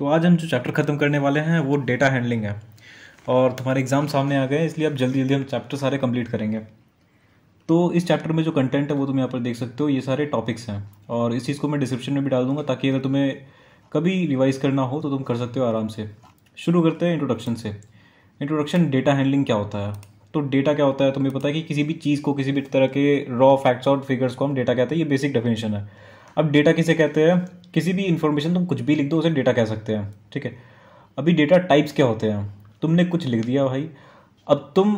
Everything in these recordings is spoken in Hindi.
तो आज हम जो चैप्टर ख़त्म करने वाले हैं, वो डेटा हैंडलिंग है। और तुम्हारे एग्ज़ाम सामने आ गए, इसलिए अब जल्दी जल्दी हम चैप्टर सारे कंप्लीट करेंगे। तो इस चैप्टर में जो कंटेंट है, वो तुम यहाँ पर देख सकते हो, ये सारे टॉपिक्स हैं। और इस चीज़ को मैं डिस्क्रिप्शन में भी डाल दूँगा, ताकि अगर तुम्हें कभी रिवाइज करना हो तो तुम कर सकते हो आराम से। शुरू करते हैं इंट्रोडक्शन से। इंट्रोडक्शन डेटा हैंडलिंग क्या होता है? तो डेटा क्या होता है, तुम्हें पता है कि किसी भी चीज़ को, किसी भी तरह के रॉ फैक्ट्स और फिगर्स को हम डेटा कहते हैं, ये बेसिक डेफिनेशन है। अब डेटा किसे कहते हैं? किसी भी इन्फॉर्मेशन तुम कुछ भी लिख दो, उसे डेटा कह सकते हैं, ठीक है? अभी डेटा टाइप्स क्या होते हैं? तुमने कुछ लिख दिया भाई। अब तुम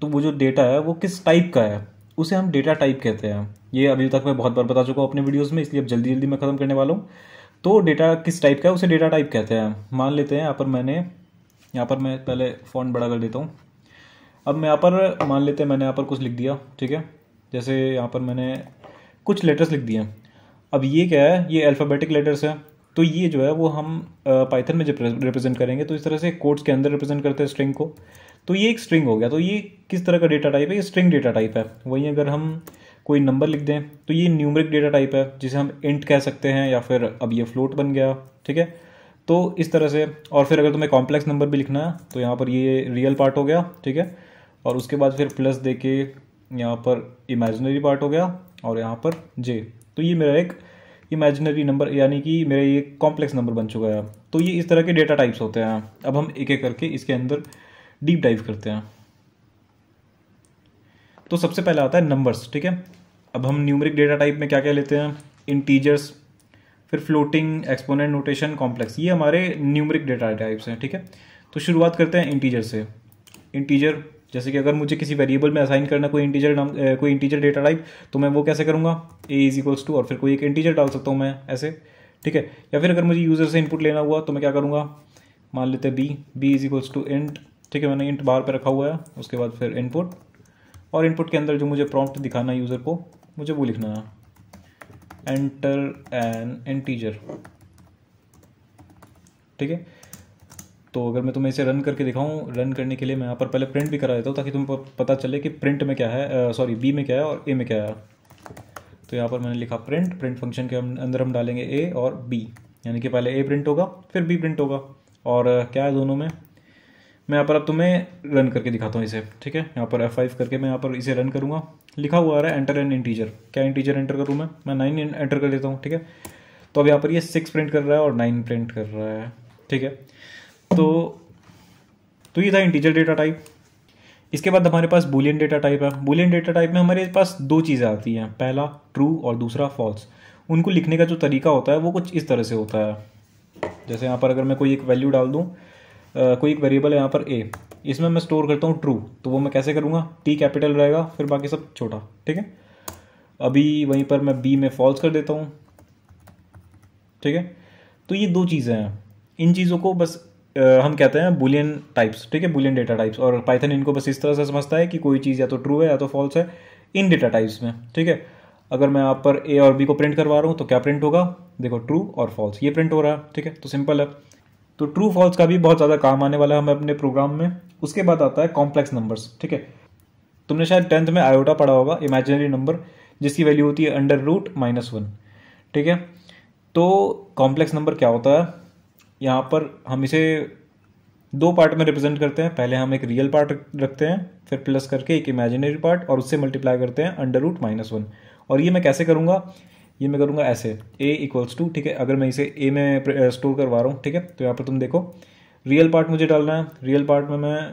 तो वो जो डेटा है, वो किस टाइप का है? उसे हम डेटा टाइप कहते हैं। ये अभी तक मैं बहुत बार बता चुका हूँ अपने वीडियोस में, इसलिए अब जल्दी जल्दी मैं ख़त्म करने वाला हूँ। तो डेटा किस टाइप का है? उसे डेटा टाइप कहते हैं। मान लेते हैं, यहाँ पर मैंने, यहाँ पर मैं पहले फ़ॉन्ट बड़ा कर देता हूँ। अब मैं यहाँ पर, मान लेते हैं मैंने यहाँ पर कुछ लिख दिया, ठीक है? जैसे यहाँ पर मैंने कुछ लेटर्स लिख दिए। अब ये क्या है? ये अल्फ़ाबेटिक लेटर्स है। तो ये जो है, वो हम पाइथन में जब रिप्रेजेंट करेंगे। तो इस तरह से कोड्स के अंदर रिप्रेजेंट करते हैं स्ट्रिंग को। तो ये एक स्ट्रिंग हो गया। तो ये किस तरह का डेटा टाइप है? ये स्ट्रिंग डेटा टाइप है। वहीं अगर हम कोई नंबर लिख दें तो ये न्यूमरिक डेटा टाइप है, जिसे हम इंट कह सकते हैं, या फिर अब ये फ्लोट बन गया, ठीक है? तो इस तरह से, और फिर अगर तुम्हें कॉम्प्लेक्स नंबर भी लिखना है तो यहाँ पर ये रियल पार्ट हो गया, ठीक है? और उसके बाद फिर प्लस दे के यहाँ पर इमेजनरी पार्ट हो गया, और यहाँ पर जे तो ये मेरा एक इमेजिनरी नंबर यानी कि मेरा ये कॉम्प्लेक्स नंबर बन चुका है। तो ये इस तरह के डेटा टाइप्स होते हैं। अब हम एक एक करके इसके अंदर डीप डाइव करते हैं। तो सबसे पहले आता है नंबर्स ठीक है? अब हम न्यूमरिक डेटा टाइप में क्या क्या लेते हैं? इंटीजर्स फिर फ्लोटिंग एक्सपोनेंट नोटेशन कॉम्प्लेक्स ये हमारे न्यूमरिक डेटा टाइप्स हैं, ठीक है? तो शुरुआत करते हैं इंटीजर से। इंटीजर जैसे कि अगर मुझे किसी वेरिएबल में असाइन करना कोई इंटीजर नाम कोई इंटीजर डेटा टाइप तो मैं वो कैसे करूँगा? ए इज़ इक्वल्स टू और फिर कोई एक इंटीजर डाल सकता हूँ मैं ऐसे, ठीक है? या फिर अगर मुझे यूज़र से इनपुट लेना हुआ तो मैं क्या करूँगा? मान लेते हैं B B is equals to int ठीक है? मैंने इंट बाहर पर रखा हुआ है, उसके बाद फिर इनपुट और इनपुट के अंदर जो मुझे प्रॉम्प्ट दिखाना है यूज़र को, मुझे वो लिखना है। एंटर एन इंटीजर ठीक है? तो अगर मैं तुम्हें इसे रन करके दिखाऊँ रन करने के लिए मैं यहाँ पर पहले प्रिंट भी करा देता हूँ ताकि तुम्हें पता चले कि प्रिंट में क्या है सॉरी बी में क्या है और ए में क्या है। तो यहाँ पर मैंने लिखा प्रिंट प्रिंट फ़ंक्शन के अंदर हम डालेंगे ए और बी यानी कि पहले ए प्रिंट होगा, फिर बी प्रिंट होगा। और क्या है दोनों में? मैं यहाँ पर अब तुम्हें रन करके दिखाता हूँ इसे, ठीक है? यहाँ पर एफ़ फाइव करके मैं यहाँ पर इसे रन करूँगा। लिखा हुआ आ रहा है एंटर एन इंटीजर क्या इंटीजर एंटर करूँ मैं? मैं नाइन एंटर कर देता हूँ, ठीक है? तो अब यहाँ पर ये सिक्स प्रिंट कर रहा है और नाइन प्रिंट कर रहा है, ठीक है? तो तो ये था इंटीजर डेटा टाइप इसके बाद हमारे पास बुलियन डेटा टाइप है। बुलियन डेटा टाइप में हमारे पास दो चीज़ें आती हैं। पहला ट्रू और दूसरा फॉल्स उनको लिखने का जो तरीका होता है, वो कुछ इस तरह से होता है। जैसे यहाँ पर अगर मैं कोई एक वैल्यू डाल दूँ कोई एक वेरिएबल है यहाँ पर ए इसमें मैं स्टोर करता हूँ ट्रू तो वो मैं कैसे करूँगा? टी कैपिटल रहेगा, फिर बाकी सब छोटा। ठीक है? अभी वहीं पर मैं बी में फॉल्स कर देता हूँ। ठीक है? तो ये दो चीज़ें हैं। इन चीज़ों को बस हम कहते हैं बुलियन टाइप्स ठीक है? बुलियन डेटा टाइप्स और पाइथन इनको बस इस तरह से समझता है कि कोई चीज़ या तो ट्रू है या तो फॉल्स है इन डेटा टाइप्स में, ठीक है? अगर मैं यहाँ पर ए और बी को प्रिंट करवा रहा हूँ तो क्या प्रिंट होगा? देखो ट्रू और फॉल्स ये प्रिंट हो रहा है, ठीक है? तो सिंपल है। तो ट्रू फॉल्स का भी बहुत ज़्यादा काम आने वाला है हमें अपने प्रोग्राम में। उसके बाद आता है कॉम्प्लेक्स नंबर्स ठीक है? तुमने शायद टेंथ में आयोटा पढ़ा होगा इमेजिनरी नंबर जिसकी वैल्यू होती है अंडर रूट माइनस वन ठीक है? तो कॉम्प्लेक्स नंबर क्या होता है? यहाँ पर हम इसे दो पार्ट में रिप्रेजेंट करते हैं। पहले हम एक रियल पार्ट रखते हैं, फिर प्लस करके एक इमेजिनरी पार्ट और उससे मल्टीप्लाई करते हैं अंडर रूट माइनस वन और ये मैं कैसे करूँगा? ये मैं करूँगा ऐसे। ए इक्वल्स टू ठीक है? अगर मैं इसे ए में स्टोर करवा रहा हूँ, ठीक है? तो यहाँ पर तुम देखो। रियल पार्ट मुझे डालना है। रियल पार्ट में मैं,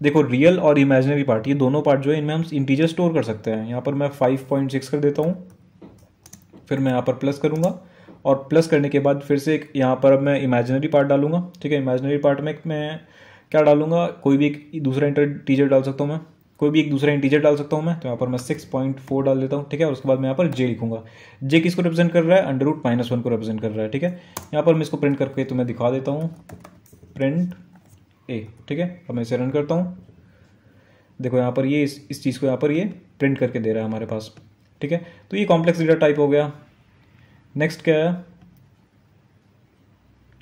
देखो रियल और इमेजिनरी पार्ट ये दोनों पार्ट जो है, इनमें हम इंटीजर स्टोर कर सकते हैं। यहाँ पर मैं फाइव पॉइंट सिक्स कर देता हूँ। फिर मैं यहाँ पर प्लस करूँगा। और प्लस करने के बाद फिर से एक यहाँ पर अब मैं इमेजिनरी पार्ट डालूँगा ठीक है? इमेजिनरी पार्ट में मैं क्या डालूँगा? कोई भी एक दूसरा इंटीजर डाल सकता हूँ मैं। कोई भी एक दूसरा इंटीजर डाल सकता हूँ मैं। तो यहाँ पर मैं सिक्स पॉइंट फोर डाल देता हूँ ठीक है? और उसके बाद मैं यहाँ पर जे लिखूँगा। जे किसको रिप्रेजेंट कर रहा है? अंडर रूट माइनस वन को रिप्रेजेंट कर रहा है ठीक है? यहाँ पर मैं इसको प्रिंट करके तुम्हें दिखा देता हूँ। प्रिंट ए ठीक है? अब मैं इसे रन करता हूँ। देखो यहाँ पर ये इस, इस चीज़ को यहाँ पर ये प्रिंट करके दे रहा है हमारे पास ठीक है? तो ये कॉम्प्लेक्स डेटा टाइप हो गया। नेक्स्ट क्या है?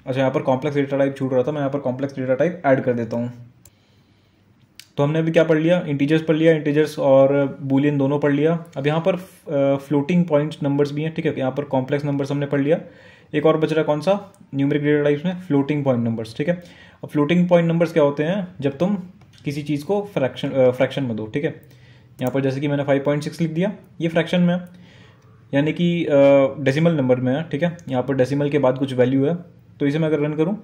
अच्छा यहाँ पर कॉम्प्लेक्स डेटा टाइप छूट रहा था, मैं यहाँ पर कॉम्प्लेक्स डेटा टाइप ऐड कर देता हूँ। तो हमने अभी क्या पढ़ लिया? इंटीजर्स पढ़ लिया इंटीजर्स और बुलियन दोनों पढ़ लिया। अब यहाँ पर फ्लोटिंग पॉइंट नंबर्स भी हैं, ठीक है? यहाँ पर कॉम्प्लेक्स नंबर्स हमने पढ़ लिया। एक और बच रहा है कौन सा? न्यूमेरिक डेटा टाइप्स में फ्लोटिंग पॉइंट नंबर्स ठीक है? अब फ्लोटिंग पॉइंट नंबर्स क्या होते हैं? जब तुम किसी चीज़ को फ्रैक्शन फ्रैक्शन में दो, ठीक है? यहाँ पर जैसे कि मैंने 5.6 लिख दिया, ये फ्रैक्शन में है। यानी कि डेसिमल नंबर में है, ठीक है? यहाँ पर डेसिमल के बाद कुछ वैल्यू है तो इसे मैं अगर रन करूँ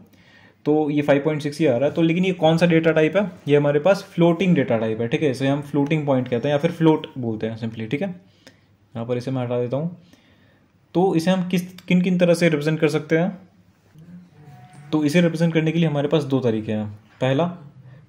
तो ये 5.6 ही आ रहा है। तो लेकिन ये कौन सा डेटा टाइप है? ये हमारे पास फ्लोटिंग डेटा टाइप है, ठीक है? इसे हम फ्लोटिंग पॉइंट कहते हैं या फिर फ्लोट बोलते हैं सिंपली ठीक है? यहाँ पर इसे मैं हटा देता हूँ। तो इसे हम किस किन किन तरह से रिप्रेजेंट कर सकते हैं? तो इसे रिप्रेजेंट करने के लिए हमारे पास दो तरीके हैं। पहला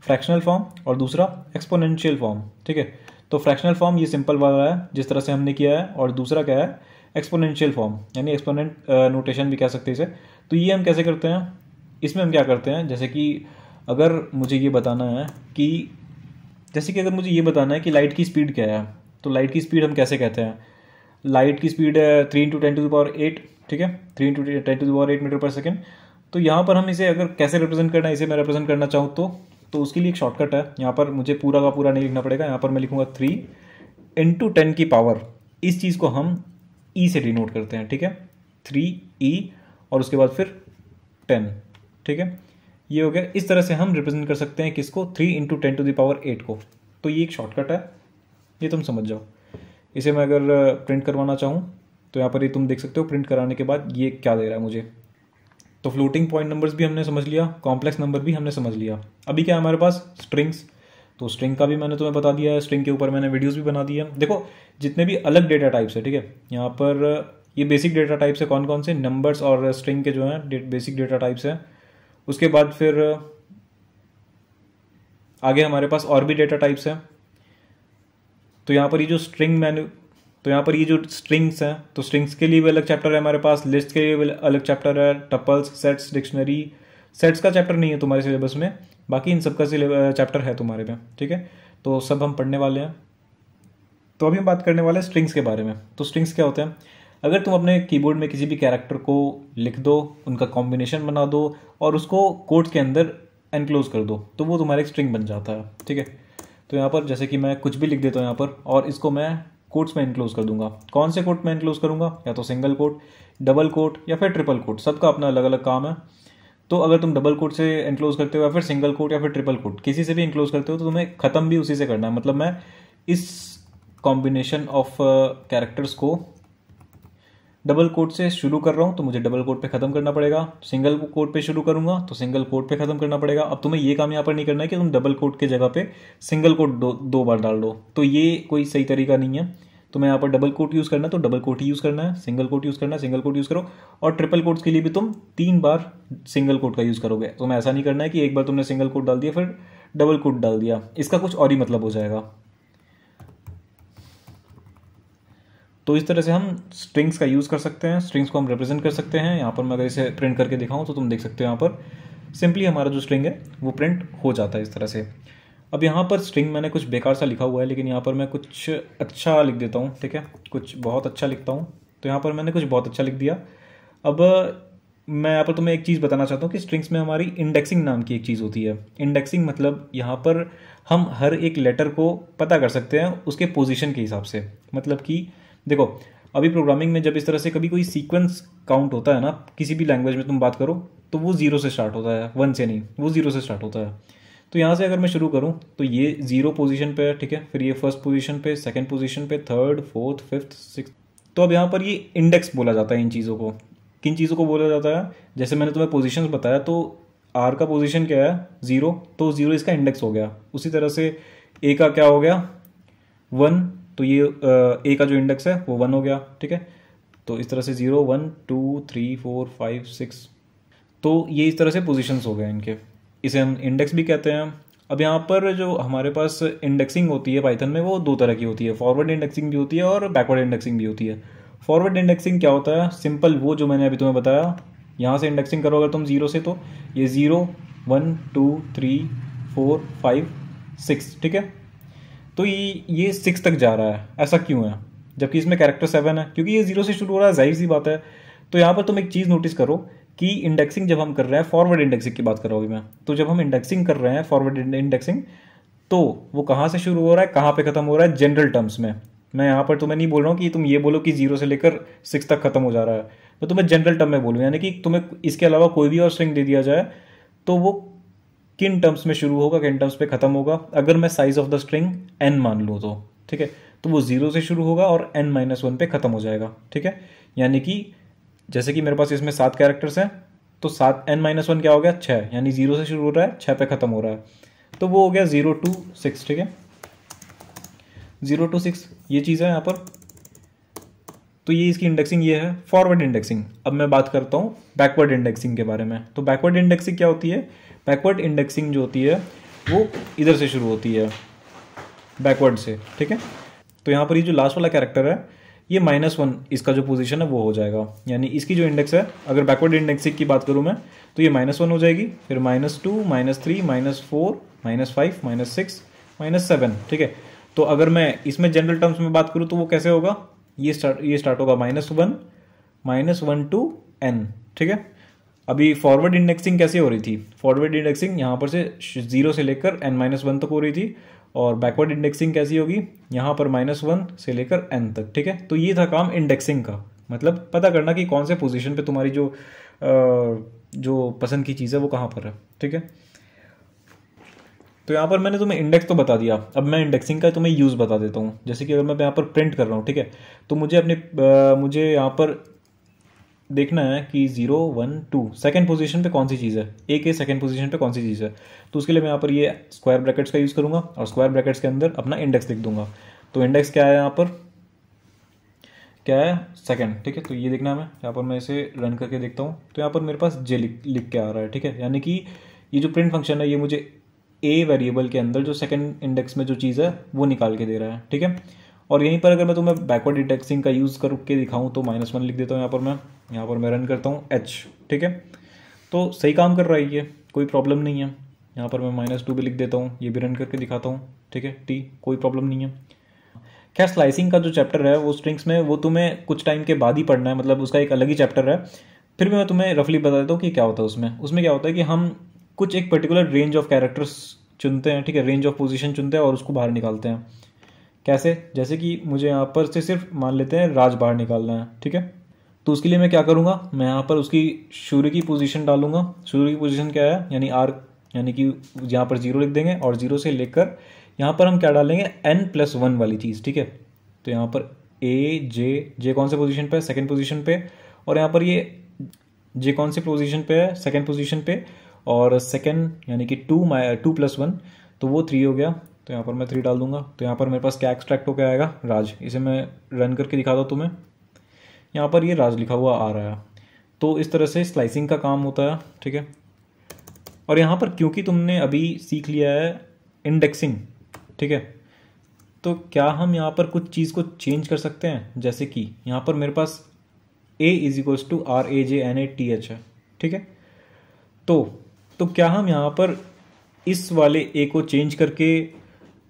फ्रैक्शनल फॉर्म और दूसरा एक्सपोनेंशियल फॉर्म ठीक है? तो फ्रैक्शनल फॉर्म ये सिंपल वाला है, जिस तरह से हमने किया है, और दूसरा क्या है? एक्सपोनेंशियल फॉर्म यानी एक्सपोनेंट नोटेशन भी कह सकते हैं इसे। तो ये हम कैसे करते हैं? इसमें हम क्या करते हैं? जैसे कि अगर मुझे ये बताना है कि, जैसे कि अगर मुझे ये बताना है कि लाइट की स्पीड क्या है तो लाइट की स्पीड हम कैसे कहते हैं? लाइट की स्पीड है three into ten to the power eight ठीक है? Three into ten to the power eight meter per second तो यहाँ पर हम इसे अगर कैसे रिप्रेजेंट करना है, इसे मैं रिप्रेजेंट करना चाहूँ तो तो उसके लिए एक शॉर्टकट है। यहाँ पर मुझे पूरा का पूरा नहीं लिखना पड़ेगा। यहाँ पर मैं लिखूँगा थ्री इंटू टेन की पावर इस चीज़ को हम ई e से डिनोट करते हैं, ठीक है? थ्री ई e और उसके बाद फिर टेन ठीक है? ये हो गया। इस तरह से हम रिप्रेजेंट कर सकते हैं किसको? Three into ten to the power eight को। तो ये एक शॉर्टकट है। ये तुम समझ जाओ। इसे मैं अगर प्रिंट करवाना चाहूँ तो यहाँ पर ये तुम देख सकते हो प्रिंट कराने के बाद ये क्या दे रहा है मुझे? तो फ्लोटिंग पॉइंट नंबर्स भी हमने समझ लिया कॉम्प्लेक्स नंबर भी हमने समझ लिया। अभी क्या हमारे पास? स्ट्रिंग्स तो स्ट्रिंग का भी मैंने तुम्हें बता दिया है स्ट्रिंग के ऊपर मैंने वीडियोस भी बना दिए देखो, जितने भी अलग डेटा टाइप्स है, ठीक है? यहाँ पर, ये बेसिक डेटा टाइप्स है कौन कौन से? नंबर्स और स्ट्रिंग के जो हैं बेसिक डेटा टाइप्स हैं। उसके बाद फिर, आगे हमारे पास और भी डेटा टाइप्स हैं। तो यहाँ पर ये जो स्ट्रिंग मैन्यू तो यहाँ पर ये जो स्ट्रिंग्स हैं तो स्ट्रिंग्स के लिए भी अलग चैप्टर है हमारे पास लिस्ट के लिए भी अलग चैप्टर है टपल्स सेट्स डिक्शनरी सेट्स का चैप्टर नहीं है तुम्हारे सिलेबस में, बाकी इन सब का चैप्टर है तुम्हारे में, ठीक है? तो सब हम पढ़ने वाले हैं। तो अभी हम बात करने वाले हैं स्ट्रिंग्स के बारे में। तो स्ट्रिंग्स क्या होते हैं? अगर तुम अपने कीबोर्ड में किसी भी कैरेक्टर को लिख दो, उनका कॉम्बिनेशन बना दो, और उसको कोड के अंदर एनक्लोज कर दो तो वो तुम्हारा एक स्ट्रिंग बन जाता है, ठीक है? तो यहाँ पर जैसे कि मैं कुछ भी लिख देता हूँ यहाँ पर, और इसको मैं कोट्स में इंक्लोज कर दूँगा। कौन से कोट में इंक्लोज करूँगा? या तो सिंगल कोट डबल कोट या फिर ट्रिपल कोट सबका अपना अलग अलग काम है। तो अगर तुम डबल कोट से इंक्लोज करते हो या फिर सिंगल कोट या फिर ट्रिपल कोट किसी से भी इंक्लोज करते हो तो तुम्हें खत्म भी उसी से करना है। मतलब मैं इस कॉम्बिनेशन ऑफ़ कैरेक्टर्स को डबल कोट से शुरू कर रहा हूँ तो मुझे डबल कोट पे खत्म करना पड़ेगा। सिंगल कोट पे शुरू करूँगा तो सिंगल कोट पे खत्म करना पड़ेगा। अब तुम्हें ये काम यहाँ पर नहीं करना है कि तुम डबल कोट के जगह पे सिंगल कोट दो, दो बार डाल दो। तो ये कोई सही तरीका नहीं है। तो मैं यहाँ पर डबल कोट यूज़ करना है तो डबल कोट ही यूज़ करना है। सिंगल कोट यूज़ करना है सिंगल कोट यूज़ करो। और ट्रिपल कोट्स के लिए भी तुम तीन बार सिंगल कोट का यूज़ करोगे। तो मैं ऐसा नहीं करना है कि एक बार तुमने सिंगल कोट डाल दिया फिर डबल कोट डाल दिया। इसका कुछ और ही मतलब हो जाएगा। तो इस तरह से हम स्ट्रिंग्स का यूज़ कर सकते हैं स्ट्रिंग्स को हम रिप्रेजेंट कर सकते हैं। यहाँ पर मैं अगर इसे प्रिंट करके दिखाऊँ तो तुम देख सकते हो यहाँ पर। सिंपली हमारा जो स्ट्रिंग है, वो प्रिंट हो जाता है इस तरह से। अब यहाँ पर स्ट्रिंग मैंने कुछ बेकार सा लिखा हुआ है, लेकिन यहाँ पर मैं कुछ अच्छा लिख देता हूँ, ठीक है? कुछ बहुत अच्छा लिखता हूँ। तो यहाँ पर मैंने कुछ बहुत अच्छा लिख दिया। अब मैं यहाँ पर तुम्हें एक चीज़ बताना चाहता हूँ कि स्ट्रिंग्स में हमारी इंडेक्सिंग नाम की एक चीज़ होती है। इंडेक्सिंग मतलब यहाँ पर हम हर एक लेटर को पता कर सकते हैं उसके पोजीशन के हिसाब से। मतलब कि देखो, अभी प्रोग्रामिंग में जब इस तरह से कभी कोई सीक्वेंस काउंट होता है ना, किसी भी लैंग्वेज में तुम बात करो तो वो ज़ीरो से स्टार्ट होता है वन से नहीं, वो ज़ीरो से स्टार्ट होता है। तो यहाँ से अगर मैं शुरू करूँ तो ये ज़ीरो पोजीशन पे है, ठीक है? फिर ये फ़र्स्ट पोजीशन पे सेकंड पोजीशन पे थर्ड फोर्थ फिफ्थ सिक्स तो अब यहाँ पर ये इंडेक्स बोला जाता है इन चीज़ों को। किन चीज़ों को बोला जाता है? जैसे मैंने तुम्हें पोजिशन बताया तो आर का पोजिशन क्या है? ज़ीरो तो ज़ीरो इसका इंडेक्स हो गया। उसी तरह से ए का क्या हो गया? वन तो ये ए का जो इंडेक्स है, वो वन हो गया, ठीक है? तो इस तरह से zero one two three four five six तो ये इस तरह से पोजिशंस हो गए इनके। इसे हम इंडेक्स भी कहते हैं। अब यहाँ पर जो हमारे पास इंडेक्सिंग होती है पाइथन में, वो दो तरह की होती है। फॉरवर्ड इंडेक्सिंग भी होती है और बैकवर्ड इंडेक्सिंग भी होती है। फॉरवर्ड इंडेक्सिंग क्या होता है? सिंपल वो जो मैंने अभी तुम्हें बताया। यहाँ से इंडेक्सिंग करो अगर तुम ज़ीरो से तो ये zero one two three four five six ठीक है? तो ये ये सिक्स तक जा रहा है। ऐसा क्यों है? जबकि इसमें कैरेक्टर सेवन है, क्योंकि ये ज़ीरो से शुरू हो रहा है, ज़ाहिर सी बात है। तो यहाँ पर तुम एक चीज़ नोटिस करो कि इंडेक्सिंग जब हम कर रहे हैं फॉरवर्ड इंडेक्सिंग की बात कर रहा हूँ मैं। तो जब हम इंडेक्सिंग कर रहे हैं फॉरवर्ड इंडेक्सिंग तो वो कहाँ से शुरू हो रहा है, कहाँ पे खत्म हो रहा है? जनरल टर्म्स में। मैं यहाँ पर तुम्हें नहीं बोल रहा हूँ कि तुम ये बोलो कि ज़ीरो से लेकर सिक्स तक खत्म हो जा रहा है। मैं तुम्हें जनरल टर्म में बोलूँ, यानी कि तुम्हें इसके अलावा कोई भी और स्ट्रिंग दे दिया जाए तो वो किन टर्म्स में शुरू होगा, किन टर्म्स पे खत्म होगा? अगर मैं size of the string N मान लूँ तो ठीक है? तो वो ज़ीरो से शुरू होगा और एन माइनस वन पे खत्म हो जाएगा, ठीक है? यानी कि, जैसे कि मेरे पास इसमें सात कैरेक्टर्स हैं तो सात एन माइनस वन क्या हो गया? छः यानी ज़ीरो से शुरू हो रहा है छः पे खत्म हो रहा है। तो वो हो गया ज़ीरो टू सिक्स ठीक है? ज़ीरो टू सिक्स ये चीज़ है यहाँ पर। तो ये इसकी इंडेक्सिंग ये है फॉरवर्ड इंडेक्सिंग अब मैं बात करता हूँ बैकवर्ड इंडेक्सिंग के बारे में। तो बैकवर्ड इंडेक्सिंग क्या होती है? बैकवर्ड इंडेक्सिंग जो होती है, वो इधर से शुरू होती है बैकवर्ड से, ठीक है? तो यहाँ पर ये जो लास्ट वाला कैरेक्टर है, ये माइनस वन इसका जो पोजीशन है, वो हो जाएगा। यानी इसकी जो इंडेक्स है, अगर बैकवर्ड इंडेक्सिंग की बात करूँ मैं तो ये माइनस वन हो जाएगी, फिर minus two minus three minus four minus five minus six minus seven ठीक है? तो अगर मैं इसमें जनरल टर्म्स में बात करूँ तो वो कैसे होगा? ये स्टार्ट ये स्टार्ट होगा minus one minus one to N ठीक है? अभी फॉरवर्ड इंडेक्सिंग कैसे हो रही थी? फॉरवर्ड इंडेक्सिंग यहाँ पर से ज़ीरो से लेकर एन माइनस वन तक हो रही थी और बैकवर्ड इंडेक्सिंग कैसी होगी? यहाँ पर माइनस वन से लेकर एन तक ठीक है? तो ये था काम इंडेक्सिंग का। मतलब पता करना कि कौन से पोजीशन पे तुम्हारी जो जो पसंद की चीज़ है वो कहाँ पर है ठीक है? तो यहाँ पर मैंने तुम्हें इंडेक्स तो बता दिया। अब मैं इंडेक्सिंग का तुम्हें यूज़ बता देता हूँ। जैसे कि अगर मैं यहाँ पर प्रिंट कर रहा हूँ ठीक है? तो मुझे अपने आ, मुझे यहाँ पर देखना है कि zero one two second position पे कौन सी चीज़ है? ए के सेकेंड पोजीशन पे कौन सी चीज़ है? तो उसके लिए मैं यहाँ पर ये स्क्वायर ब्रैकेट्स का यूज़ करूँगा और स्क्वायर ब्रैकेट्स के अंदर अपना इंडेक्स लिख दूँगा। तो इंडेक्स क्या है यहाँ पर? क्या है? सेकेंड ठीक है? तो ये देखना है मैं यहाँ पर मैं इसे रन करके देखता हूँ। तो यहाँ पर मेरे पास जे लिख लिख के आ रहा है, ठीक है? यानी कि ये जो प्रिंट फ़ंक्शन है, ये मुझे ए वेरिएबल के अंदर जो सेकंड इंडेक्स में जो चीज़ है, वो निकाल के दे रहा है, ठीक है? और यहीं पर अगर मैं तुम्हें बैकवर्ड इंडेक्सिंग का यूज़ करके दिखाऊँ तो माइनस वन लिख देता हूँ यहाँ पर मैं। यहाँ पर मैं रन करता हूँ एच ठीक है? तो सही काम कर रहा है ये, कोई प्रॉब्लम नहीं है। यहाँ पर मैं माइनस टू भी लिख देता हूँ, ये भी रन करके दिखाता हूँ, ठीक है? टी कोई प्रॉब्लम नहीं है। खैर स्लाइसिंग का जो चैप्टर है, वो स्ट्रिंग्स में, वो तुम्हें कुछ टाइम के बाद ही पढ़ना है मतलब उसका एक अलग ही चैप्टर है। फिर भी मैं तुम्हें रफली बता देता हूँ कि क्या होता है उसमें। उसमें क्या होता है कि हम कुछ एक पर्टिकुलर रेंज ऑफ़ कैरेक्टर्स चुनते हैं, ठीक है? रेंज ऑफ़ पोजिशन चुनते हैं और उसको बाहर निकालते हैं। कैसे? जैसे कि मुझे यहाँ पर से सिर्फ़ मान लेते हैं राज बाहर निकालना है, ठीक है? तो उसके लिए मैं क्या करूँगा? मैं यहाँ पर उसकी सूर्य की पोजीशन डालूँगा। सूर्य की पोजीशन क्या है? यानी आर यानी कि यहाँ पर ज़ीरो लिख देंगे और ज़ीरो से लेकर यहाँ पर हम क्या डालेंगे? एन प्लस वन वाली चीज़, ठीक है? तो यहाँ पर ए जे जे कौन से पोजीशन पे? है सेकेंड पोजीशन पे। और यहाँ पर ये जे कौन से पोजीशन पे है? सेकेंड पोजीशन पे। और सेकेंड यानी कि टू माई टू प्लस वन तो वो थ्री हो गया। तो यहाँ पर मैं थ्री डाल दूँगा। तो यहाँ पर मेरे पास क्या एक्सट्रैक्ट होकर आएगा? राज। इसे मैं रन करके दिखा दो तुम्हें। यहाँ पर ये राज लिखा हुआ आ रहा है। तो इस तरह से स्लाइसिंग का काम होता है, ठीक है? और यहाँ पर क्योंकि तुमने अभी सीख लिया है इंडेक्सिंग ठीक है? तो क्या हम यहाँ पर कुछ चीज़ को चेंज कर सकते हैं? जैसे कि यहाँ पर मेरे पास A is equals to R A J N A T H है, ठीक है? तो तो क्या हम यहाँ पर इस वाले ए को चेंज करके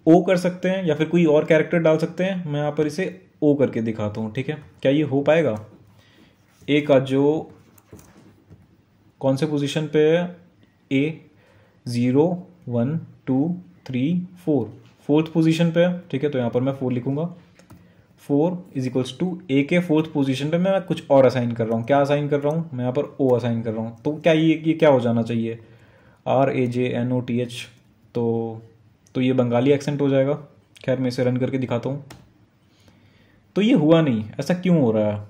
ओ कर सकते हैं या फिर कोई और कैरेक्टर डाल सकते हैं। मैं यहाँ पर इसे ओ करके दिखाता हूँ, ठीक है? क्या ये हो पाएगा? ए का जो कौन से पोजीशन पे है? A zero one two three four fourth position पे है, ठीक है? तो यहाँ पर मैं फोर लिखूँगा। Four is equals to A के फोर्थ पोजीशन पे मैं कुछ और असाइन कर रहा हूँ। क्या असाइन कर रहा हूँ? मैं यहाँ पर ओ असाइन कर रहा हूँ। तो क्या ये ये क्या हो जाना चाहिए? R A J N O T H तो तो ये बंगाली एक्सेंट हो जाएगा। खैर, मैं इसे रन करके दिखाता हूँ। तो ये हुआ नहीं। ऐसा क्यों हो रहा है?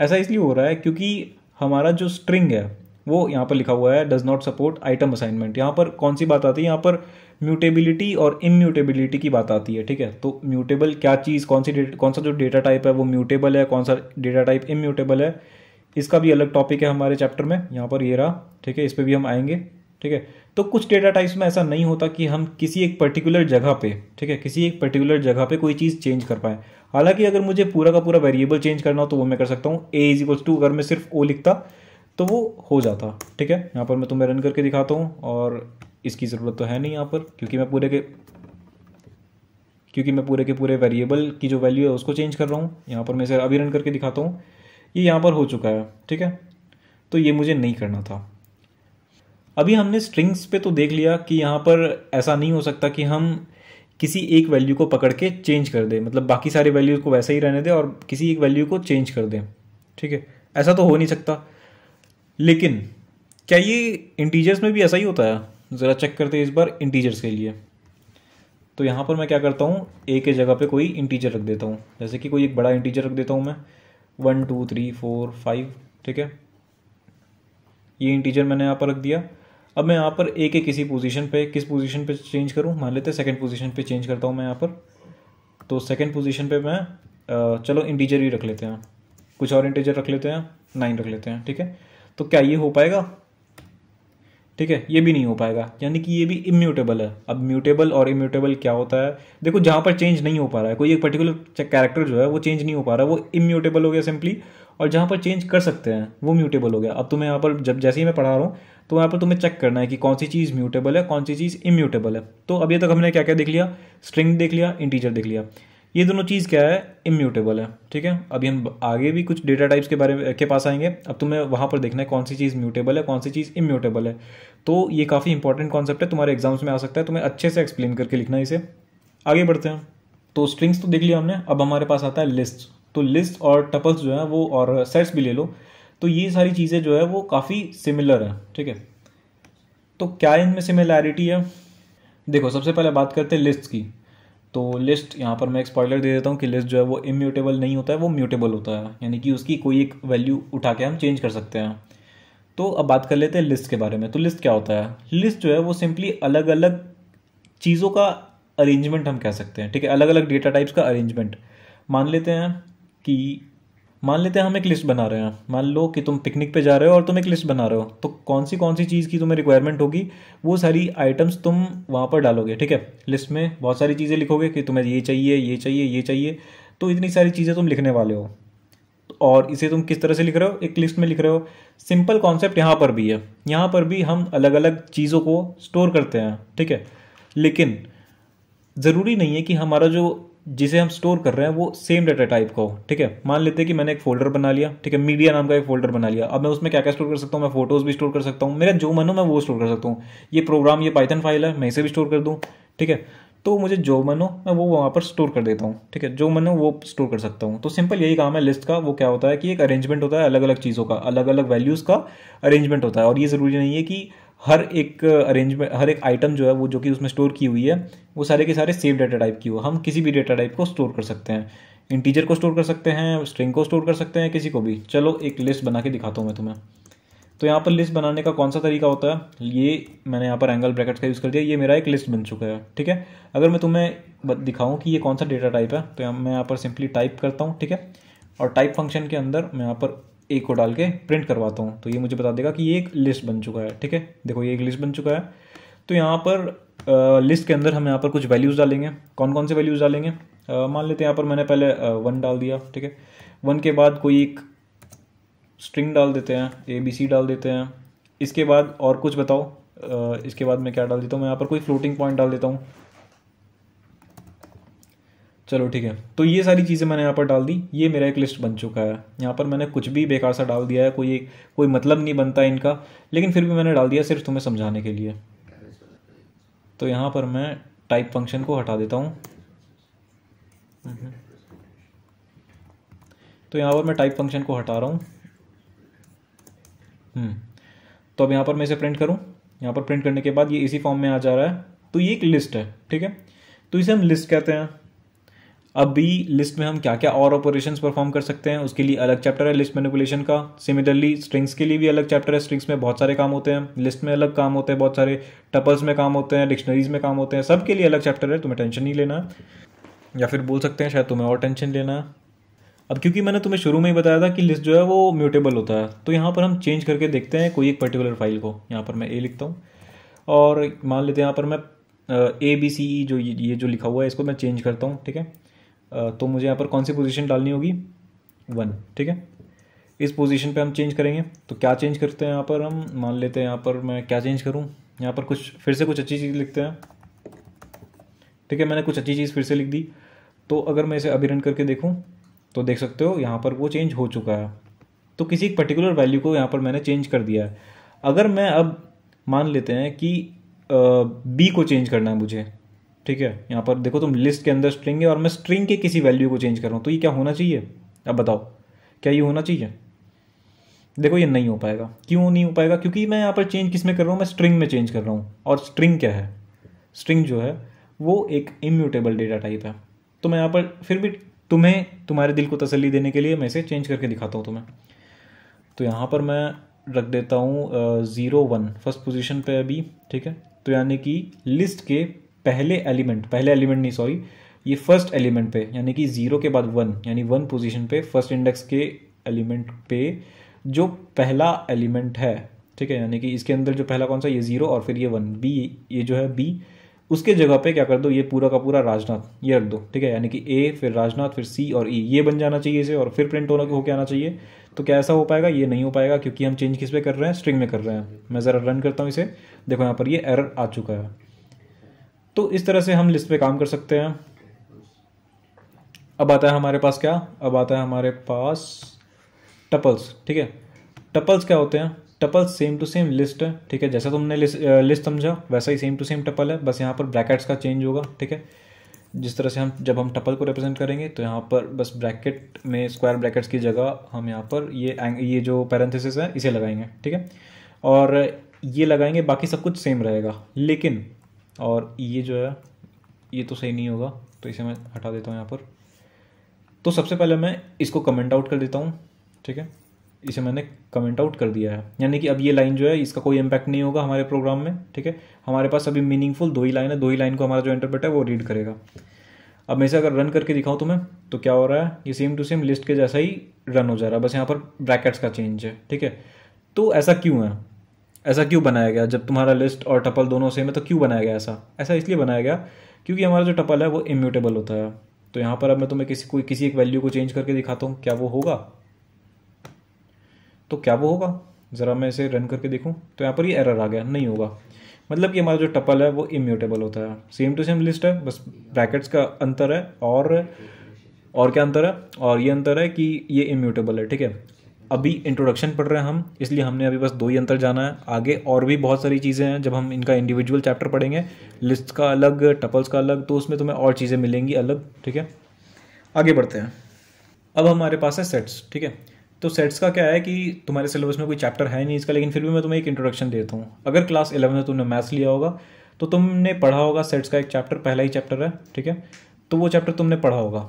ऐसा इसलिए हो रहा है क्योंकि हमारा जो स्ट्रिंग है, वो यहाँ पर लिखा हुआ है does not support item assignment यहाँ पर कौन सी बात आती है? यहाँ पर म्यूटेबिलिटी और इम्यूटेबिलिटी की बात आती है, ठीक है? तो म्यूटेबल क्या चीज़, कौन सी कौन सा जो डेटा टाइप है, वो म्यूटेबल है, कौन सा डेटा टाइप इम्यूटेबल है? इसका भी अलग टॉपिक है हमारे चैप्टर में। यहाँ पर ये रहा, ठीक है? इस पर भी हम आएँगे, ठीक है? तो कुछ डेटा टाइप्स में ऐसा नहीं होता कि हम किसी एक पर्टिकुलर जगह पे, ठीक है, किसी एक पर्टिकुलर जगह पे कोई चीज़ चेंज कर पाए। हालाँकि अगर मुझे पूरा का पूरा वेरिएबल चेंज करना हो तो वो मैं कर सकता हूँ। ए इज़ इक्वल्स टू अगर मैं सिर्फ़ ओ लिखता तो वो हो जाता, ठीक है? यहाँ पर मैं तुम्हें रन करके दिखाता हूँ, और इसकी ज़रूरत तो है नहीं यहाँ पर, क्योंकि मैं पूरे के, क्योंकि मैं पूरे के पूरे वेरिएबल की जो वैल्यू है उसको चेंज कर रहा हूँ। यहाँ पर मैं इसे अभी रन करके दिखाता हूँ। ये यहाँ पर हो चुका है, ठीक है? तो ये मुझे नहीं करना था। अभी हमने स्ट्रिंग्स पे तो देख लिया कि यहाँ पर ऐसा नहीं हो सकता कि हम किसी एक वैल्यू को पकड़ के चेंज कर दें। मतलब बाकी सारे वैल्यूज़ को वैसे ही रहने दें और किसी एक वैल्यू को चेंज कर दें। ठीक है? ऐसा तो हो नहीं सकता। लेकिन क्या ये इंटीजर्स में भी ऐसा ही होता है? ज़रा चेक करते हैं इस बार इंटीजर्स के लिए। तो यहाँ पर मैं क्या करता हूँ? ए के जगह पे कोई इंटीजर रख देता हूँ। जैसे कि कोई एक बड़ा इंटीजर रख देता हूँ मैं। One two three four five ठीक है? ये इंटीजर मैंने यहाँ पर रख दिया। अब मैं यहाँ पर ए के किसी पोजीशन पे, किस पोजीशन पे चेंज करूँ? मान लेते हैं सेकंड पोजीशन पे चेंज करता हूँ मैं यहाँ पर। तो सेकंड पोजीशन पे मैं चलो इंटीजर ही रख लेते हैं। कुछ और इंटीजर रख लेते हैं नाइन रख लेते हैं, ठीक है? तो क्या ये हो पाएगा? ठीक है, ये भी नहीं हो पाएगा। यानी कि ये भी इम्यूटेबल है। अब म्यूटेबल और इम्यूटेबल क्या होता है? देखो, जहाँ पर चेंज नहीं हो पा रहा है, कोई एक पर्टिकुलर कैरेक्टर जो है, वो चेंज नहीं हो पा रहा है वो इम्यूटेबल हो गया सिंपली और जहाँ पर चेंज कर सकते हैं, वो म्यूटेबल हो गया। अब तुम्हें यहाँ पर जब जैसे ही मैं पढ़ा रहा हूँ तो यहाँ पर तुम्हें चेक करना है कि कौन सी चीज़ म्यूटेबल है, कौन सी चीज़ इम्यूटेबल है। तो अभी तक हमने क्या क्या देख लिया? स्ट्रिंग देख लिया इंटीजर देख लिया। ये दोनों चीज़ क्या है? इम्यूटेबल है, ठीक है? अभी हम आगे भी कुछ डेटा टाइप्स के बारे में, के पास आएँगे। अब तुम्हें वहाँ पर देखना है कौन सी चीज़ म्यूटेबल है, कौन सी चीज़ इम्यूटेबल है। तो ये काफ़ी इंपॉर्टेंट कॉन्सेप्ट है, तुम्हारे एग्ज़ाम्स में आ सकता है, तुम्हें अच्छे से एक्सप्लेन करके लिखना है इसे। आगे बढ़ते हैं। तो स्ट्रिंग्स तो देख लिया हमने, अब हमारे पास आता है लिस्ट तो लिस्ट और टपल्स जो है वो और सेट्स भी ले लो। तो ये सारी चीज़ें जो है वो काफ़ी सिमिलर है, ठीक है? तो क्या इनमें सिमिलैरिटी है? देखो, सबसे पहले बात करते हैं लिस्ट की। तो लिस्ट यहाँ पर मैं एक स्पॉइलर दे देता हूँ कि लिस्ट जो है वो इम्यूटेबल नहीं होता है, वो म्यूटेबल होता है। यानी कि उसकी कोई एक वैल्यू उठा के हम चेंज कर सकते हैं। तो अब बात कर लेते हैं लिस्ट के बारे में। तो लिस्ट क्या होता है? लिस्ट जो है वो सिंपली अलग अलग चीज़ों का अरेंजमेंट हम कह सकते हैं, ठीक है? अलग अलग डेटा टाइप्स का अरेंजमेंट मान लेते हैं कि मान लेते हैं हम एक लिस्ट बना रहे हैं। मान लो कि तुम पिकनिक पे जा रहे हो और तुम एक लिस्ट बना रहे हो। तो कौन सी कौन सी चीज़ की तुम्हें रिक्वायरमेंट होगी? वो सारी आइटम्स तुम वहाँ पर डालोगे, ठीक है? लिस्ट में बहुत सारी चीज़ें लिखोगे कि तुम्हें ये चाहिए ये चाहिए ये चाहिए। तो इतनी सारी चीज़ें तुम लिखने वाले हो। और इसे तुम किस तरह से लिख रहे हो? एक लिस्ट में लिख रहे हो। सिंपल कॉन्सेप्ट यहाँ पर भी है। यहाँ पर भी हम अलग अलग चीज़ों को स्टोर करते हैं, ठीक है? लेकिन ज़रूरी नहीं है कि हमारा जो जिसे हम स्टोर कर रहे हैं, वो सेम डाटा टाइप का हो, ठीक है? मान लेते हैं कि मैंने एक फोल्डर बना लिया, ठीक है? मीडिया नाम का एक फोल्डर बना लिया। अब मैं उसमें क्या क्या स्टोर कर सकता हूँ? मैं फ़ोटोज़ भी स्टोर कर सकता हूँ। मेरा जो मन हो, मैं वो स्टोर कर सकता हूँ। ये प्रोग्राम ये पाइथन फ़ाइल है, मैं इसे भी स्टोर कर दूँ, ठीक है? तो मुझे जो मन हो, मैं वो वहाँ पर स्टोर कर देता हूँ, ठीक है? जो मन हो, वो स्टोर कर सकता हूँ। तो सिंपल यही काम है लिस्ट का। वो क्या होता है कि एक अरेंजमेंट होता है अलग अलग चीज़ों का अलग अलग वैल्यूज़ का अरेंजमेंट होता है। और ये ज़रूरी नहीं है कि हर एक अरेंजमेंट हर एक आइटम जो है वो जो कि उसमें स्टोर की हुई है, वो सारे के सारे सेव डाटा टाइप की हो। हम किसी भी डाटा टाइप को स्टोर कर सकते हैं। इंटीजर को स्टोर कर सकते हैं स्ट्रिंग को स्टोर कर सकते हैं, किसी को भी। चलो एक लिस्ट बना के दिखाता हूँ मैं तुम्हें। तो यहाँ पर लिस्ट बनाने का कौन सा तरीका होता है? ये मैंने यहाँ पर एंगल ब्रैकेट्स का यूज़ कर दिया। ये मेरा एक लिस्ट बन चुका है, ठीक है? अगर मैं तुम्हें दिखाऊँ कि ये कौन सा डेटा टाइप है तो मैं यहाँ पर सिंपली टाइप करता हूँ, ठीक है? और टाइप फ़ंक्शन के अंदर मैं यहाँ पर एक को डाल के प्रिंट करवाता हूँ। तो ये मुझे बता देगा कि ये एक लिस्ट बन चुका है, ठीक है? देखो, ये एक लिस्ट बन चुका है। तो यहाँ पर लिस्ट के अंदर हम यहाँ पर कुछ वैल्यूज़ डालेंगे। कौन कौन से वैल्यूज़ डालेंगे? मान लेते हैं यहाँ पर मैंने पहले वन डाल दिया, ठीक है? वन के बाद कोई एक स्ट्रिंग डाल देते हैं ए बी सी डाल देते हैं। इसके बाद और कुछ बताओ। इसके बाद मैं क्या डाल देता हूँ? मैं यहाँ पर कोई फ्लोटिंग पॉइंट डाल देता हूँ। चलो ठीक है। तो ये सारी चीज़ें मैंने यहाँ पर डाल दी। ये मेरा एक लिस्ट बन चुका है। यहाँ पर मैंने कुछ भी बेकार सा डाल दिया है कोई कोई मतलब नहीं बनता इनका। लेकिन फिर भी मैंने डाल दिया सिर्फ़ तुम्हें समझाने के लिए। तो यहाँ पर मैं टाइप फ़ंक्शन को हटा देता हूँ। तो यहाँ पर मैं टाइप फ़ंक्शन को हटा रहा हूँ। हम्म, तो अब यहाँ पर मैं इसे प्रिंट करूँ। यहाँ पर प्रिंट करने के बाद ये इसी फॉर्म में आ जा रहा है। तो ये एक लिस्ट है ठीक है? तो इसे हम लिस्ट कहते हैं। अब लिस्ट में हम क्या क्या और ऑपरेशन परफॉर्म कर सकते हैं, उसके लिए अलग चैप्टर है लिस्ट मैनिपुलेशन का। सिमिलरली स्ट्रिंग्स के लिए भी अलग चैप्टर है स्ट्रिंग्स में बहुत सारे काम होते हैं। लिस्ट में अलग काम होते हैं, बहुत सारे टपल्स में काम होते हैं डिक्शनरीज में काम होते हैं। सबके लिए अलग चैप्टर है, तुम्हें टेंशन नहीं लेना। या फिर बोल सकते हैं, शायद तुम्हें और टेंशन लेना। अब क्योंकि मैंने तुम्हें शुरू में ही बताया था कि लिस्ट जो है वो म्यूटेबल होता है तो यहाँ पर हम चेंज करके देखते हैं कोई एक पर्टिकुलर फ़ाइल को। यहाँ पर मैं ए लिखता हूँ। और मान लेते हैं, यहाँ पर मैं ए बी सी ई जो ये जो लिखा हुआ है, इसको मैं चेंज करता हूँ, ठीक है? तो मुझे यहाँ पर कौन सी पोजीशन डालनी होगी? वन ठीक है? इस पोजीशन पे हम चेंज करेंगे। तो क्या चेंज करते हैं यहाँ पर हम? मान लेते हैं यहाँ पर मैं क्या चेंज करूँ? यहाँ पर कुछ, फिर से कुछ अच्छी चीज़ लिखते हैं। ठीक है, मैंने कुछ अच्छी चीज़ फिर से लिख दी। तो अगर मैं इसे अभी रन करके देखूँ तो देख सकते हो यहाँ पर वो चेंज हो चुका है। तो किसी एक पर्टिकुलर वैल्यू को यहाँ पर मैंने चेंज कर दिया है। अगर मैं अब मान लेते हैं कि बी को चेंज करना है मुझे ठीक है? यहाँ पर देखो तुम लिस्ट के अंदर स्ट्रिंग है और मैं स्ट्रिंग के किसी वैल्यू को चेंज कर रहा हूँ तो ये क्या होना चाहिए? अब बताओ, क्या ये होना चाहिए? देखो ये नहीं हो पाएगा। क्यों नहीं हो पाएगा? क्योंकि मैं यहाँ पर चेंज किसमें कर रहा हूँ? मैं स्ट्रिंग में चेंज कर रहा हूँ। और स्ट्रिंग क्या है? स्ट्रिंग जो है, वो एक इम्यूटेबल डेटा टाइप है। तो मैं यहाँ पर फिर भी तुम्हें, तुम्हारे दिल को तसली देने के लिए मैं इसे चेंज करके दिखाता हूँ तुम्हें। तो यहाँ पर मैं रख देता हूँ ज़ीरो वन फ़र्स्ट पोजिशन पर अभी, ठीक है? तो यानी कि लिस्ट के पहले एलिमेंट पहले एलिमेंट नहीं सॉरी ये फ़र्स्ट एलिमेंट पे यानी कि ज़ीरो के बाद वन यानी वन पोजीशन पे फ़र्स्ट इंडेक्स के एलिमेंट पे जो पहला एलिमेंट है ठीक है यानी कि इसके अंदर जो पहला कौन सा ये ज़ीरो और फिर ये वन बी ये जो है बी उसके जगह पे क्या कर दो ये पूरा का पूरा राजनाथ ये रख दो ठीक है यानी कि ए फिर राजनाथ फिर सी और ई e, ये बन जाना चाहिए इसे और फिर प्रिंट होना होके आना चाहिए तो क्या ऐसा हो पाएगा ये नहीं हो पाएगा क्योंकि हम चेंज किस पे कर रहे हैं स्ट्रिंग में कर रहे हैं मैं ज़रा रन करता हूँ इसे देखो यहाँ पर ये एरर आ चुका है तो इस तरह से हम लिस्ट पे काम कर सकते हैं। अब आता है हमारे पास क्या? अब आता है हमारे पास टपल्स ठीक है? टपल्स क्या होते हैं? Tuple same to same list है ठीक है? जैसा तुमने लिस्ट, लिस्ट समझा वैसा ही सेम टू सेम टपल है। बस यहाँ पर ब्रैकेट्स का चेंज होगा ठीक है? जिस तरह से हम जब हम टपल को रिप्रेजेंट करेंगे तो यहाँ पर बस ब्रैकेट में स्क्वायर ब्रैकेट्स की जगह हम यहाँ पर ये ये जो पैरेंथेसिस है इसे लगाएँगे ठीक है? और ये लगाएँगे बाकी सब कुछ सेम रहेगा। लेकिन और ये जो है, ये तो सही नहीं होगा तो इसे मैं हटा देता हूँ यहाँ पर। तो सबसे पहले मैं इसको कमेंट आउट कर देता हूँ, ठीक है? इसे मैंने कमेंट आउट कर दिया है। यानी कि अब ये लाइन जो है, इसका कोई इम्पैक्ट नहीं होगा हमारे प्रोग्राम में, ठीक है? हमारे पास अभी मीनिंगफुल दो ही लाइन है, दो ही लाइन को हमारा जो इंटरप्रेट है वो रीड करेगा। अब मैं इसे अगर रन करके दिखाऊँ तुम्हें तो क्या हो रहा है? ये सेम टू सेम लिस्ट के जैसा ही रन हो जा रहा है। बस यहाँ पर ब्रैकेट्स का चेंज है, ठीक है? तो ऐसा क्यों है? ऐसा क्यों बनाया गया? जब तुम्हारा लिस्ट और टपल दोनों सेम है तो क्यों बनाया गया ऐसा? ऐसा इसलिए बनाया गया क्योंकि हमारा जो टपल है, वो इम्यूटेबल होता है। तो यहाँ पर अब मैं तुम्हें किसी कोई किसी एक वैल्यू को चेंज करके दिखाता हूँ। क्या वो होगा? तो क्या वो होगा? ज़रा मैं इसे रन करके देखूँ। तो यहाँ पर ये एरर आ गया। नहीं होगा। मतलब कि हमारा जो टपल है, वो इम्यूटेबल होता है। सेम टू सेम लिस्ट है, बस ब्रैकेट्स का अंतर है और और क्या अंतर है? और ये अंतर है कि ये इम्यूटेबल है, ठीक है? अभी इंट्रोडक्शन पढ़ रहे हैं हम, इसलिए हमने अभी बस दो ही अंतर जाना है। आगे और भी बहुत सारी चीज़ें हैं, जब हम इनका इंडिविजुअल चैप्टर पढ़ेंगे लिस्ट का अलग टपल्स का अलग तो उसमें तुम्हें और चीज़ें मिलेंगी अलग, ठीक है? आगे बढ़ते हैं। अब हमारे पास है सेट्स ठीक है? तो सेट्स का क्या है कि तुम्हारे सिलेबस में कोई चैप्टर है नहीं इसका, लेकिन फिर भी मैं तुम्हें एक इंट्रोडक्शन देता हूँ। अगर क्लास इलेवन में तुमने मैथ्स लिया होगा तो तुमने पढ़ा होगा सेट्स का एक चैप्टर पहला ही चैप्टर है, ठीक है? तो वो चैप्टर तुमने पढ़ा होगा।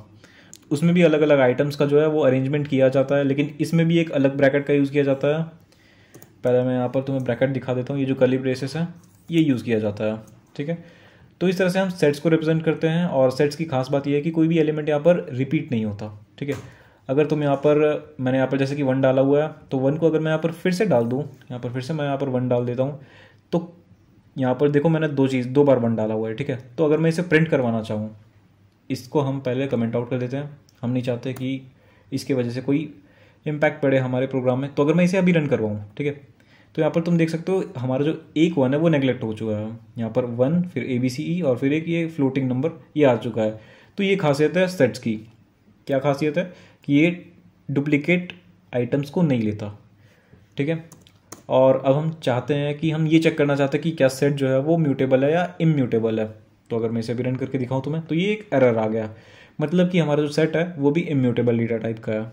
उसमें भी अलग अलग आइटम्स का जो है वो अरेंजमेंट किया जाता है, लेकिन इसमें भी एक अलग ब्रैकेट का यूज़ किया जाता है। पहले मैं यहाँ पर तुम्हें ब्रैकेट दिखा देता हूँ, ये जो कली ब्रेसेस है, ये यूज़ किया जाता है, ठीक है? तो इस तरह से हम सेट्स को रिप्रेजेंट करते हैं, और सेट्स की खास बात यह है कि कोई भी एलिमेंट यहाँ पर रिपीट नहीं होता, ठीक है? अगर तुम यहाँ पर, मैंने यहाँ पर जैसे कि वन डाला हुआ है तो वन को अगर मैं यहाँ पर फिर से डाल दूँ, यहाँ पर फिर से मैं यहाँ पर वन डाल देता हूँ तो यहाँ पर देखो मैंने दो चीज़, दो बार वन डाला हुआ है, ठीक है? तो अगर मैं इसे प्रिंट करवाना चाहूँ इसको हम पहले कमेंट आउट कर देते हैं। हम नहीं चाहते कि इसके वजह से कोई इम्पैक्ट पड़े हमारे प्रोग्राम में। तो अगर मैं इसे अभी रन करवाऊँ, ठीक है? तो यहाँ पर तुम देख सकते हो, हमारा जो एक वन है, वो नेगलेक्ट हो चुका है। यहाँ पर वन फिर ए बी सी ई और फिर एक ये फ्लोटिंग नंबर ये आ चुका है। तो ये खासियत है सेट्स की। क्या खासियत है? कि ये डुप्लीकेट आइटम्स को नहीं लेता। ठीक है? और अब हम चाहते हैं कि हम ये चेक करना चाहते हैं कि क्या सेट जो है वो म्यूटेबल है या इम्यूटेबल है। तो अगर मैं इसे भी रन करके दिखाऊँ तुम्हें तो ये एक एरर आ गया। मतलब कि हमारा जो सेट है, वो भी इम्यूटेबल डेटा टाइप का है।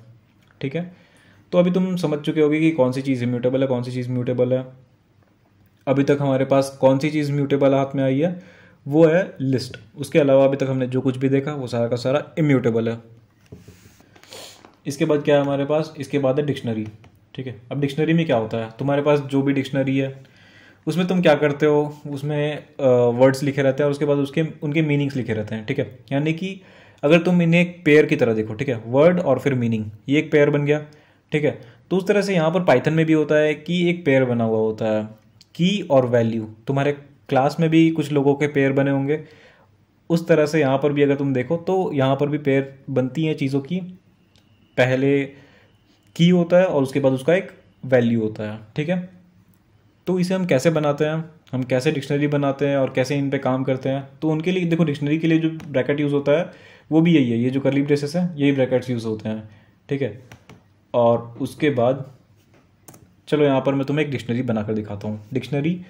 ठीक है? तो अभी तुम समझ चुके होगे कि कौन सी चीज़ इम्यूटेबल है, कौन सी चीज़ म्यूटेबल है। अभी तक हमारे पास कौन सी चीज़ म्यूटेबल हाथ में आई है, वो है लिस्ट उसके अलावा अभी तक हमने जो कुछ भी देखा, वो सारा का सारा इम्यूटेबल है। इसके बाद क्या है हमारे पास? इसके बाद है डिक्शनरी ठीक है? अब डिक्शनरी में क्या होता है? तुम्हारे पास जो भी डिक्शनरी है उसमें तुम क्या करते हो? उसमें वर्ड्स लिखे रहते हैं और उसके बाद उसके, उनके मीनिंग्स लिखे रहते हैं, ठीक है? यानी कि अगर तुम इन्हें एक पेयर की तरह देखो, ठीक है? वर्ड और फिर मीनिंग ये एक पेयर बन गया, ठीक है? तो उस तरह से यहाँ पर पाइथन में भी होता है कि एक पेयर बना हुआ होता है। की और वैल्यू तुम्हारे क्लास में भी कुछ लोगों के पेयर बने होंगे। उस तरह से यहाँ पर भी अगर तुम देखो तो यहाँ पर भी पेयर बनती हैं चीज़ों की। पहले की होता है और उसके बाद उसका एक वैल्यू होता है, ठीक है? तो इसे हम कैसे बनाते हैं? हम कैसे डिक्शनरी बनाते हैं और कैसे इन पे काम करते हैं? तो उनके लिए, देखो, डिक्शनरी के लिए जो ब्रैकेट यूज़ होता है, वो भी यही है। ये जो करली ब्रेसेस हैं, यही ब्रैकेट्स यूज़ होते हैं, ठीक है? और उसके बाद, चलो, यहाँ पर मैं तुम्हें एक डिक्शनरी बनाकर दिखाता हूँ। डिक्शनरी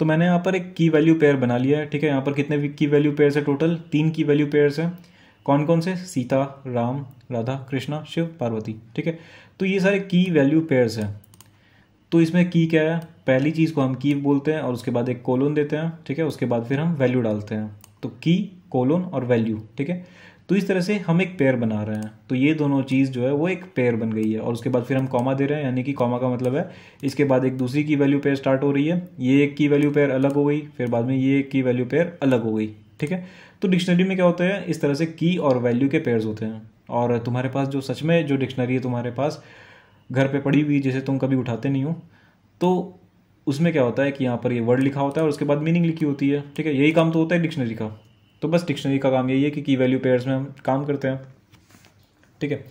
तो मैंने यहाँ पर एक की वैल्यू पेयर बना लिया है, ठीक है? यहाँ पर कितने की वैल्यू पेयर्स है टोटल तीन की वैल्यू पेयर्स हैं। कौन कौन से? सीता, राम, राधा, कृष्णा, शिव, पार्वती, ठीक है? तो ये सारे की वैल्यू पेयर्स हैं। तो इसमें की क्या है? पहली चीज़ को हम की बोलते हैं और उसके बाद एक कोलोन देते हैं, ठीक है? उसके बाद फिर हम वैल्यू डालते हैं। तो की कोलोन और वैल्यू ठीक है? तो इस तरह से हम एक पेयर बना रहे हैं। तो ये दोनों चीज़ जो है वो एक पेयर बन गई है। और उसके बाद फिर हम कॉमा दे रहे हैं, यानी कि कॉमा का मतलब है, इसके बाद एक दूसरी की वैल्यू पेयर स्टार्ट हो रही है। ये एक की वैल्यू पेयर अलग हो गई, फिर बाद में ये एक की वैल्यू पेयर अलग हो गई, ठीक है? तो डिक्शनरी में क्या होता है? इस तरह से की और वैल्यू के पेयर्स होते हैं। और तुम्हारे पास जो सच में जो डिक्शनरी है तुम्हारे पास घर पे पड़ी हुई, जिसे तुम कभी उठाते नहीं हो। तो उसमें क्या होता है कि यहाँ पर ये वर्ड लिखा होता है और उसके बाद मीनिंग लिखी होती है, ठीक है? यही काम तो होता है डिक्शनरी का। तो बस डिक्शनरी का काम यही है कि की वैल्यू पेयर्स में हम काम करते हैं, ठीक है?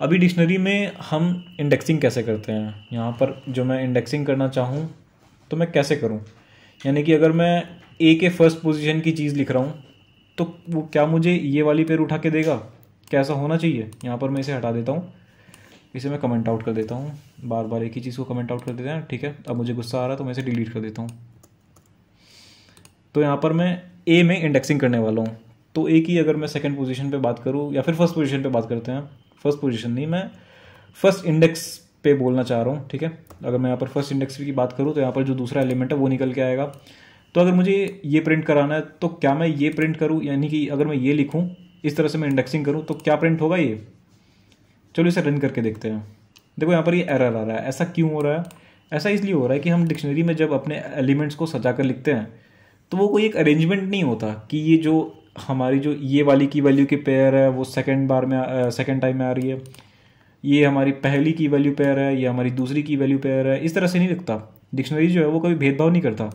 अभी डिक्शनरी में हम इंडेक्सिंग कैसे करते हैं? यहाँ पर जो मैं इंडेक्सिंग करना चाहूँ तो मैं कैसे करूँ? यानी कि अगर मैं ए के फ़र्स्ट पोजीशन की चीज़ लिख रहा हूँ तो वो क्या मुझे ये वाली पेयर उठा के देगा? कैसा होना चाहिए? यहाँ पर मैं इसे हटा देता हूँ। इसे मैं कमेंट आउट कर देता हूँ। बार बार एक ही चीज़ को कमेंट आउट कर देते हैं, ठीक है? अब मुझे गुस्सा आ रहा है तो मैं इसे डिलीट कर देता हूँ। तो यहाँ पर मैं ए में इंडेक्सिंग करने वाला हूँ। तो ए की अगर मैं सेकंड पोजीशन पे बात करूँ, या फिर फ़र्स्ट पोजीशन पे बात करते हैं। फ़र्स्ट पोजीशन नहीं, मैं फ़र्स्ट इंडेक्स पे बोलना चाह रहा हूँ, ठीक है? अगर मैं यहाँ पर फ़र्स्ट इंडेक्स की बात करूँ तो यहाँ पर जो दूसरा एलिमेंट है, वो निकल के आएगा। तो अगर मुझे ये प्रिंट कराना है तो क्या मैं ये प्रिंट करूँ? यानी कि अगर मैं ये लिखूँ, इस तरह से मैं इंडेक्सिंग करूँ तो क्या प्रिंट होगा ये? चलो इसे रन करके देखते हैं। देखो यहाँ पर ये एरर आ रहा है। ऐसा क्यों हो रहा है? ऐसा इसलिए हो रहा है कि हम डिक्शनरी में जब अपने एलिमेंट्स को सजा कर लिखते हैं तो वो कोई एक अरेंजमेंट नहीं होता कि ये जो हमारी जो ये वाली की वैल्यू की पेयर है, वो सेकेंड बार में सेकेंड टाइम में आ रही है। ये हमारी पहली की वैल्यू पेयर है, ये हमारी दूसरी की वैल्यू पेयर है। इस तरह से नहीं लिखता। डिक्शनरी जो है वो कभी भेदभाव नहीं करता।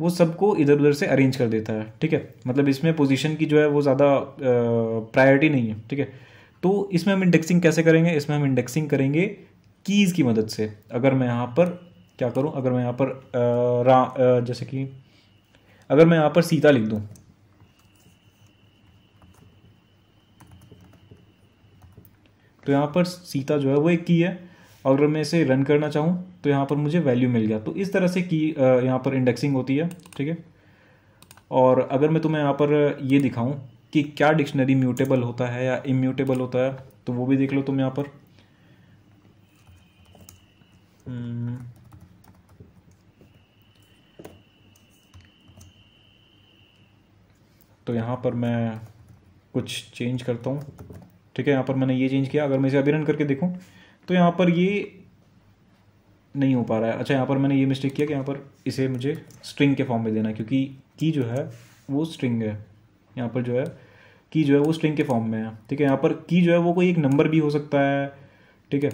वो सबको इधर उधर से अरेंज कर देता है, ठीक है? मतलब इसमें पोजीशन की जो है वो ज़्यादा प्रायोरिटी नहीं है, ठीक है? तो इसमें हम इंडेक्सिंग कैसे करेंगे? इसमें हम इंडेक्सिंग करेंगे कीज़ की मदद से। अगर मैं यहाँ पर क्या करूँ? अगर मैं यहाँ पर आ, रा आ, जैसे कि अगर मैं यहाँ पर सीता लिख दूँ। तो यहाँ पर सीता जो है वो एक की है। अगर मैं इसे रन करना चाहूँ तो यहाँ पर मुझे वैल्यू मिल गया। तो इस तरह से की यहाँ पर इंडेक्सिंग होती है ठीक है? और अगर मैं तुम्हें यहाँ पर ये दिखाऊँ कि क्या डिक्शनरी म्यूटेबल होता है या इम्यूटेबल होता है तो वो भी देख लो तुम यहाँ पर। हम्म। तो यहाँ पर मैं कुछ चेंज करता हूँ। ठीक है, यहाँ पर मैंने ये चेंज किया। अगर मैं इसे अभी रन करके देखूँ तो यहाँ पर ये नहीं हो पा रहा है। अच्छा यहाँ पर मैंने ये मिस्टेक किया कि यहाँ पर इसे मुझे स्ट्रिंग के फॉर्म में देना है, क्योंकि की जो है, वो स्ट्रिंग है। यहाँ पर जो है की जो है वो स्ट्रिंग के फॉर्म में है, ठीक है? यहाँ पर की जो है वो कोई एक नंबर भी हो सकता है, ठीक है?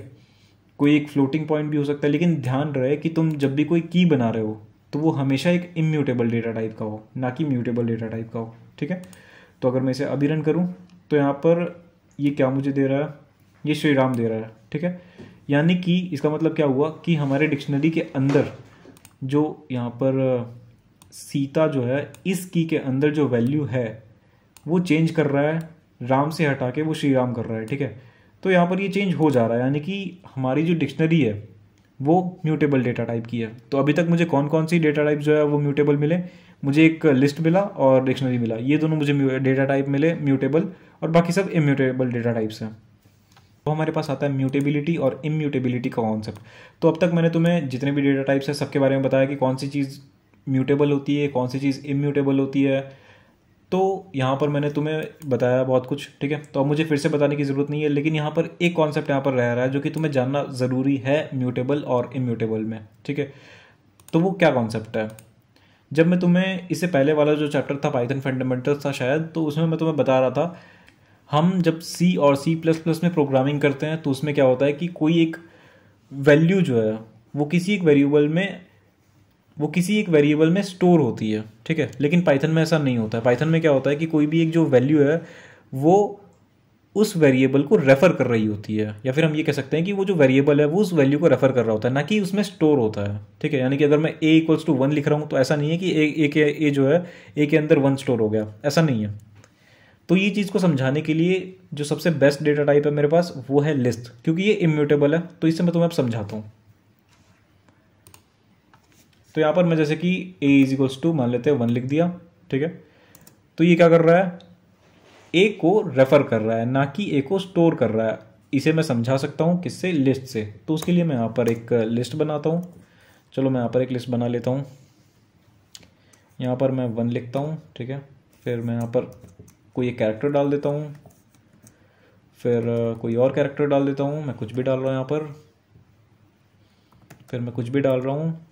कोई एक फ्लोटिंग पॉइंट भी हो सकता है, लेकिन ध्यान रहे कि तुम जब भी कोई की बना रहे हो तो वो हमेशा एक इम्यूटेबल डेटा टाइप का हो, ना कि म्यूटेबल डेटा टाइप का हो, ठीक है? तो अगर मैं इसे अभी रन करूँ तो यहाँ पर ये क्या मुझे दे रहा है? ये श्री राम दे रहा है, ठीक है? यानी कि इसका मतलब क्या हुआ कि हमारे डिक्शनरी के अंदर जो यहाँ पर, सीता जो है, इस की के अंदर जो वैल्यू है वो चेंज कर रहा है, राम से हटा के वो श्री राम कर रहा है, ठीक है? तो यहाँ पर ये चेंज हो जा रहा है, यानी कि हमारी जो डिक्शनरी है, वो म्यूटेबल डेटा टाइप की है। तो अभी तक मुझे कौन कौन सी डेटा टाइप जो है वो म्यूटेबल मिले? मुझे एक लिस्ट मिला और डिक्शनरी मिला। ये दोनों मुझे डेटा टाइप मिले म्यूटेबल और बाकी सब इम्यूटेबल डेटा टाइप्स हैं। तो हमारे पास आता है म्यूटेबिलिटी और इम्यूटेबिलिटी का कॉन्सेप्ट तो अब तक मैंने तुम्हें जितने भी डेटा टाइप्स है, सबके बारे में बताया कि कौन सी चीज़ म्यूटेबल होती है, कौन सी चीज़ इम्यूटेबल होती है तो यहाँ पर मैंने तुम्हें बताया बहुत कुछ, ठीक है? तो अब मुझे फिर से बताने की ज़रूरत नहीं है, लेकिन यहाँ पर एक कॉन्सेप्ट यहाँ पर रह रहा है जो कि तुम्हें जानना ज़रूरी है म्यूटेबल और इम्यूटेबल में, ठीक है? तो वो क्या कॉन्सेप्ट है? जब मैं तुम्हें इससे पहले वाला जो चैप्टर था पाइथन फंडामेंटल्स था शायद तो उसमें मैं तुम्हें बता रहा था, हम जब सी और सी प्लस प्लस में प्रोग्रामिंग करते हैं तो उसमें क्या होता है कि कोई एक वैल्यू जो है, वो किसी एक वेरिएबल में वो किसी एक वेरिएबल में स्टोर होती है, ठीक है? लेकिन पाइथन में ऐसा नहीं होता है। पाइथन में क्या होता है कि कोई भी एक जो वैल्यू है, वो उस वेरिएबल को रेफर कर रही होती है। या फिर हम ये कह सकते हैं कि वो जो वेरिएबल है, वो उस वैल्यू को रेफर कर रहा होता है, ना कि उसमें स्टोर होता है, ठीक है? यानी कि अगर मैं ए इक्वल्स टू वन लिख रहा हूँ तो ऐसा नहीं है कि ए ए के ए जो है ए के अंदर वन स्टोर हो गया। ऐसा नहीं है। तो ये चीज़ को समझाने के लिए जो सबसे बेस्ट डेटा टाइप है मेरे पास, वो है लिस्ट क्योंकि ये इम्यूटेबल है। तो इससे मैं तुम्हें अब समझाता हूँ। तो यहाँ पर मैं जैसे कि ए इज़ इक्वल्स टू मान लेते हैं वन लिख दिया, ठीक है? तो ये क्या कर रहा है? ए को रेफर कर रहा है, ना कि ए को स्टोर कर रहा है। इसे मैं समझा सकता हूँ किससे? लिस्ट से। तो उसके लिए मैं यहाँ पर एक लिस्ट बनाता हूँ। चलो मैं यहाँ पर एक लिस्ट बना लेता हूँ। यहाँ पर मैं वन लिखता हूँ, ठीक है? फिर मैं यहाँ पर कोई एक कैरेक्टर डाल देता हूँ। फिर कोई और कैरेक्टर डाल देता हूँ। मैं कुछ भी डाल रहा हूँ यहाँ पर। फिर मैं कुछ भी डाल रहा हूँ।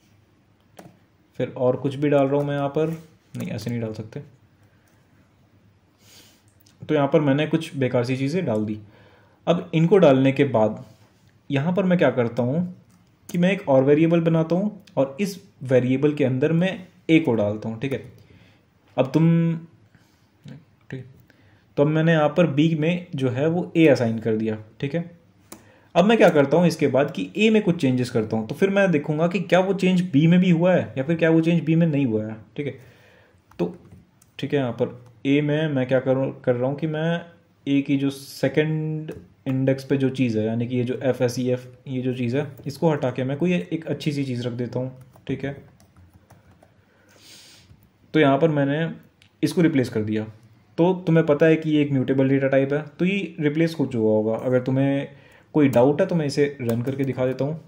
फिर और कुछ भी डाल रहा हूँ मैं यहाँ पर? नहीं, ऐसे नहीं डाल सकते। तो यहाँ पर मैंने कुछ बेकार सी चीज़ें डाल दी। अब इनको डालने के बाद यहाँ पर मैं क्या करता हूँ कि मैं एक और वेरिएबल बनाता हूँ और इस वेरिएबल के अंदर मैं ए को डालता हूँ, ठीक है? अब तुम, ठीक। तो अब मैंने यहाँ पर बी में जो है वो ए असाइन कर दिया, ठीक है? अब मैं क्या करता हूँ इसके बाद कि ए में कुछ चेंजेस करता हूँ तो फिर मैं देखूँगा कि क्या वो चेंज बी में भी हुआ है, या फिर क्या वो चेंज बी में नहीं हुआ है, ठीक है? तो ठीक है, यहाँ पर ए में मैं क्या कर कर रहा हूँ कि मैं ए की जो सेकंड इंडेक्स पे जो चीज़ है, यानी कि ये जो एफ़ एस ई एफ़ ये जो चीज़ है, इसको हटा के मैं कोई एक अच्छी सी चीज़ रख देता हूँ, ठीक है? तो यहाँ पर मैंने इसको रिप्लेस कर दिया। तो तुम्हें पता है कि ये एक म्यूटेबल डेटा टाइप है तो ये रिप्लेस हो चुका होगा, अगर तुम्हें कोई डाउट है तो मैं इसे रन करके दिखा देता हूँ।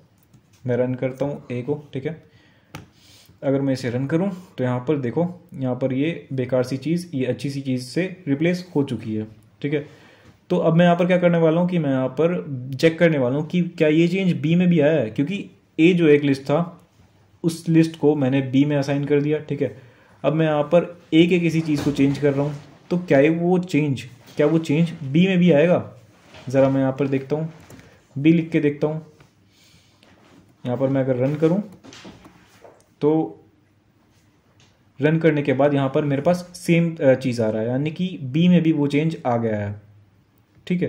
मैं रन करता हूँ ए को, ठीक है? अगर मैं इसे रन करूँ तो यहाँ पर देखो, यहाँ पर ये बेकार सी चीज़, ये अच्छी सी चीज़ से रिप्लेस हो चुकी है, ठीक है? तो अब मैं यहाँ पर क्या करने वाला हूँ कि मैं यहाँ पर चेक करने वाला हूँ कि क्या ये चेंज बी में भी आया है? क्योंकि ए जो एक लिस्ट था, उस लिस्ट को मैंने बी में असाइन कर दिया, ठीक है? अब मैं यहाँ पर ए के किसी चीज़ को चेंज कर रहा हूँ तो क्या वो चेंज क्या वो चेंज बी में भी आएगा? ज़रा मैं यहाँ पर देखता हूँ। बी लिख के देखता हूँ। यहाँ पर मैं अगर रन करूँ तो रन करने के बाद यहाँ पर मेरे पास सेम चीज़ आ रहा है। यानी कि बी में भी वो चेंज आ गया है। ठीक है?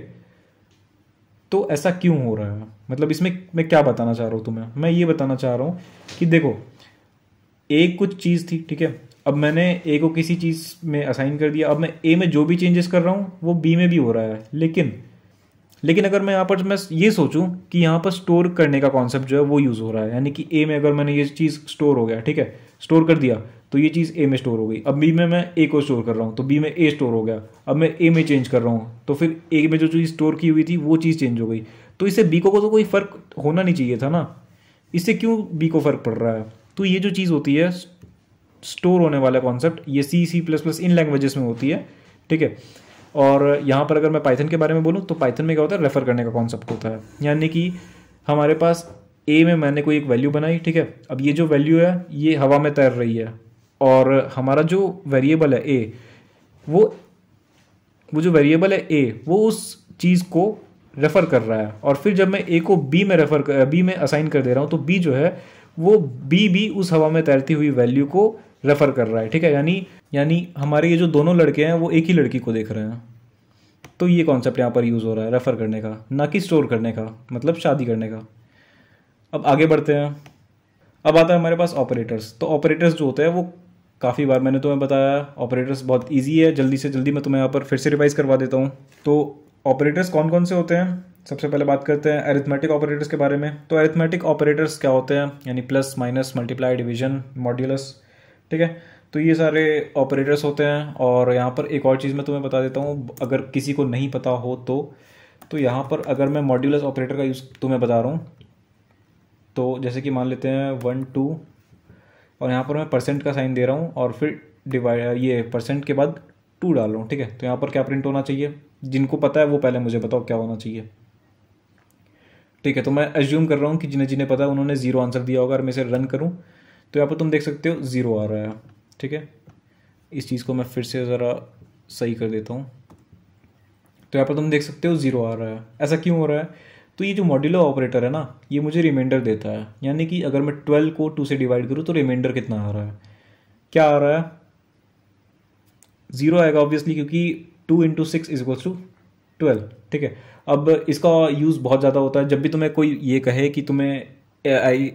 तो ऐसा क्यों हो रहा है? मतलब इसमें मैं क्या बताना चाह रहा हूँ तुम्हें? मैं ये बताना चाह रहा हूँ कि देखो एक कुछ चीज़ थी, ठीक है? अब मैंने ए को किसी चीज़ में असाइन कर दिया। अब मैं ए में जो भी चेंजेस कर रहा हूँ, वो बी में भी हो रहा है। लेकिन लेकिन अगर मैं यहाँ पर मैं ये सोचूं कि यहाँ पर स्टोर करने का कॉन्सेप्ट जो है वो यूज़ हो रहा है, यानी कि ए में अगर मैंने ये चीज़ स्टोर हो गया, ठीक है? स्टोर कर दिया तो ये चीज़ ए में स्टोर हो गई। अब बी में मैं ए को स्टोर कर रहा हूँ तो बी में ए स्टोर हो गया। अब मैं ए में चेंज कर रहा हूँ तो फिर ए में जो चीज़ स्टोर की हुई थी, वो चीज़ चेंज हो गई। तो इससे बी को तो कोई फ़र्क होना नहीं चाहिए था ना? इससे क्यों बी को फ़र्क पड़ रहा है? तो ये जो चीज़ होती है स्टोर होने वाला कॉन्सेप्ट ये सी सी प्लस प्लस इन लैंग्वेजेस में होती है, ठीक है? और यहाँ पर अगर मैं पाइथन के बारे में बोलूँ तो पाइथन में क्या होता है? रेफर करने का कॉन्सेप्ट होता है। यानी कि हमारे पास ए में मैंने कोई एक वैल्यू बनाई, ठीक है? अब ये जो वैल्यू है, ये हवा में तैर रही है। और हमारा जो वेरिएबल है ए वो वो जो वेरिएबल है ए वो उस चीज़ को रेफ़र कर रहा है। और फिर जब मैं ए को बी में रेफ़र कर बी में असाइन कर दे रहा हूँ तो बी जो है, वो बी भी उस हवा में तैरती हुई वैल्यू को रेफ़र कर रहा है, ठीक है? यानी यानी हमारे ये जो दोनों लड़के हैं, वो एक ही लड़की को देख रहे हैं। तो ये कॉन्सेप्ट यहाँ पर यूज़ हो रहा है रेफ़र करने का, ना कि स्टोर करने का मतलब शादी करने का। अब आगे बढ़ते हैं। अब आता है हमारे पास ऑपरेटर्स तो ऑपरेटर्स जो होते हैं, वो काफ़ी बार मैंने तुम्हें बताया ऑपरेटर्स बहुत ईजी है, जल्दी से जल्दी मैं तुम्हें यहाँ पर फिर से रिवाइज करवा देता हूँ। तो ऑपरेटर्स कौन कौन से होते हैं? सबसे पहले बात करते हैं अरिथमेटिक ऑपरेटर्स के बारे में। तो अरिथमेटिक ऑपरेटर्स क्या होते हैं? यानी plus minus multiply division modulus ठीक है? तो ये सारे ऑपरेटर्स होते हैं और यहाँ पर एक और चीज़ मैं तुम्हें बता देता हूँ, अगर किसी को नहीं पता हो तो तो यहाँ पर अगर मैं मॉड्यूलस ऑपरेटर का यूज़ तुम्हें बता रहा हूँ तो जैसे कि मान लेते हैं वन टू और यहाँ पर मैं परसेंट का साइन दे रहा हूँ और फिर डिवाइड ये परसेंट के बाद टू डाल रहा हूँ, ठीक है? तो यहाँ पर क्या प्रिंट होना चाहिए? जिनको पता है वो पहले मुझे बताओ क्या होना चाहिए। ठीक है तो मैं एज्यूम कर रहा हूँ कि जिन्हें जिन्हें पता है उन्होंने ज़ीरो आंसर दिया होगा, अगर मैं इसे रन करूँ तो यहाँ पर तुम देख सकते हो ज़ीरो आ रहा है। ठीक है? इस चीज़ को मैं फिर से ज़रा सही कर देता हूँ। तो यहाँ पर तुम देख सकते हो ज़ीरो आ रहा है। ऐसा क्यों हो रहा है? तो ये जो मॉड्यूलर ऑपरेटर है ना, ये मुझे रिमाइंडर देता है। यानी कि अगर मैं ट्वेल्व को टू से डिवाइड करूँ तो रिमाइंडर कितना आ रहा है? क्या आ रहा है? ज़ीरो आएगा ऑब्वियसली क्योंकि two into six is equals to twelve ठीक है? अब इसका यूज़ बहुत ज़्यादा होता है। जब भी तुम्हें कोई ये कहे कि तुम्हें आई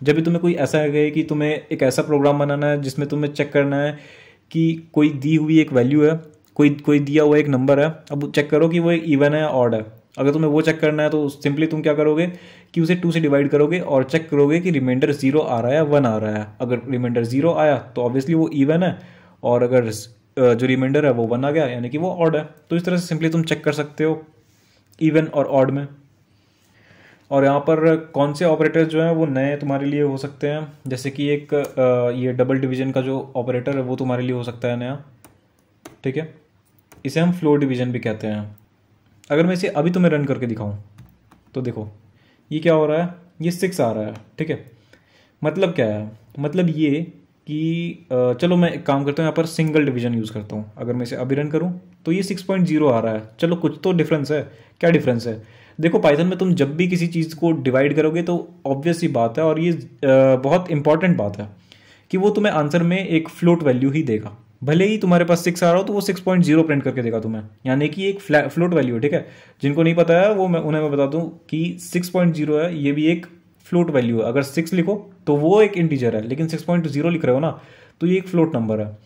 जब भी तुम्हें कोई ऐसा है कि तुम्हें एक ऐसा प्रोग्राम बनाना है जिसमें तुम्हें चेक करना है कि कोई दी हुई एक वैल्यू है, कोई कोई दिया हुआ एक नंबर है, अब चेक करो कि वो इवन है ऑड है। अगर तुम्हें वो चेक करना है तो सिंपली तुम क्या करोगे कि उसे टू से डिवाइड करोगे और चेक करोगे कि रिमाइंडर ज़ीरो आ रहा है वन आ रहा है। अगर रिमाइंडर ज़ीरो आया तो ऑब्वियसली वो इवन है और अगर जो रिमाइंडर है वो वन आ गया, यानी कि वो ऑड है। तो इस तरह से सिंपली तुम चेक कर सकते हो इवन और ऑड में। और यहाँ पर कौन से ऑपरेटर जो हैं वो नए तुम्हारे लिए हो सकते हैं? जैसे कि एक ये डबल डिवीज़न का जो ऑपरेटर है वो तुम्हारे लिए हो सकता है नया। ठीक है? इसे हम फ्लोर डिवीज़न भी कहते हैं। अगर मैं इसे अभी तुम्हें रन करके दिखाऊँ तो देखो, ये क्या हो रहा है? ये सिक्स आ रहा है। ठीक है? मतलब क्या है? मतलब ये कि चलो मैं एक काम करता हूँ, यहाँ पर सिंगल डिवीज़न यूज़ करता हूँ। अगर मैं इसे अभी रन करूँ तो ये सिक्स पॉइंट ज़ीरो आ रहा है। चलो कुछ तो डिफरेंस है। क्या डिफरेंस है? देखो पाइथन में तुम जब भी किसी चीज़ को डिवाइड करोगे तो ऑब्वियस ही बात है और ये बहुत इंपॉर्टेंट बात है कि वो तुम्हें आंसर में एक फ्लोट वैल्यू ही देगा। भले ही तुम्हारे पास सिक्स आ रहा हो तो वो सिक्स पॉइंट ज़ीरो प्रिंट करके देगा तुम्हें। यानी कि एक फ्लोट वैल्यू है, ठीक है? जिनको नहीं पता है, वो मैं, उन्हें मैं बता दूँ कि सिक्स पॉइंट ज़ीरो है, ये भी एक फ्लोट वैल्यू है। अगर सिक्स लिखो तो वो एक इंटीजर है, लेकिन सिक्स पॉइंट ज़ीरो लिख रहे हो ना तो ये एक फ्लोट नंबर है।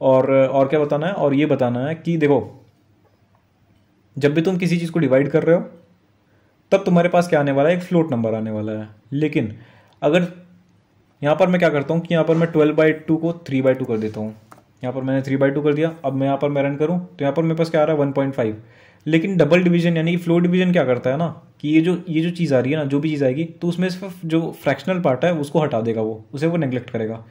और और क्या बताना है? और ये बताना है कि देखो, जब भी तुम किसी चीज़ को डिवाइड कर रहे हो तब तुम्हारे पास क्या आने वाला है? एक फ्लोट नंबर आने वाला है। लेकिन अगर यहाँ पर मैं क्या करता हूँ कि यहाँ पर मैं ट्वेल्व बाई टू को थ्री बाई टू कर देता हूँ। यहाँ पर मैंने थ्री बाई टू कर दिया। अब मैं यहाँ पर मैं रन करूँ तो यहाँ पर मेरे पास क्या आ रहा है? वन पॉइंट फाइव लेकिन डबल डिवीज़न यानी कि फ्लोर डिवीज़न क्या करता है ना, कि ये जो ये जो चीज़ आ रही है ना, जो भी चीज़ आएगी तो उसमें सिर्फ़ जो फ्रैक्शनल पार्ट है, उसको हटा देगा वो। उसे वो नेग्लेक्ट करेगा।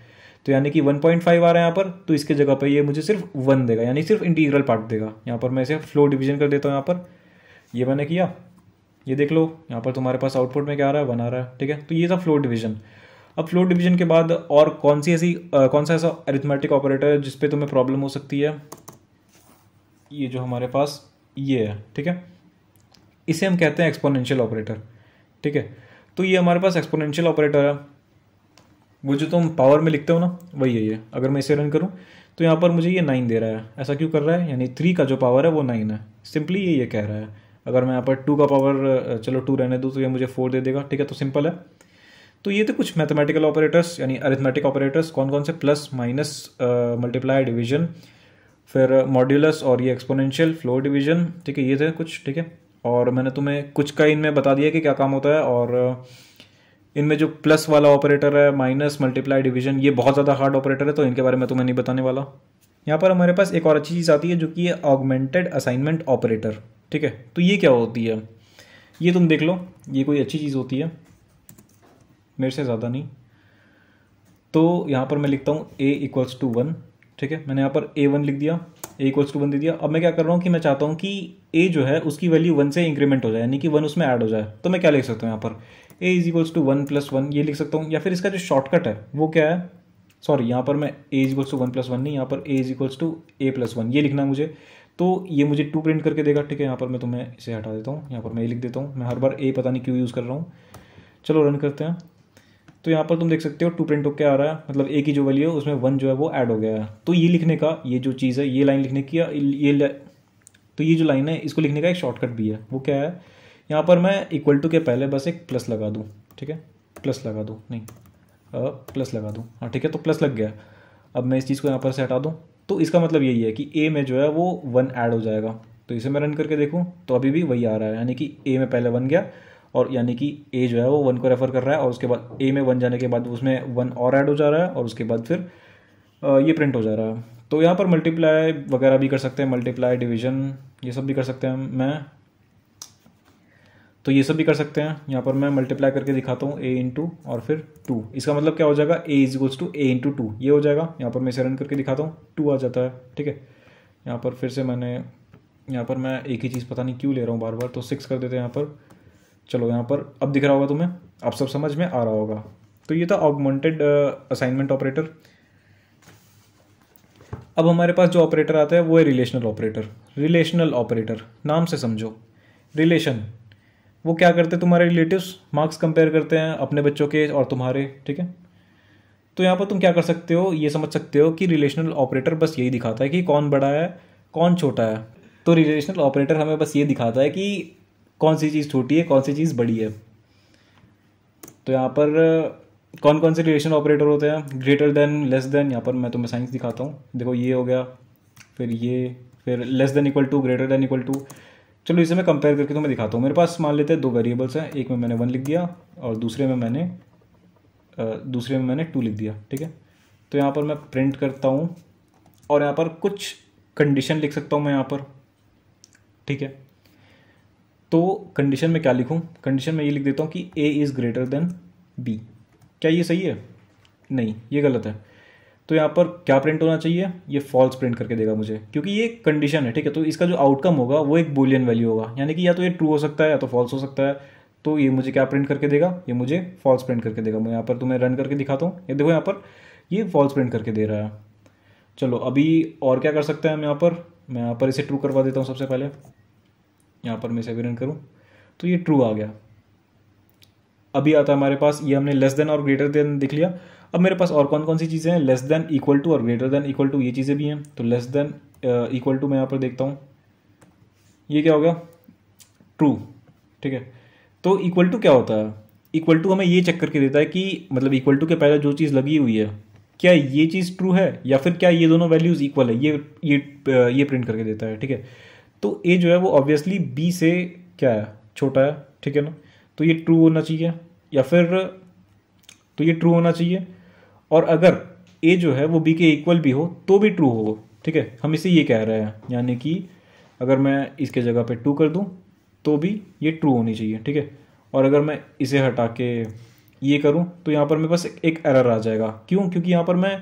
तो यानी कि 1.5 आ रहा है यहाँ पर तो इसके जगह पर ये मुझे सिर्फ़ वन देगा। यानी सिर्फ़ इंटीग्रल पार्ट देगा। यहाँ पर मैं इसे फ्लो डिवीज़न कर देता हूँ यहाँ पर। ये मैंने किया। ये देख लो यहाँ पर तुम्हारे पास आउटपुट में क्या आ रहा है? वन आ रहा है ठीक है? तो ये था फ्लो डिवीज़न अब फ्लोर डिवीज़न के बाद और कौन सी ऐसी आ, कौन सा ऐसा अरिथमेटिक ऑपरेटर है जिसपे तुम्हें प्रॉब्लम हो सकती है? ये जो हमारे पास ये है ठीक है? इसे हम कहते हैं एक्सपोनेंशियल ऑपरेटर ठीक है? तो ये हमारे पास एक्सपोनेंशियल ऑपरेटर है। वो जो तुम पावर में लिखते हो ना वही है ये। अगर मैं इसे रन करूँ तो यहाँ पर मुझे ये नाइन दे रहा है। ऐसा क्यों कर रहा है? यानी थ्री का जो पावर है वो नाइन है। सिंपली ये ये कह रहा है। अगर मैं यहाँ पर टू का पावर चलो टू रहने दूँ तो ये मुझे फोर दे देगा। ठीक है तो सिंपल है। तो ये थे कुछ मैथमेटिकल ऑपरेटर्स यानी अरिथमेटिक ऑपरेटर्स कौन कौन से प्लस माइनस मल्टीप्लाई डिवीज़न फिर मॉड्यूलस और ये एक्सपोनेंशियल फ्लोर डिवीज़न ठीक है, ये थे कुछ, ठीक है। और मैंने तुम्हें कुछ का इनमें बता दिया कि क्या काम होता है। और इनमें जो प्लस वाला ऑपरेटर है माइनस मल्टीप्लाई डिवीज़न ये बहुत ज़्यादा हार्ड ऑपरेटर है तो इनके बारे में तुम्हें नहीं बताने वाला। यहाँ पर हमारे पास एक और अच्छी चीज़ आती है, जो कि ऑगमेंटेड असाइनमेंट ऑपरेटर ठीक है? तो ये क्या होती है? ये तुम देख लो, ये कोई अच्छी चीज़ होती है। मेरे से ज़्यादा नहीं। तो यहाँ पर मैं लिखता हूँ ए इक्वल्स टू वन ठीक है? मैंने यहाँ पर ए वन लिख दिया ए इक्वल्स टू वन दे दिया। अब मैं क्या कर रहा हूँ कि मैं चाहता हूँ कि ए जो है, उसकी वैल्यू वन से इंक्रीमेंट हो जाए, यानी कि वन उसमें ऐड हो जाए। तो मैं क्या लिख सकता हूँ यहाँ पर? A is equals to one plus one ये लिख सकता हूँ। या फिर इसका जो शॉर्टकट है, वो क्या है? सॉरी यहाँ पर मैं A is equals to one plus one नहीं, यहाँ पर A is equals to A plus one ये लिखना है मुझे। तो ये मुझे टू प्रिंट करके देगा, ठीक है? यहाँ पर मैं तुम्हें इसे हटा देता हूँ। यहाँ पर मैं ए लिख देता हूँ। मैं हर बार ए पता नहीं क्यों यूज़ कर रहा हूँ। चलो रन करते हैं। तो यहाँ पर तुम देख सकते हो टू प्रिंट क्या आ रहा है। मतलब ए की जो वैल्यू है, उसमें वन जो है, वो ऐड हो गया है। तो ये लिखने का, ये जो चीज़ है, ये लाइन लिखने की ये तो ये जो लाइन है, इसको लिखने का एक शॉर्टकट भी है। वो क्या है? यहाँ पर मैं इक्वल टू के पहले बस एक प्लस लगा दूँ, ठीक है? प्लस लगा दूँ, नहीं प्लस लगा दूँ। हाँ ठीक है? तो प्लस लग गया। अब मैं इस चीज़ को यहाँ पर से हटा दूँ। तो इसका मतलब यही है कि ए में जो है वो वन ऐड हो जाएगा। तो इसे मैं रन करके देखूँ तो अभी भी वही आ रहा है। यानी कि ए में पहले वन गया और यानी कि ए जो है वो वन को रेफर कर रहा है और उसके बाद ए में वन जाने के बाद उसमें वन और ऐड हो जा रहा है और उसके बाद फिर ये प्रिंट हो जा रहा है। तो यहाँ पर मल्टीप्लाई वगैरह भी कर सकते हैं मल्टीप्लाई डिवीज़न ये सब भी कर सकते हैं मैं तो ये सब भी कर सकते हैं। यहाँ पर मैं मल्टीप्लाई करके दिखाता हूँ ए इंटू और फिर टू इसका मतलब क्या हो जाएगा? A is equals to A into two ये हो जाएगा। यहाँ पर मैं इसे रन करके दिखाता हूँ। टू आ जाता है। ठीक है? यहाँ पर फिर से मैंने, यहाँ पर मैं एक ही चीज़ पता नहीं क्यों ले रहा हूँ बार बार। तो सिक्स कर देते हैं यहाँ पर। चलो, यहाँ पर अब दिख रहा होगा तुम्हें। अब सब समझ में आ रहा होगा। तो ये था ऑगमेंटेड असाइनमेंट ऑपरेटर अब हमारे पास जो ऑपरेटर आता है, वो है रिलेशनल ऑपरेटर रिलेशनल ऑपरेटर नाम से समझो। रिलेशन वो क्या करते हैं, तुम्हारे रिलेटिव्स मार्क्स कंपेयर करते हैं अपने बच्चों के और तुम्हारे, ठीक है? तो यहाँ पर तुम क्या कर सकते हो, ये समझ सकते हो कि रिलेशनल ऑपरेटर बस यही दिखाता है कि कौन बड़ा है, कौन छोटा है। तो रिलेशनल ऑपरेटर हमें बस ये दिखाता है कि कौन सी चीज़ छोटी है, कौन सी चीज़ बड़ी है। तो यहाँ पर कौन कौन से रिलेशनल ऑपरेटर होते हैं? ग्रेटर देन लेस देन यहाँ पर मैं तुम्हें साइंस दिखाता हूँ। देखो ये हो गया, फिर ये, फिर less than equal to greater than equal to चलो इसे मैं कंपेयर करके तुम्हें दिखाता हूँ। मेरे पास मान लेते हैं दो वेरिएबल्स हैं। एक में मैंने वन लिख दिया और दूसरे में मैंने दूसरे में मैंने टू लिख दिया, ठीक है? तो यहाँ पर मैं प्रिंट करता हूँ और यहाँ पर कुछ कंडीशन लिख सकता हूँ मैं यहाँ पर, ठीक है? तो कंडीशन में क्या लिखूँ? कंडीशन में ये लिख देता हूँ कि A is greater than B क्या ये सही है? नहीं, ये गलत है। तो यहाँ पर क्या प्रिंट होना चाहिए? ये फॉल्स प्रिंट करके देगा मुझे, क्योंकि ये कंडीशन है, ठीक है? तो इसका जो आउटकम होगा, वो एक बुलियन वैल्यू होगा। यानी कि या तो ये ट्रू हो सकता है, या तो फॉल्स हो सकता है। तो ये मुझे क्या प्रिंट करके देगा? ये मुझे फॉल्स प्रिंट करके देगा। मैं यहाँ पर तुम्हें रन करके दिखाता हूँ। ये देखो यहाँ पर, ये फॉल्स प्रिंट करके दे रहा है। चलो, अभी और क्या कर सकते हैं हम यहाँ पर? मैं यहाँ पर इसे ट्रू करवा देता हूँ सबसे पहले। यहाँ पर मैं इसे अभी रन करूँ। तो ये ट्रू आ गया। अभी आता है हमारे पास, ये हमने लेस देन और ग्रेटर देन दिख लिया। अब मेरे पास और कौन कौन सी चीज़ें हैं? लेस देन इक्वल टू और ग्रेटर देन इक्वल टू ये चीज़ें भी हैं। तो लेस देन इक्वल टू मैं यहाँ पर देखता हूँ। ये क्या हो गया? ट्रू ठीक है। तो इक्वल टू क्या होता है? इक्वल टू हमें ये चेक करके देता है कि मतलब इक्वल टू के पहले जो चीज़ लगी हुई है, क्या ये चीज़ ट्रू है या फिर क्या ये दोनों वैल्यूज़ इक्वल है? ये ये ये प्रिंट करके देता है। ठीक है। तो ए जो है वो ऑब्वियसली बी से क्या है? छोटा है। ठीक है ना? तो ये ट्रू होना चाहिए या फिर तो ये ट्रू होना चाहिए। और अगर ए जो है वो बी के इक्वल भी हो तो भी ट्रू हो ठीक है? हम इसे ये कह रहे हैं, यानी कि अगर मैं इसके जगह पे टू कर दूँ तो भी ये ट्रू होनी चाहिए। ठीक है? और अगर मैं इसे हटा के ये करूँ तो यहाँ पर मेरे पास एक एरर आ जाएगा। क्यों? क्योंकि यहाँ पर मैं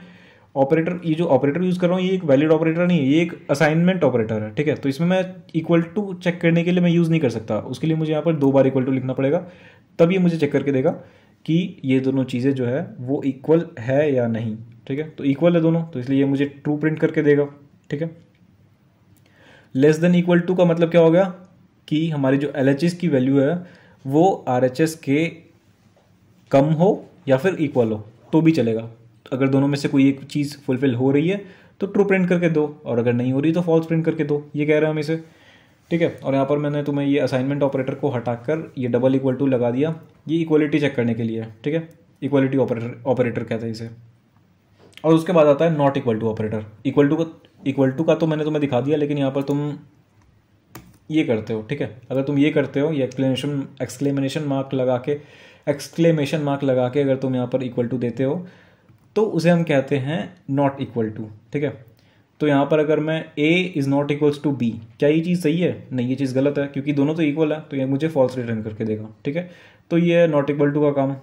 ऑपरेटर ये जो ऑपरेटर यूज़ कर रहा हूँ, ये एक वैलिड ऑपरेटर नहीं है, ये एक असाइनमेंट ऑपरेटर है। ठीक है? तो इसमें मैं इक्वल टू चेक करने के लिए मैं यूज़ नहीं कर सकता। उसके लिए मुझे यहाँ पर दो बार इक्वल टू लिखना पड़ेगा। तब ये मुझे चेक करके देगा। कि ये दोनों चीज़ें जो है, वो इक्वल है या नहीं, ठीक है? तो इक्वल है दोनों तो इसलिए ये मुझे ट्रू प्रिंट करके देगा, ठीक है? लेस देन इक्वल टू का मतलब क्या हो गया? कि हमारी जो एलएचएस की वैल्यू है, वो आरएचएस के कम हो या फिर इक्वल हो तो भी चलेगा। तो अगर दोनों में से कोई एक चीज़ फुलफिल हो रही है तो ट्रू प्रिंट करके दो, और अगर नहीं हो रही तो फॉल्स प्रिंट करके दो। ये कह रहे हैं हम इसे। ठीक है? और यहाँ पर मैंने तुम्हें ये असाइनमेंट ऑपरेटर को हटाकर ये डबल इक्वल टू लगा दिया। ये इक्वलिटी चेक करने के लिए, ठीक है? इक्वलिटी ऑपरेटर ऑपरेटर कहते हैं इसे। और उसके बाद आता है not equal to operator equal to का इक्वल टू का तो मैंने तुम्हें दिखा दिया, लेकिन यहाँ पर तुम ये करते हो, ठीक है? अगर तुम ये करते हो, ये एक्सप्लेनेशन एक्सक्लेमेशन मार्क लगा के एक्सक्लेमेशन मार्क लगा के अगर तुम यहाँ पर इक्वल टू देते हो तो उसे हम कहते हैं नॉट इक्वल टू ठीक है? तो यहाँ पर अगर मैं A is not equals to B क्या ये चीज़ सही है? नहीं, ये चीज़ गलत है, क्योंकि दोनों तो इक्वल है तो ये मुझे फॉल्स रिटर्न करके देगा, ठीक है? तो ये नॉट इक्वल टू का काम।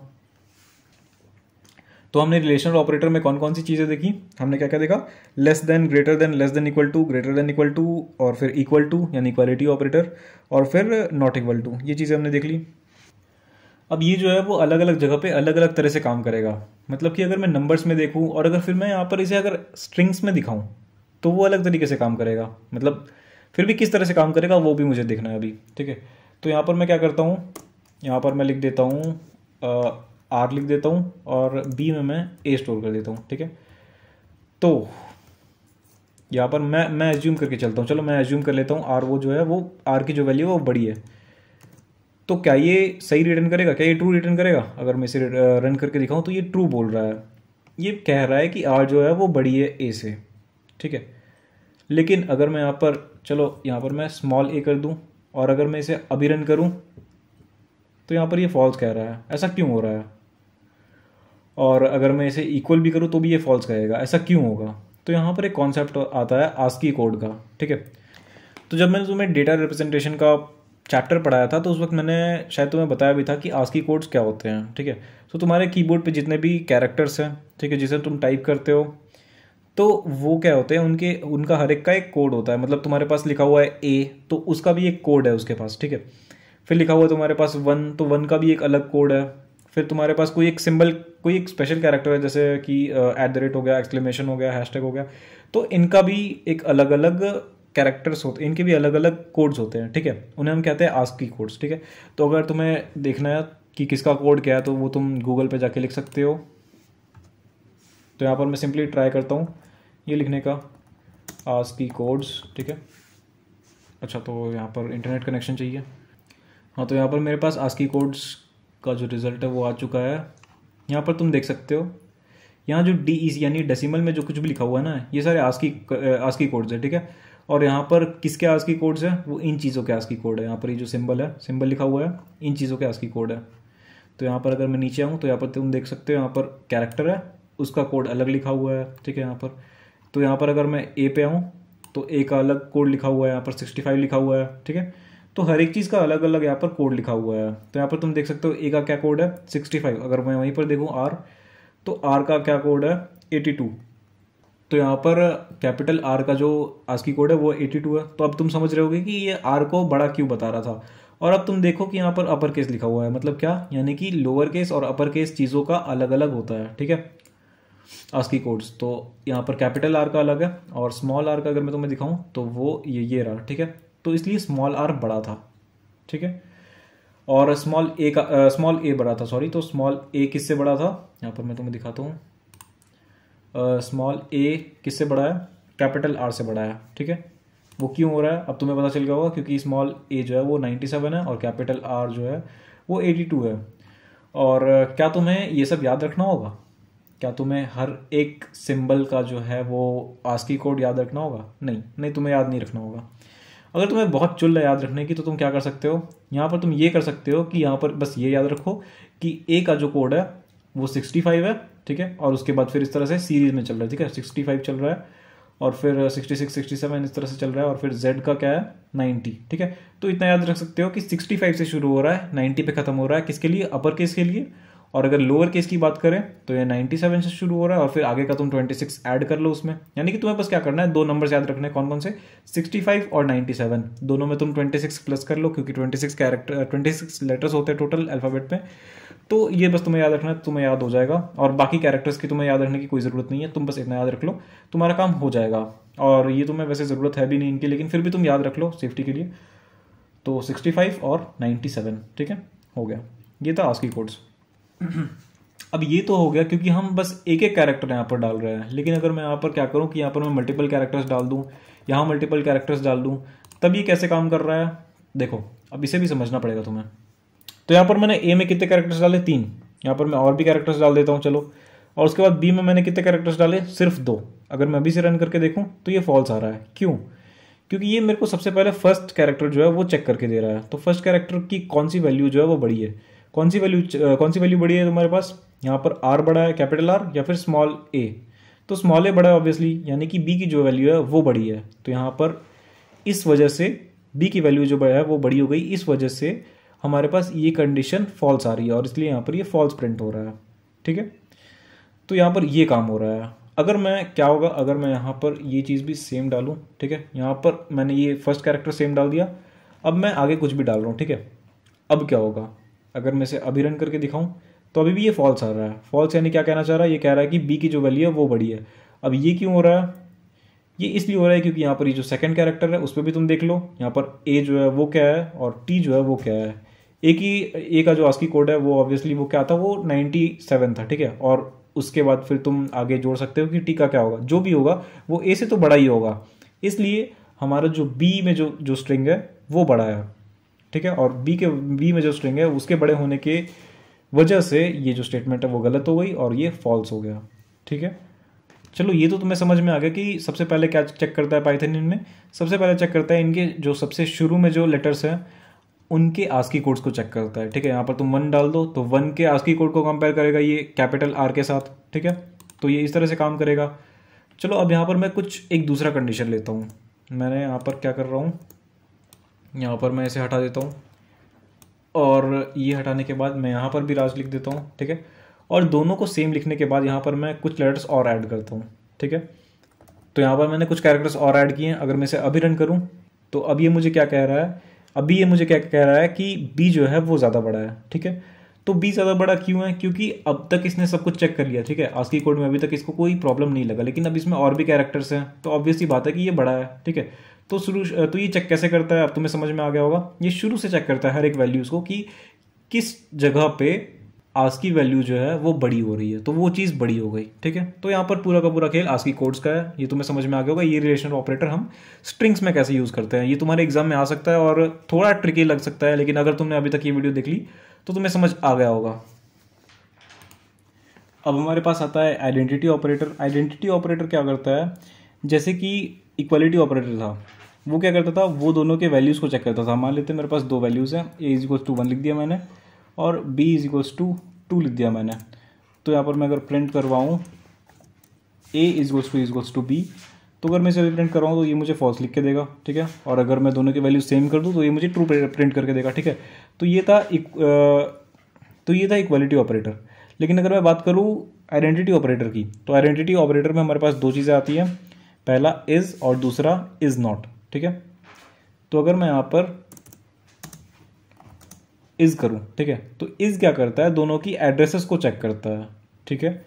तो हमने रिलेशनल ऑपरेटर में कौन कौन सी चीज़ें देखी? हमने क्या क्या देखा? Less than greater than less than equal to greater than equal to और फिर इक्वल टू यानी इक्वालिटी ऑपरेटर और फिर नॉट इक्वल टू ये चीज़ें हमने देख ली। अब ये जो है वो अलग अलग जगह पे अलग अलग तरह से काम करेगा। मतलब कि अगर मैं नंबर्स में देखूँ, और अगर फिर मैं यहाँ पर इसे अगर स्ट्रिंग्स में दिखाऊँ तो वो अलग तरीके से काम करेगा। मतलब फिर भी किस तरह से काम करेगा, वो भी मुझे देखना है अभी, ठीक है? तो यहाँ पर मैं क्या करता हूँ, यहाँ पर मैं लिख देता हूँ आर लिख देता हूँ और बी में मैं ए स्टोर कर देता हूँ, ठीक है? तो यहाँ पर मैं मैं एज्यूम करके चलता हूँ। चलो मैं एज्यूम कर लेता हूँ आर वो जो है, वो आर की जो वैल्यू है, वो बड़ी है। तो क्या ये सही रिटर्न करेगा? क्या ये ट्रू रिटर्न करेगा? अगर मैं इसे रन करके दिखाऊँ तो ये ट्रू बोल रहा है। ये कह रहा है कि आर जो है, वो बड़ी है ए से। ठीक है? लेकिन अगर मैं यहाँ पर, चलो, यहाँ पर मैं स्मॉल ए कर दूँ, और अगर मैं इसे अभी रन करूँ तो यहाँ पर ये फॉल्स कह रहा है। ऐसा क्यों हो रहा है? और अगर मैं इसे इक्वल भी करूँ तो भी ये फॉल्स कहेगा। ऐसा क्यों होगा? तो यहाँ पर एक कॉन्सेप्ट आता है आस्की कोड का, ठीक है? तो जब मैंने तुम्हें डेटा रिप्रेजेंटेशन का चैप्टर पढ़ाया था तो उस वक्त मैंने, शायद तुम्हें बताया भी था कि आस्की कोड्स क्या होते हैं, ठीक है? तो तुम्हारे कीबोर्ड पे जितने भी कैरेक्टर्स हैं, ठीक है, जिसे तुम टाइप करते हो तो वो क्या होते हैं, उनके, उनका हर एक का एक कोड होता है। मतलब तुम्हारे पास लिखा हुआ है ए तो उसका भी एक कोड है उसके पास, ठीक है? फिर लिखा हुआ है तुम्हारे पास वन तो वन का भी एक अलग कोड है। फिर तुम्हारे पास कोई एक सिंबल कोई एक स्पेशल कैरेक्टर है, जैसे कि एट द रेट हो गया एक्सक्लेमेशन हो गया हैशटैग हो गया तो इनका भी एक अलग अलग कैरेक्टर्स होते हैं इनके भी अलग अलग कोड्स होते हैं, ठीक है? उन्हें हम कहते हैं आस्क कोड्स ठीक है? तो अगर तुम्हें देखना है कि किसका कोड क्या है तो वो तुम गूगल पे जाके लिख सकते हो। तो यहाँ पर मैं सिंपली ट्राई करता हूँ। ये लिखने का आज की कोड्स ठीक है? अच्छा तो यहाँ पर इंटरनेट कनेक्शन चाहिए। हाँ तो यहाँ पर मेरे पास आज की कोड्स का जो रिज़ल्ट है वो आ चुका है। यहाँ पर तुम देख सकते हो, यहाँ जो डी ई यानी डेसिमल में जो कुछ भी लिखा हुआ है ना, ये सारे आस्की आस्की कोड्स है, ठीक है? और यहाँ पर किसके आज की कोड्स है? वो इन चीज़ों के आज की कोड है। यहाँ पर ये जो सिंबल है सिंबल लिखा हुआ है, इन चीज़ों के आज की कोड है। तो यहाँ पर अगर मैं नीचे आऊँ तो यहाँ पर तुम देख सकते हो, यहाँ पर कैरेक्टर है, उसका कोड अलग लिखा हुआ है, ठीक है? यहाँ पर तो यहाँ पर अगर मैं ए पे आऊँ तो ए का अलग कोड लिखा हुआ है, यहाँ पर सिक्सटी फाइव लिखा हुआ है, ठीक है? तो हर एक चीज़ का अलग अलग यहाँ पर कोड लिखा हुआ है। तो यहाँ पर तुम देख सकते हो ए का क्या कोड है? सिक्सटी फाइव अगर मैं वहीं पर देखूँ आर तो आर का क्या कोड है? एटी टू तो यहाँ पर कैपिटल आर का जो आज की कोड है, वो एटी टू है। तो अब तुम समझ रहे होगे कि ये आर को बड़ा क्यों बता रहा था? और अब तुम देखो कि यहाँ पर अपर केस लिखा हुआ है। मतलब क्या? यानी कि लोअर केस और अपर केस चीज़ों का अलग अलग होता है, ठीक है? आस्की कोड्स तो यहाँ पर कैपिटल आर का अलग है और स्मॉल आर का अगर मैं तुम्हें दिखाऊँ तो वो ये ये रहा ठीक है? तो इसलिए स्मॉल आर बड़ा था, ठीक है? और स्मॉल ए का स्मॉल ए बड़ा था सॉरी तो स्मॉल ए किससे बड़ा था? यहाँ पर मैं तुम्हें दिखाता हूँ। स्मॉल ए किससे बड़ा है? कैपिटल आर से बड़ा है, ठीक है? वो क्यों हो रहा है? अब तुम्हें पता चल गया होगा, क्योंकि स्मॉल ए जो है वो 97 है और कैपिटल आर जो है वो 82 है। और क्या तुम्हें ये सब याद रखना होगा? क्या तुम्हें हर एक सिंबल का जो है वो आस्की कोड याद रखना होगा? नहीं नहीं तुम्हें याद नहीं रखना होगा। अगर तुम्हें बहुत चुल है याद रखने की तो तुम क्या कर सकते हो? यहाँ पर तुम ये कर सकते हो कि यहाँ पर बस ये याद रखो कि ए का जो कोड है वो 65 है ठीक है? और उसके बाद फिर इस तरह से सीरीज़ में चल रहा है ठीक है? 65 चल रहा है और फिर 66, 67 इस तरह से चल रहा है और फिर जेड का क्या है? 90 ठीक है? तो इतना याद रख सकते हो कि 65 से शुरू हो रहा है 90 पे खत्म हो रहा है। किसके लिए? अपर केस के लिए। और अगर लोअर केस की बात करें तो ये 97 से शुरू हो रहा है और फिर आगे का तुम 26 ऐड कर लो उसमें। यानी कि तुम्हें बस क्या करना है, दो नंबर्स याद रखने कौन कौन से? 65 और 97 दोनों में तुम 26 प्लस कर लो, क्योंकि 26 कैरेक्टर 26 लेटर्स होते हैं टोटल अल्फ़ाबेट में तो ये बस तुम्हें याद रखना है तुम्हें याद हो जाएगा। और बाकी कैरेक्टर्स की तुम्हें याद रखने की कोई ज़रूरत नहीं है, तुम बस इतना याद रख लो, तुम्हारा काम हो जाएगा। और ये तुम्हें वैसे ज़रूरत है भी नहीं इनकी, लेकिन फिर भी तुम याद रख लो सेफ्टी के लिए। तो 65 और 97 ठीक है? हो गया। ये था आस्की कोड्स अब ये तो हो गया क्योंकि हम बस एक एक कैरेक्टर यहाँ पर डाल रहे हैं। लेकिन अगर मैं यहाँ पर क्या करूँ कि यहाँ पर मैं मल्टीपल कैरेक्टर्स डाल दूँ, यहाँ मल्टीपल कैरेक्टर्स डाल दूँ, तब ये कैसे काम कर रहा है? देखो, अब इसे भी समझना पड़ेगा तुम्हें। तो यहाँ पर मैंने ए में कितने कैरेक्टर्स डाले? तीन। यहाँ पर मैं और भी कैरेक्टर्स डाल देता हूँ, चलो। और उसके बाद बी में मैंने कितने कैरेक्टर्स डाले? सिर्फ़ दो। अगर मैं अभी से रन करके देखूँ तो ये फॉल्स आ रहा है। क्यों? क्योंकि ये मेरे को सबसे पहले फ़र्स्ट कैरेक्टर जो है, वो चेक करके दे रहा है। तो फ़र्स्ट कैरेक्टर की कौन सी वैल्यू जो है, वो बड़ी है। कौन सी वैल्यू कौन सी वैल्यू बड़ी है तुम्हारे पास? यहाँ पर आर बड़ा है कैपिटल आर या फिर स्मॉल ए तो स्मॉल ए बड़ा है ऑब्वियसली यानी कि बी की जो वैल्यू है, वो बड़ी है। तो यहाँ पर इस वजह से बी की वैल्यू जो बड़ा है, वो बड़ी हो गई। इस वजह से हमारे पास ये कंडीशन फॉल्स आ रही है, और इसलिए यहाँ पर ये फॉल्स प्रिंट हो रहा है। ठीक है? तो यहाँ पर ये काम हो रहा है। अगर मैं, क्या होगा, अगर मैं यहाँ पर ये चीज़ भी सेम डालूँ, ठीक है? यहाँ पर मैंने ये फ़र्स्ट कैरेक्टर सेम डाल दिया। अब मैं आगे कुछ भी डाल रहा हूँ, ठीक है? अब क्या होगा? अगर मैं इसे अभी रन करके दिखाऊँ तो अभी भी ये फॉल्स आ रहा है। फॉल्स यानी क्या कहना चाह रहा है? ये कह रहा है कि बी की जो वैल्यू है, वो बड़ी है। अब ये क्यों हो रहा है? ये इसलिए हो रहा है क्योंकि यहाँ पर ये जो सेकंड कैरेक्टर है, उस पर भी तुम देख लो। यहाँ पर ए जो है, वो क्या है? और टी जो है, वो क्या है? ए की ए का जो आस्की कोड है, वो ऑब्वियसली वो क्या था? वो 97 था, ठीक है? और उसके बाद फिर तुम आगे जोड़ सकते हो कि टी का क्या होगा? जो भी होगा, वो ए से तो बड़ा ही होगा। इसलिए हमारा जो बी में जो जो स्ट्रिंग है, वो बड़ा है। ठीक है? और बी के बी में जो स्ट्रिंग है, उसके बड़े होने के वजह से ये जो स्टेटमेंट है, वो गलत हो गई और ये फॉल्स हो गया। ठीक है? चलो, ये तो तुम्हें समझ में आ गया कि सबसे पहले क्या चेक करता है पाइथन इनमें? सबसे पहले चेक करता है इनके जो सबसे शुरू में जो लेटर्स हैं, उनके आस्की कोड्स को चेक करता है। ठीक है? यहाँ पर तुम वन डाल दो तो वन के आस्की कोड को कंपेयर करेगा ये कैपिटल आर के साथ। ठीक है? तो ये इस तरह से काम करेगा। चलो, अब यहाँ पर मैं कुछ एक दूसरा कंडीशन लेता हूँ। मैंने यहाँ पर क्या कर रहा हूँ? यहाँ पर मैं इसे हटा देता हूँ। और ये हटाने के बाद मैं यहाँ पर भी राज लिख देता हूँ, ठीक है? और दोनों को सेम लिखने के बाद यहाँ पर मैं कुछ लेटर्स और ऐड करता हूँ, ठीक है? तो यहाँ पर मैंने कुछ कैरेक्टर्स और ऐड किए हैं। अगर मैं इसे अभी रन करूँ तो अब ये मुझे क्या कह रहा है? अभी ये मुझे क्या कह रहा है कि बी जो है वो ज़्यादा बड़ा है, ठीक है? तो बी ज़्यादा बड़ा क्यों है? क्योंकि अब तक इसने सब कुछ चेक कर लिया, ठीक है? आज की कोड में अभी तक इसको कोई प्रॉब्लम नहीं लगा, लेकिन अब इसमें और भी कैरेक्टर्स हैं तो ऑब्वियसली बात है कि ये बड़ा है, ठीक है? तो शुरू तो ये चेक कैसे करता है? अब तुम्हें समझ में आ गया होगा। ये शुरू से चेक करता है हर एक वैल्यूज़ को कि किस जगह पे आज की वैल्यू जो है वो बड़ी हो रही है। तो वो चीज़ बड़ी हो गई, ठीक है? तो यहाँ पर पूरा का पूरा खेल आज की कोड्स का है। ये तुम्हें समझ में आ गया होगा, ये रिलेशन ऑपरेटर हम स्ट्रिंग्स में कैसे यूज़ करते हैं। ये तुम्हारे एग्ज़ाम में आ सकता है और थोड़ा ट्रिकी लग सकता है, लेकिन अगर तुमने अभी तक ये वीडियो देख ली तो तुम्हें समझ आ गया होगा। अब हमारे पास आता है आइडेंटिटी ऑपरेटर आइडेंटिटी ऑपरेटर क्या करता है? जैसे कि इक्वलिटी ऑपरेटर था। वो क्या करता था? वो दोनों के वैल्यूज़ को चेक करता था। मान लेते मेरे पास दो वैल्यूज़ हैं। A is equals to one लिख दिया मैंने और B is equals to two लिख दिया मैंने। तो यहाँ पर मैं अगर print करवाऊँ A is equals to is equals to B तो अगर मैं इसे प्रिंट करवाऊँ तो ये मुझे फॉल्स लिख के देगा, ठीक है? और अगर मैं दोनों की वैल्यू सेम कर दूँ तो ये मुझे ट्रू प्रिंट करके देगा, ठीक है? तो ये था एक तो ये था इक्वालिटी ऑपरेटर लेकिन अगर मैं बात करूँ आइडेंटिटी ऑपरेटर की तो आइडेंटिटी ऑपरेटर में हमारे पास दो चीज़ें आती हैं। पहला इज़ और दूसरा इज़ नॉट ठीक है? तो अगर मैं यहाँ पर इज़ करूँ, ठीक है? तो इज़ क्या करता है? दोनों की एड्रेसेस को चेक करता है, ठीक है?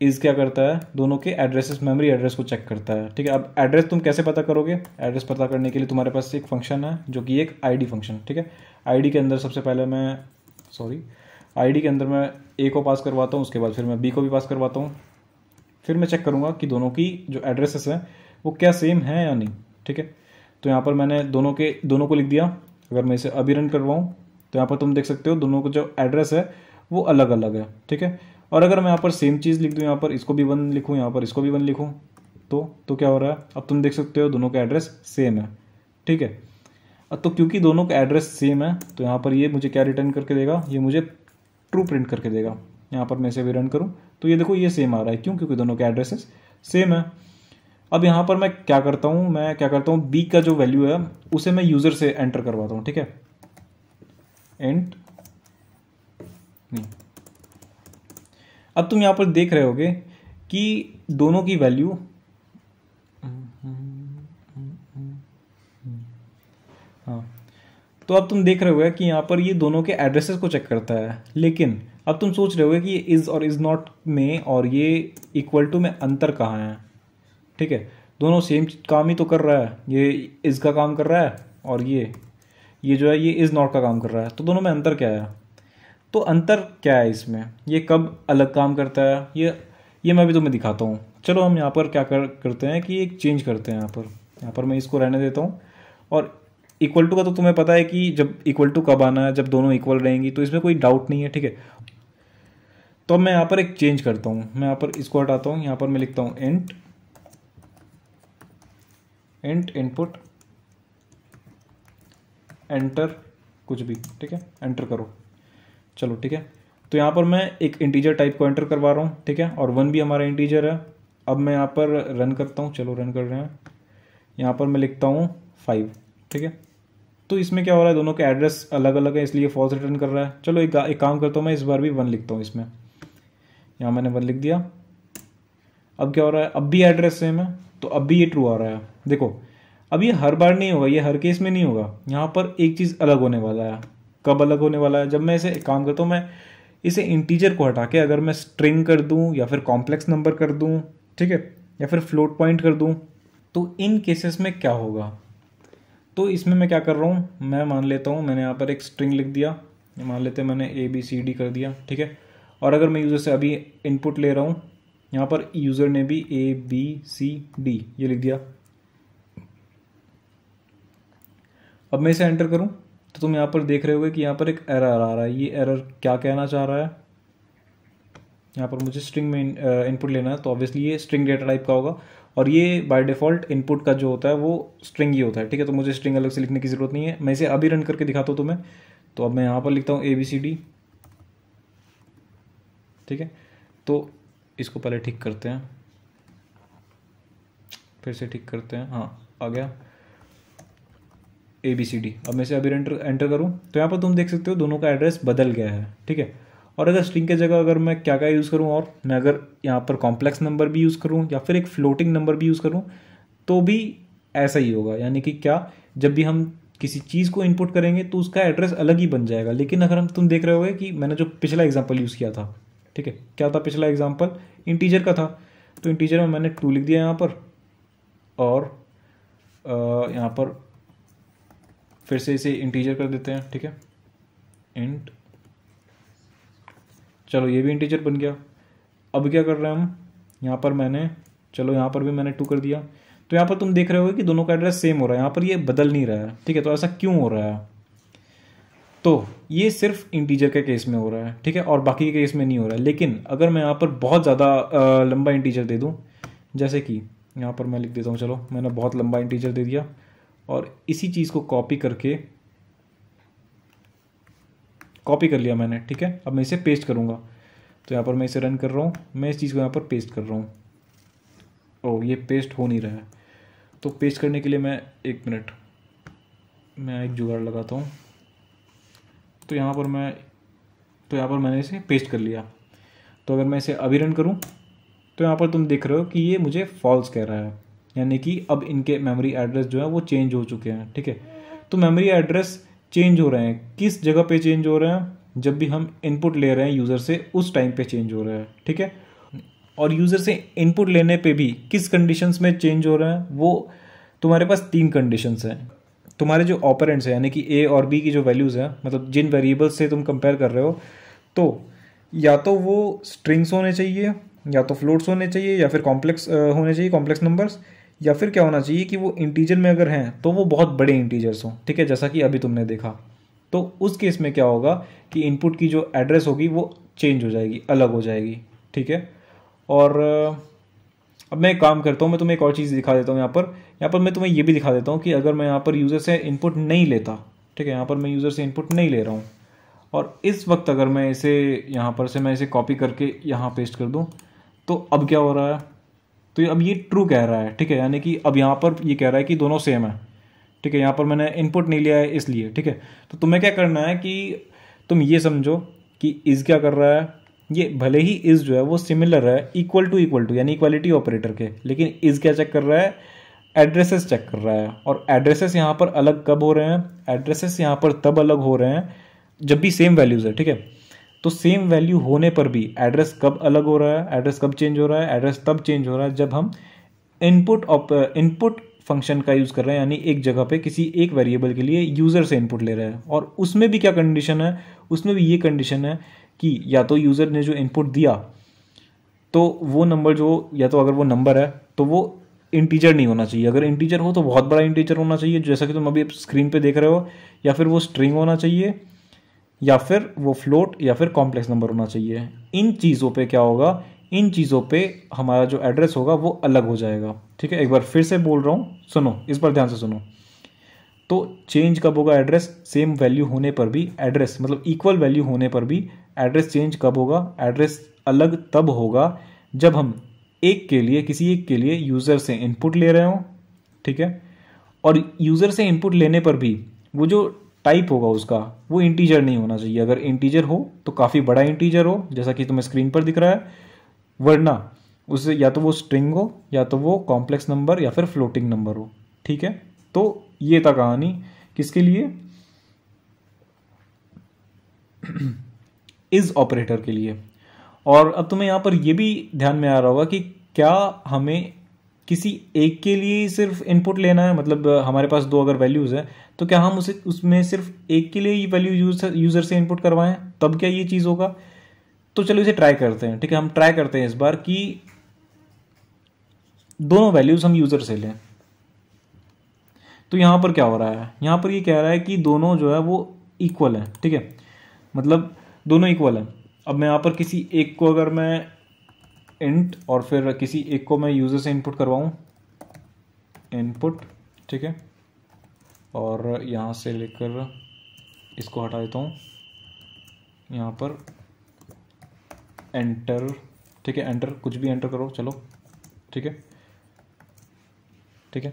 इज़ क्या करता है? दोनों के एड्रेसेस मेमोरी एड्रेस को चेक करता है, ठीक है? अब एड्रेस तुम कैसे पता करोगे? एड्रेस पता करने के लिए तुम्हारे पास एक फ़ंक्शन है, जो कि एक आईडी फ़ंक्शन ठीक है? आईडी के अंदर सबसे पहले मैं सॉरी आईडी के अंदर मैं ए को पास करवाता हूँ, उसके बाद फिर मैं बी को भी पास करवाता हूँ। फिर मैं चेक करूँगा कि दोनों की जो एड्रेसेस हैं, वो क्या सेम है या नहीं। ठीक है? तो यहाँ पर मैंने दोनों के, दोनों को लिख दिया। अगर मैं इसे अभी रन करवाऊँ तो यहाँ पर तुम देख सकते हो दोनों का जो एड्रेस है, वो अलग अलग है, ठीक है? और अगर मैं यहाँ पर सेम चीज़ लिख दूँ, यहाँ पर इसको भी वन लिखूँ, यहाँ पर इसको भी वन लिखूँ तो तो क्या हो रहा है? अब तुम देख सकते हो दोनों का एड्रेस सेम है, ठीक है? अब तो क्योंकि दोनों का एड्रेस सेम है तो यहाँ पर ये मुझे क्या रिटर्न करके देगा? ये मुझे ट्रू प्रिंट करके देगा। यहाँ पर मैं इसे भी रन करूँ तो ये देखो ये सेम आ रहा है। क्यों? क्योंकि दोनों के एड्रेसेस सेम है। अब यहाँ पर मैं क्या करता हूँ, मैं क्या करता हूँ बी का जो वैल्यू है, उसे मैं यूज़र से एंटर करवाता हूँ, ठीक है? एंड नहीं। अब तुम यहाँ पर देख रहे होगे कि दोनों की वैल्यू हाँ। तो अब तुम देख रहे होगे कि यहाँ पर ये दोनों के एड्रेसेस को चेक करता है, लेकिन अब तुम सोच रहे होगे कि इज़ और इज़ नॉट में और ये इक्वल टू में अंतर कहाँ है? ठीक है? दोनों सेम काम ही तो कर रहा है। ये इज़ का काम कर रहा है और ये। ये जो है, ये इज़ नॉट का काम कर रहा है। तो दोनों में अंतर क्या है? तो अंतर क्या है इसमें? ये कब अलग काम करता है? ये ये मैं भी तुम्हें दिखाता हूँ। चलो हम यहाँ पर क्या कर, करते हैं कि एक चेंज करते हैं यहाँ पर। यहाँ पर मैं इसको रहने देता हूँ। और इक्वल टू का तो तुम्हें पता है कि जब इक्वल टू कब आना है, जब दोनों इक्वल रहेंगी तो इसमें कोई डाउट नहीं है, ठीक है? तो मैं यहाँ पर एक चेंज करता हूँ। मैं यहाँ पर इसको हटाता हूँ। यहाँ पर मैं लिखता हूँ इंट इंट इनपुट एंटर कुछ भी ठीक है? एंटर करो। चलो ठीक है? तो यहाँ पर मैं एक इंटीजर टाइप को एंटर करवा रहा हूँ ठीक है? और वन भी हमारा इंटीजर है। अब मैं यहाँ पर रन करता हूँ। चलो रन कर रहे हैं। यहाँ पर मैं लिखता हूँ फाइव ठीक है? तो इसमें क्या हो रहा है? दोनों के एड्रेस अलग अलग है इसलिए फॉल्स रिटर्न कर रहा है। चलो एक, एक काम करता हूँ मैं इस बार भी वन लिखता हूँ इसमें। यहाँ मैंने वन लिख दिया। अब क्या हो रहा है? अब भी एड्रेस सेम है तो अब भी ये ट्रू आ रहा है। देखो, अब ये हर बार नहीं होगा, ये हर केस में नहीं होगा। यहाँ पर एक चीज़ अलग होने वाला है। कब अलग होने वाला है? जब मैं इसे काम करता हूँ, मैं इसे इंटीजर को हटा के अगर मैं स्ट्रिंग कर दूँ या फिर कॉम्प्लेक्स नंबर कर दूँ, ठीक है? या फिर फ्लोट पॉइंट कर दूँ तो इन केसेस में क्या होगा? तो इसमें मैं क्या कर रहा हूँ? मैं मान लेता हूँ, मैंने यहाँ पर एक स्ट्रिंग लिख दिया। मान लेते हैं मैंने ए बी सी डी कर दिया, ठीक है? और अगर मैं यूज़र से अभी इनपुट ले रहा हूँ, यहाँ पर यूज़र ने भी ए बी सी डी ये लिख दिया। अब मैं इसे एंटर करूँ तो तुम यहाँ पर देख रहे होगे कि यहाँ पर एक एरर आ रहा है। ये एरर क्या कहना चाह रहा है? यहाँ पर मुझे स्ट्रिंग में इनपुट लेना है तो ऑब्वियसली ये स्ट्रिंग डेटा टाइप का होगा। और ये बाय डिफ़ॉल्ट इनपुट का जो होता है, वो स्ट्रिंग ही होता है, ठीक है? तो मुझे स्ट्रिंग अलग से लिखने की ज़रूरत नहीं है। मैं इसे अभी रन करके दिखाता हूँ तुम्हें। तो अब मैं यहाँ पर लिखता हूँ ए बी सी डी ठीक है? तो इसको पहले ठीक करते हैं। फिर से ठीक करते हैं। हाँ आ गया। ए बी सी डी अब मैं इसे अभी एंटर एंटर करूँ तो यहाँ पर तुम देख सकते हो दोनों का एड्रेस बदल गया है, ठीक है? और अगर स्ट्रिंग के जगह अगर मैं क्या क्या यूज़ करूँ और मैं अगर यहाँ पर कॉम्प्लेक्स नंबर भी यूज़ करूँ या फिर एक फ्लोटिंग नंबर भी यूज़ करूँ तो भी ऐसा ही होगा। यानी कि क्या? जब भी हम किसी चीज़ को इनपुट करेंगे तो उसका एड्रेस अलग ही बन जाएगा। लेकिन अगर हम तुम देख रहे हो कि मैंने जो पिछला एग्ज़ाम्पल यूज़ किया था, ठीक है? क्या था पिछला एग्ज़ाम्पल इंटीजर का था। तो इंटीजर में मैंने टू लिख दिया यहाँ पर और यहाँ पर फिर से इसे इंटीजर कर देते हैं, ठीक है? इंट चलो, ये भी इंटीजर बन गया। अब क्या कर रहे हैं हम? यहाँ पर मैंने, चलो, यहाँ पर भी मैंने टू कर दिया। तो यहाँ पर तुम देख रहे हो कि दोनों का एड्रेस सेम हो रहा है। यहाँ पर ये बदल नहीं रहा है, ठीक है? तो ऐसा क्यों हो रहा है? तो ये सिर्फ़ इंटीजर के केस में हो रहा है, ठीक है? और बाकी के केस में नहीं हो रहा है। लेकिन अगर मैं यहाँ पर बहुत ज़्यादा लंबा इंटीजर दे दूँ, जैसे कि, यहाँ पर मैं लिख देता हूँ, चलो, मैंने बहुत लंबा इंटीजर दे दिया। और इसी चीज़ को कॉपी करके कॉपी कर लिया मैंने, ठीक है? अब मैं इसे पेस्ट करूँगा। तो यहाँ पर मैं इसे रन कर रहा हूँ। मैं इस चीज़ को यहाँ पर पेस्ट कर रहा हूँ। ओ, ये पेस्ट हो नहीं रहा है। तो पेस्ट करने के लिए मैं एक मिनट मैं एक जुगाड़ लगाता हूँ। तो यहाँ पर मैं तो यहाँ पर मैंने इसे पेस्ट कर लिया। तो अगर मैं इसे अभी रन करूँ तो यहाँ पर तुम देख रहे हो कि ये मुझे फॉल्स कह रहा है। यानी कि अब इनके मेमोरी एड्रेस जो है वो चेंज हो चुके हैं, ठीक है? तो मेमोरी एड्रेस चेंज हो रहे हैं। किस जगह पे चेंज हो रहे हैं? जब भी हम इनपुट ले रहे हैं यूज़र से, उस टाइम पे चेंज हो रहा है, ठीक है? और यूज़र से इनपुट लेने पे भी किस कंडीशंस में चेंज हो रहा है? वो तुम्हारे पास तीन कंडीशंस हैं। तुम्हारे जो ऑपरेंट्स हैं, यानी कि ए और बी की जो वैल्यूज़ हैं मतलब जिन वेरिएबल्स से तुम कंपेयर कर रहे हो तो या तो वो स्ट्रिंग्स होने चाहिए, या तो फ्लोट्स होने चाहिए, या फिर कॉम्प्लेक्स होने चाहिए कॉम्प्लेक्स नंबर्स या फिर क्या होना चाहिए कि वो इंटीजर में अगर हैं तो वो बहुत बड़े इंटीजर्स हों, ठीक है, जैसा कि अभी तुमने देखा। तो उस केस में क्या होगा कि इनपुट की जो एड्रेस होगी, वो चेंज हो जाएगी, अलग हो जाएगी, ठीक है? और, अब मैं एक काम करता हूँ, मैं तुम्हें एक और चीज़ दिखा देता हूँ यहाँ पर। यहाँ पर मैं तुम्हें ये भी दिखा देता हूँ कि अगर मैं यहाँ पर यूज़र से इनपुट नहीं लेता, ठीक है, यहाँ पर मैं यूज़र से इनपुट नहीं ले रहा हूँ, और इस वक्त अगर मैं इसे यहाँ पर से, मैं इसे कॉपी करके यहाँ पेस्ट कर दूँ तो अब क्या हो रहा है? तो अब ये ट्रू कह रहा है, ठीक है? यानी कि अब यहाँ पर ये कह रहा है कि दोनों सेम है, ठीक है? यहाँ पर मैंने इनपुट नहीं लिया है इसलिए, ठीक है? तो तुम्हें क्या करना है कि तुम ये समझो कि इज़ क्या कर रहा है? ये भले ही इज़ जो है वो सिमिलर है इक्वल टू इक्वल टू यानी इक्वालिटी ऑपरेटर के, लेकिन इज़ क्या चेक कर रहा है? एड्रेसेस चेक कर रहा है। और एड्रेसेस यहाँ पर अलग कब हो रहे हैं? एड्रेसेस यहाँ पर तब अलग हो रहे हैं जब भी सेम वैल्यूज़ है, ठीक है? तो सेम वैल्यू होने पर भी एड्रेस कब अलग हो रहा है एड्रेस कब चेंज हो रहा है एड्रेस तब चेंज हो रहा है जब हम इनपुट इनपुट फ़ंक्शन का यूज़ कर रहे हैं, यानी एक जगह पे किसी एक वेरिएबल के लिए यूज़र से इनपुट ले रहे हैं। और उसमें भी क्या कंडीशन है? उसमें भी ये कंडीशन है कि या तो यूज़र ने जो इनपुट दिया तो वो नंबर जो, या तो अगर वो नंबर है तो वो इंटीजर नहीं होना चाहिए। अगर इंटीजर हो तो बहुत बड़ा इंटीजर होना चाहिए, जैसा कि तुम अभी स्क्रीन पे देख रहे हो, या फिर वो स्ट्रिंग होना चाहिए या फिर वो फ्लोट या फिर कॉम्प्लेक्स नंबर होना चाहिए। इन चीज़ों पे क्या होगा? इन चीज़ों पे हमारा जो एड्रेस होगा वो अलग हो जाएगा। ठीक है? एक बार फिर से बोल रहा हूँ, सुनो, इस पर ध्यान से सुनो। तो चेंज कब होगा एड्रेस सेम वैल्यू होने पर भी एड्रेस मतलब इक्वल वैल्यू होने पर भी एड्रेस चेंज कब होगा? एड्रेस अलग तब होगा जब हम एक के लिए, किसी एक के लिए यूज़र से इनपुट ले रहे हो। ठीक है? और यूज़र से इनपुट लेने पर भी वो जो टाइप होगा उसका, वो इंटीजर नहीं होना चाहिए। अगर इंटीजर हो तो काफ़ी बड़ा इंटीजर हो, जैसा कि तुम्हें स्क्रीन पर दिख रहा है। वरना उससे या तो वो स्ट्रिंग हो, या तो वो कॉम्प्लेक्स नंबर या फिर फ्लोटिंग नंबर हो। ठीक है? तो ये था कहानी। किसके लिए? इज़ ऑपरेटर के लिए। और अब तुम्हें यहाँ पर यह भी ध्यान में आ रहा होगा कि क्या हमें किसी एक के लिए सिर्फ़ इनपुट लेना है मतलब हमारे पास दो अगर वैल्यूज़ है तो क्या हम उसे, उसमें सिर्फ़ एक के लिए ही वैल्यू यूज़र यूज़र से इनपुट करवाएँ? तब क्या ये चीज़ होगा? तो चलो इसे ट्राई करते हैं, ठीक है? हम ट्राई करते हैं इस बार कि दोनों वैल्यूज़ हम यूज़र से लें। तो यहाँ पर क्या हो रहा है? यहाँ पर ये कह रहा है कि दोनों जो है वो इक्वल है, ठीक है? मतलब दोनों इक्वल है। अब मैं यहाँ पर किसी एक को अगर मैं इंट और फिर किसी एक को मैं यूज़र से इनपुट करवाऊँ। इनपुट ठीक है? और यहाँ से लेकर इसको हटा देता हूँ। यहाँ पर एंटर ठीक है? एंटर कुछ भी एंटर करो, चलो, ठीक है? ठीक है?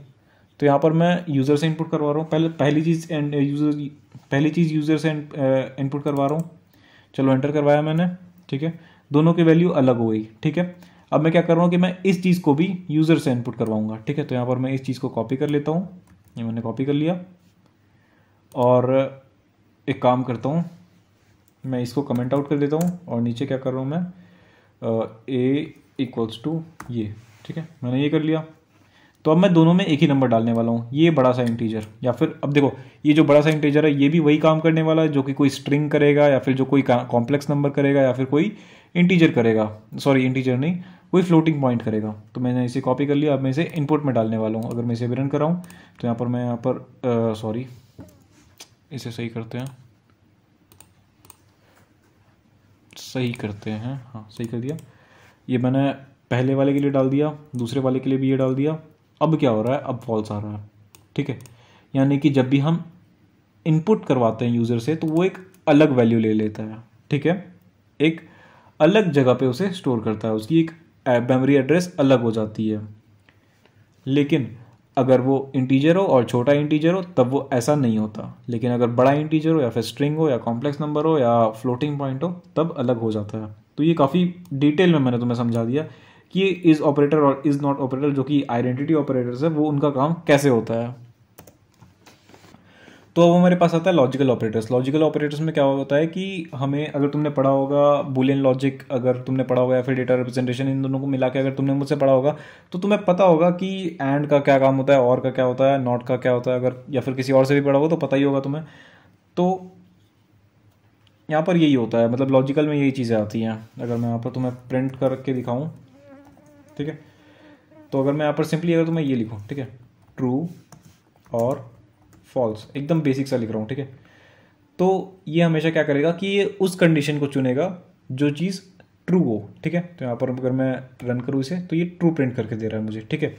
तो यहाँ पर मैं यूज़र से इनपुट करवा रहा हूँ। पहले, पहली चीज़ यूज़र पहली चीज़ यूज़र से इनपुट करवा रहा हूँ। चलो एंटर करवाया मैंने, ठीक है? दोनों की वैल्यू अलग हो गई, ठीक है? अब मैं क्या कर रहा हूँ कि मैं इस चीज़ को भी यूज़र से इनपुट करवाऊँगा, ठीक है? तो यहाँ पर मैं इस चीज़ को कॉपी कर लेता हूँ। ये मैंने कॉपी कर लिया। और एक काम करता हूँ, मैं इसको कमेंट आउट कर देता हूँ और नीचे क्या कर रहा हूँ मैं? ए इक्वल्स टू ये, ठीक है? मैंने ये कर लिया। तो अब मैं दोनों में एक ही नंबर डालने वाला हूँ। ये बड़ा सा इंटीजर या फिर अब देखो, ये जो बड़ा सा इंटीजर है, ये भी वही काम करने वाला है, जो कि कोई स्ट्रिंग करेगा या फिर जो कोई कॉम्प्लेक्स नंबर करेगा या फिर कोई इंटीजर करेगा। सॉरी इंटीजर नहीं कोई फ्लोटिंग पॉइंट करेगा। तो मैंने इसे कॉपी कर लिया, अब मैं इसे इनपुट में डालने वाला हूँ। अगर मैं इसे रन कराऊँ तो यहाँ पर मैं यहाँ पर सॉरी इसे सही करते हैं। सही करते हैं हाँ सही कर दिया। ये मैंने पहले वाले के लिए डाल दिया, दूसरे वाले के लिए भी ये डाल दिया। अब क्या हो रहा है? अब फॉल्स आ रहा है। ठीक है? यानी कि जब भी हम इनपुट करवाते हैं यूज़र से तो वो एक अलग वैल्यू ले लेता है। ठीक है? एक अलग जगह पे उसे स्टोर करता है। उसकी एक मेमोरी एड्रेस अलग हो जाती है। लेकिन अगर वो इंटीजर हो और छोटा इंटीजर हो, तब वो ऐसा नहीं होता। लेकिन अगर बड़ा इंटीजर हो या फिर स्ट्रिंग हो या कॉम्प्लेक्स नंबर हो या फ्लोटिंग पॉइंट हो, तब अलग हो जाता है। तो ये काफ़ी डिटेल में मैंने तुम्हें समझा दिया कि इज़ ऑपरेटर और इज़ नॉट ऑपरेटर जो कि आइडेंटिटी ऑपरेटर्स है, वो उनका काम कैसे होता है। तो अब हमारे पास आता है लॉजिकल ऑपरेटर्स लॉजिकल ऑपरेटर्स में क्या होता है कि हमें अगर तुमने पढ़ा होगा बुलियन लॉजिक अगर तुमने पढ़ा होगा या फिर डेटा रिप्रेजेंटेशन इन दोनों को मिला के अगर तुमने मुझसे पढ़ा होगा तो तुम्हें पता होगा कि एंड का क्या काम होता है और का क्या होता है नॉट का क्या होता है, अगर या फिर किसी और से भी पढ़ा होगा तो पता ही होगा तुम्हें। तो यहाँ पर यही होता है मतलब लॉजिकल में यही चीज़ें आती हैं। अगर मैं यहाँ पर तुम्हें प्रिंट करके दिखाऊँ, ठीक है? तो अगर मैं यहाँ पर सिंपली अगर तुम्हें ये लिखूँ, ठीक है? ट्रू और फॉल्स, एकदम बेसिक सा लिख रहा हूँ, ठीक है? तो ये हमेशा क्या करेगा कि ये उस कंडीशन को चुनेगा जो चीज़ ट्रू हो, ठीक है? तो यहाँ पर अगर मैं रन करूँ इसे तो ये ट्रू प्रिंट करके दे रहा है मुझे, ठीक है?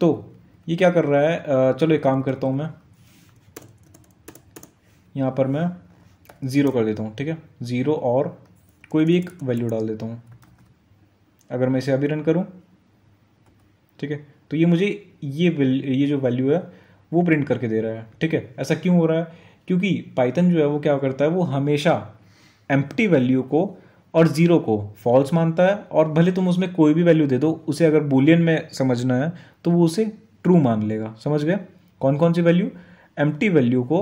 तो ये क्या कर रहा है चलो एक काम करता हूँ मैं। यहाँ पर मैं ज़ीरो कर देता हूँ, ठीक है? ज़ीरो और कोई भी एक वैल्यू डाल देता हूँ। अगर मैं इसे अभी रन करूँ, ठीक है? तो ये मुझे ये ये जो वैल्यू है वो प्रिंट करके दे रहा है। ठीक है? ऐसा क्यों हो रहा है? क्योंकि पाइथन जो है वो क्या करता है? वो हमेशा एम्प्टी वैल्यू को और ज़ीरो को फॉल्स मानता है और भले तुम उसमें कोई भी वैल्यू दे दो, उसे अगर बुलियन में समझना है तो वो उसे ट्रू मान लेगा। समझ गया कौन कौन सी वैल्यू एम्प्टी वैल्यू को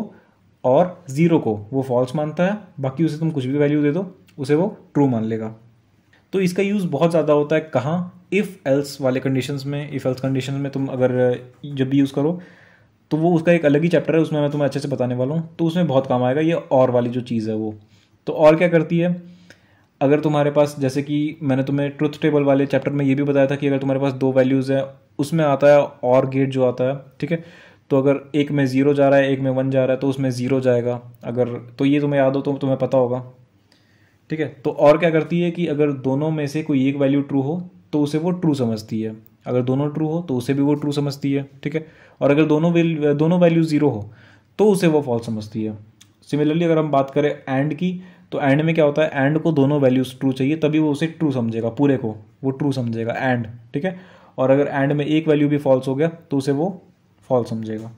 और ज़ीरो को। वो फॉल्स मानता है, बाकी उसे तुम कुछ भी वैल्यू दे दो, उसे वो ट्रू मान लेगा। तो इसका यूज़ बहुत ज़्यादा होता है। कहाँ? इफ़ एल्स वाले कंडीशंस में इफ़ एल्स कंडीशन में तुम अगर, जब भी यूज़ करो तो वो उसका एक अलग ही चैप्टर है, उसमें मैं तुम्हें अच्छे से बताने वाला हूँ। तो उसमें बहुत काम आएगा, ये और वाली जो चीज़ है वो। तो और क्या करती है? अगर तुम्हारे पास, जैसे कि मैंने तुम्हें ट्रुथ टेबल वाले चैप्टर में ये भी बताया था कि अगर तुम्हारे पास दो वैल्यूज़ है, उसमें आता है और गेट जो आता है, ठीक है? तो अगर एक में ज़ीरो जा रहा है, एक में वन जा रहा है तो उसमें ज़ीरो जाएगा। अगर तो ये तुम्हें याद हो तो तुम्हें पता होगा, ठीक है? तो और क्या करती है कि अगर दोनों में से कोई एक वैल्यू ट्रू हो तो उसे वो ट्रू समझती है। अगर दोनों ट्रू हो तो उसे भी वो ट्रू समझती है, ठीक है? और अगर दोनों वैल्यू दोनों वैल्यू ज़ीरो हो तो उसे वो फॉल्स समझती है। सिमिलरली अगर हम बात करें एंड की तो एंड में क्या होता है? एंड को दोनों वैल्यूज़ ट्रू चाहिए, तभी वो उसे ट्रू समझेगा, पूरे को, वो ट्रू समझेगा एंड ठीक है? और अगर एंड में एक वैल्यू भी फॉल्स हो गया तो उसे वो फॉल्स समझेगा।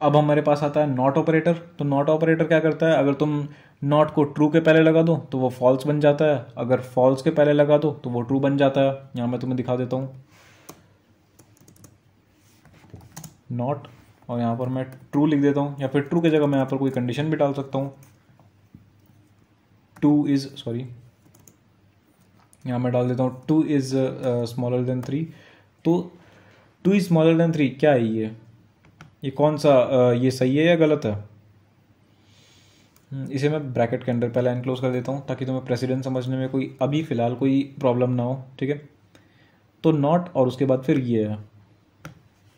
अब हमारे पास आता है नॉट ऑपरेटर तो नॉट ऑपरेटर क्या करता है? अगर तुम नॉट को ट्रू के पहले लगा दो तो वो फॉल्स बन जाता है। अगर फॉल्स के पहले लगा दो तो वो ट्रू बन जाता है। यहाँ मैं तुम्हें दिखा देता हूँ। नॉट और यहाँ पर मैं ट्रू लिख देता हूँ। या फिर ट्रू की जगह मैं यहाँ पर कोई कंडीशन भी डाल सकता हूँ। टू इज़ सॉरी यहाँ मैं डाल देता हूँ। Two is smaller than three तो two is smaller than three क्या है ये? ये कौन सा ये सही है या गलत है? इसे मैं ब्रैकेट के अंदर पहले एनक्लोज कर देता हूँ, ताकि तुम्हें प्रेसिडेंट समझने में कोई, अभी फ़िलहाल कोई प्रॉब्लम ना हो, ठीक है? तो नॉट और उसके बाद फिर ये है।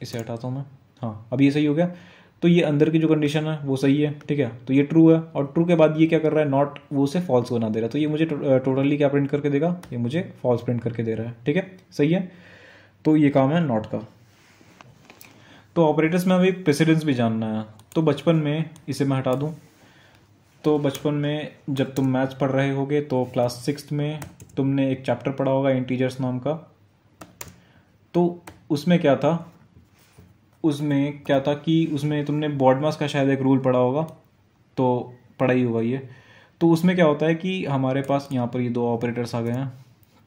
इसे हटाता हूँ मैं। हाँ अभी ये सही हो गया। तो ये अंदर की जो कंडीशन है, वो सही है, ठीक है? तो ये ट्रू है, और ट्रू के बाद ये क्या कर रहा है? नॉट वो उसे फॉल्स बना दे रहा है। तो ये मुझे टोटली क्या प्रिंट करके देगा? ये मुझे फॉल्स प्रिंट करके दे रहा है, ठीक है? सही है? तो ये काम है नॉट का। तो ऑपरेटर्स में अभी प्रेसिडेंस भी जानना है। तो बचपन में, इसे मैं हटा दूँ। तो बचपन में जब तुम मैथ्स पढ़ रहे होगे तो क्लास सिक्स में तुमने एक चैप्टर पढ़ा होगा इंटीजर्स नाम का। तो उसमें क्या था? उसमें क्या था कि उसमें तुमने बॉडमास का शायद एक रूल पढ़ा होगा। तो पढ़ा ही होगा ये। तो उसमें क्या होता है कि हमारे पास यहाँ पर ये दो ऑपरेटर्स आ गए हैं।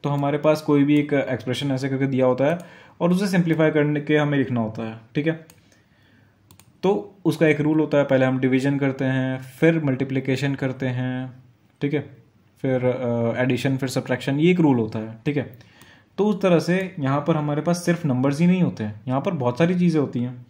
तो हमारे पास कोई भी एक एक्सप्रेशन ऐसे करके दिया होता है और उसे सिंप्लीफाई करने के हमें लिखना होता है, ठीक है? तो उसका एक रूल होता है, पहले हम डिवीज़न करते हैं, फिर मल्टीप्लिकेशन करते हैं, ठीक है? फिर एडिशन फिर सब्ट्रैक्शन ये एक रूल होता है, ठीक है? तो उस तरह से यहाँ पर हमारे पास सिर्फ़ नंबर्स ही नहीं होते हैं। यहाँ पर बहुत सारी चीज़ें होती हैं।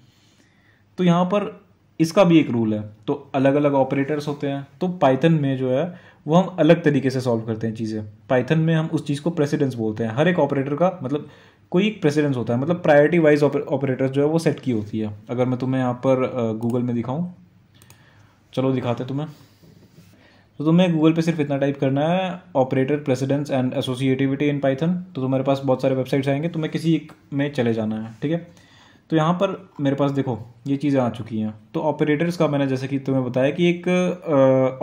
तो यहाँ पर इसका भी एक रूल है। तो अलग अलग ऑपरेटर्स होते हैं। तो पाइथन में जो है, वो हम अलग तरीके से सॉल्व करते हैं चीज़ें। पाइथन में हम उस चीज़ को प्रेसिडेंस बोलते हैं। हर एक ऑपरेटर का मतलब कोई एक प्रेसिडेंस होता है। मतलब प्रायोरिटी वाइज ऑपरेटर जो है वो सेट की होती है। अगर मैं तुम्हें यहाँ पर गूगल में दिखाऊँ। चलो दिखाते तुम्हें। तो तुम्हें गूगल पे सिर्फ़ इतना टाइप करना है operator precedence and associativity in Python तो तुम्हारे पास बहुत सारे वेबसाइट्स आएँगे। तुम्हें किसी एक में चले जाना है ठीक है? तो यहाँ पर मेरे पास देखो ये चीज़ें आ चुकी हैं। तो ऑपरेटर्स का मैंने जैसे कि तुम्हें बताया कि एक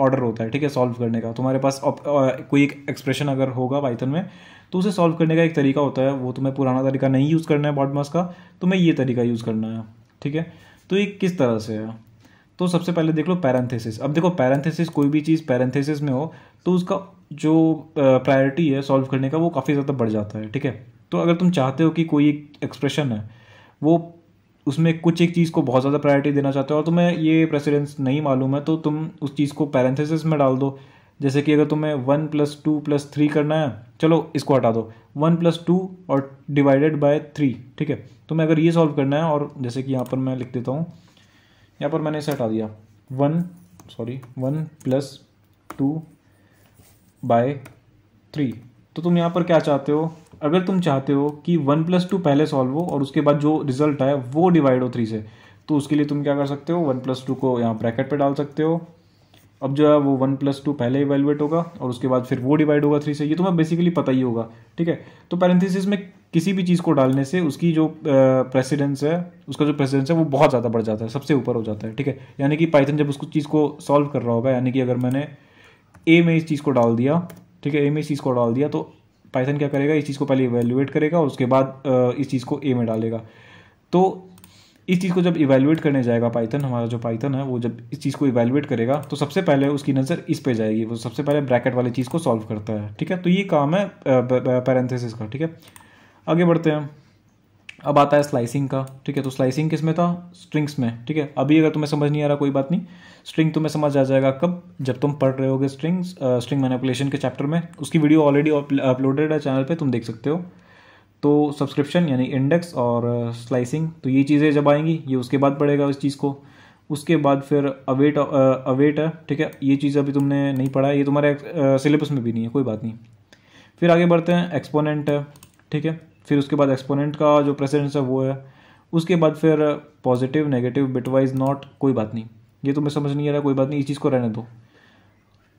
ऑर्डर होता है ठीक है सॉल्व करने का। तुम्हारे पास आ, कोई एक एक्सप्रेशन अगर होगा पाइथन में तो उसे सॉल्व करने का एक तरीका होता है, वो तुम्हें पुराना तरीका नहीं यूज़ करना है बॉडमास का, तुम्हें ये तरीका यूज़ करना है, ठीक है? तो ये किस तरह से है? तो सबसे पहले देख लो पैरेंथेसिस अब देखो पैरेंथेसिस कोई भी चीज़ पैरेंथेसिस में हो तो उसका जो प्रायोरिटी है सॉल्व करने का, वो काफ़ी ज़्यादा बढ़ जाता है, ठीक है? तो अगर तुम चाहते हो कि कोई एक एक्सप्रेशन है, वो उसमें कुछ एक चीज़ को बहुत ज़्यादा प्रायोरिटी देना चाहते हो और तुम्हें ये प्रेसिडेंस नहीं मालूम है तो तुम उस चीज़ को पैरेंथेसिस में डाल दो। जैसे कि अगर तुम्हें one plus two plus three करना है, चलो इसको हटा दो। वन प्लस टू और डिवाइडेड बाय थ्री, ठीक है? तुम्हें अगर ये सॉल्व करना है, और जैसे कि यहाँ पर मैं लिख देता हूँ, यहाँ पर मैंने इसे हटा दिया। One sorry one plus two by three. तो तुम यहाँ पर क्या चाहते हो? अगर तुम चाहते हो कि वन प्लस टू पहले सॉल्व हो और उसके बाद जो रिज़ल्ट आए, वो डिवाइड हो थ्री से तो उसके लिए तुम क्या कर सकते हो? वन प्लस टू को यहाँ ब्रैकेट पे डाल सकते हो। अब जो है वो वन प्लस टू पहले इवेलुएट होगा और उसके बाद फिर वो डिवाइड होगा थ्री से। ये तुम्हें बेसिकली पता ही होगा, ठीक है? तो पैरेंथिस में किसी भी चीज़ को डालने से उसकी जो प्रेसिडेंस है, उसका जो प्रेसिडेंस है वो बहुत ज़्यादा बढ़ जाता है, सबसे ऊपर हो जाता है, ठीक है? यानी कि पाइथन जब उसको चीज़ को सॉल्व कर रहा होगा, यानी कि अगर मैंने ए में इस चीज़ को डाल दिया, ठीक है? ए में इस चीज़ को डाल दिया तो पाइथन क्या करेगा? इस चीज़ को पहले इवेल्युएट करेगा और उसके बाद इस चीज़ को ए में डालेगा। तो इस चीज़ को जब इवेल्युएट करने जाएगा पाइथन हमारा जो पाइथन है, वो जब इस चीज़ को इवेलुएट करेगा तो सबसे पहले उसकी नज़र इस पे जाएगी। वो सबसे पहले ब्रैकेट वाली चीज़ को सॉल्व करता है, ठीक है? तो ये काम है पैरेंथेसिस का, ठीक है? आगे बढ़ते हैं। अब आता है स्लाइसिंग का, ठीक है? तो स्लाइसिंग किसमें था? स्ट्रिंग्स में, ठीक है? अभी अगर तुम्हें समझ नहीं आ रहा, कोई बात नहीं। स्ट्रिंग तुम्हें समझ आ जाएगा कब? जब तुम पढ़ रहे होगे स्ट्रिंग्स स्ट्रिंग मैनिपुलेशन के चैप्टर में। उसकी वीडियो ऑलरेडी अपलोडेड है चैनल पे, तुम देख सकते हो। तो सब्सक्रिप्शन यानी इंडेक्स और स्लाइसिंग तो ये चीज़ें जब आएँगी, ये उसके बाद पढ़ेगा इस चीज़ को। उसके बाद फिर अवेट अवेट है, ठीक है? ये चीज़ अभी तुमने नहीं पढ़ा है ये तुम्हारे सिलेबस में भी नहीं है, कोई बात नहीं। फिर आगे बढ़ते हैं एक्सपोनेंट है, ठीक है? फिर उसके बाद एक्सपोनेंट का जो प्रेसिडेंस है वो है। उसके बाद फिर पॉजिटिव नेगेटिव बिटवाइज नॉट कोई बात नहीं। ये तुम्हें समझ नहीं आ रहा, कोई बात नहीं, इस चीज़ को रहने दो।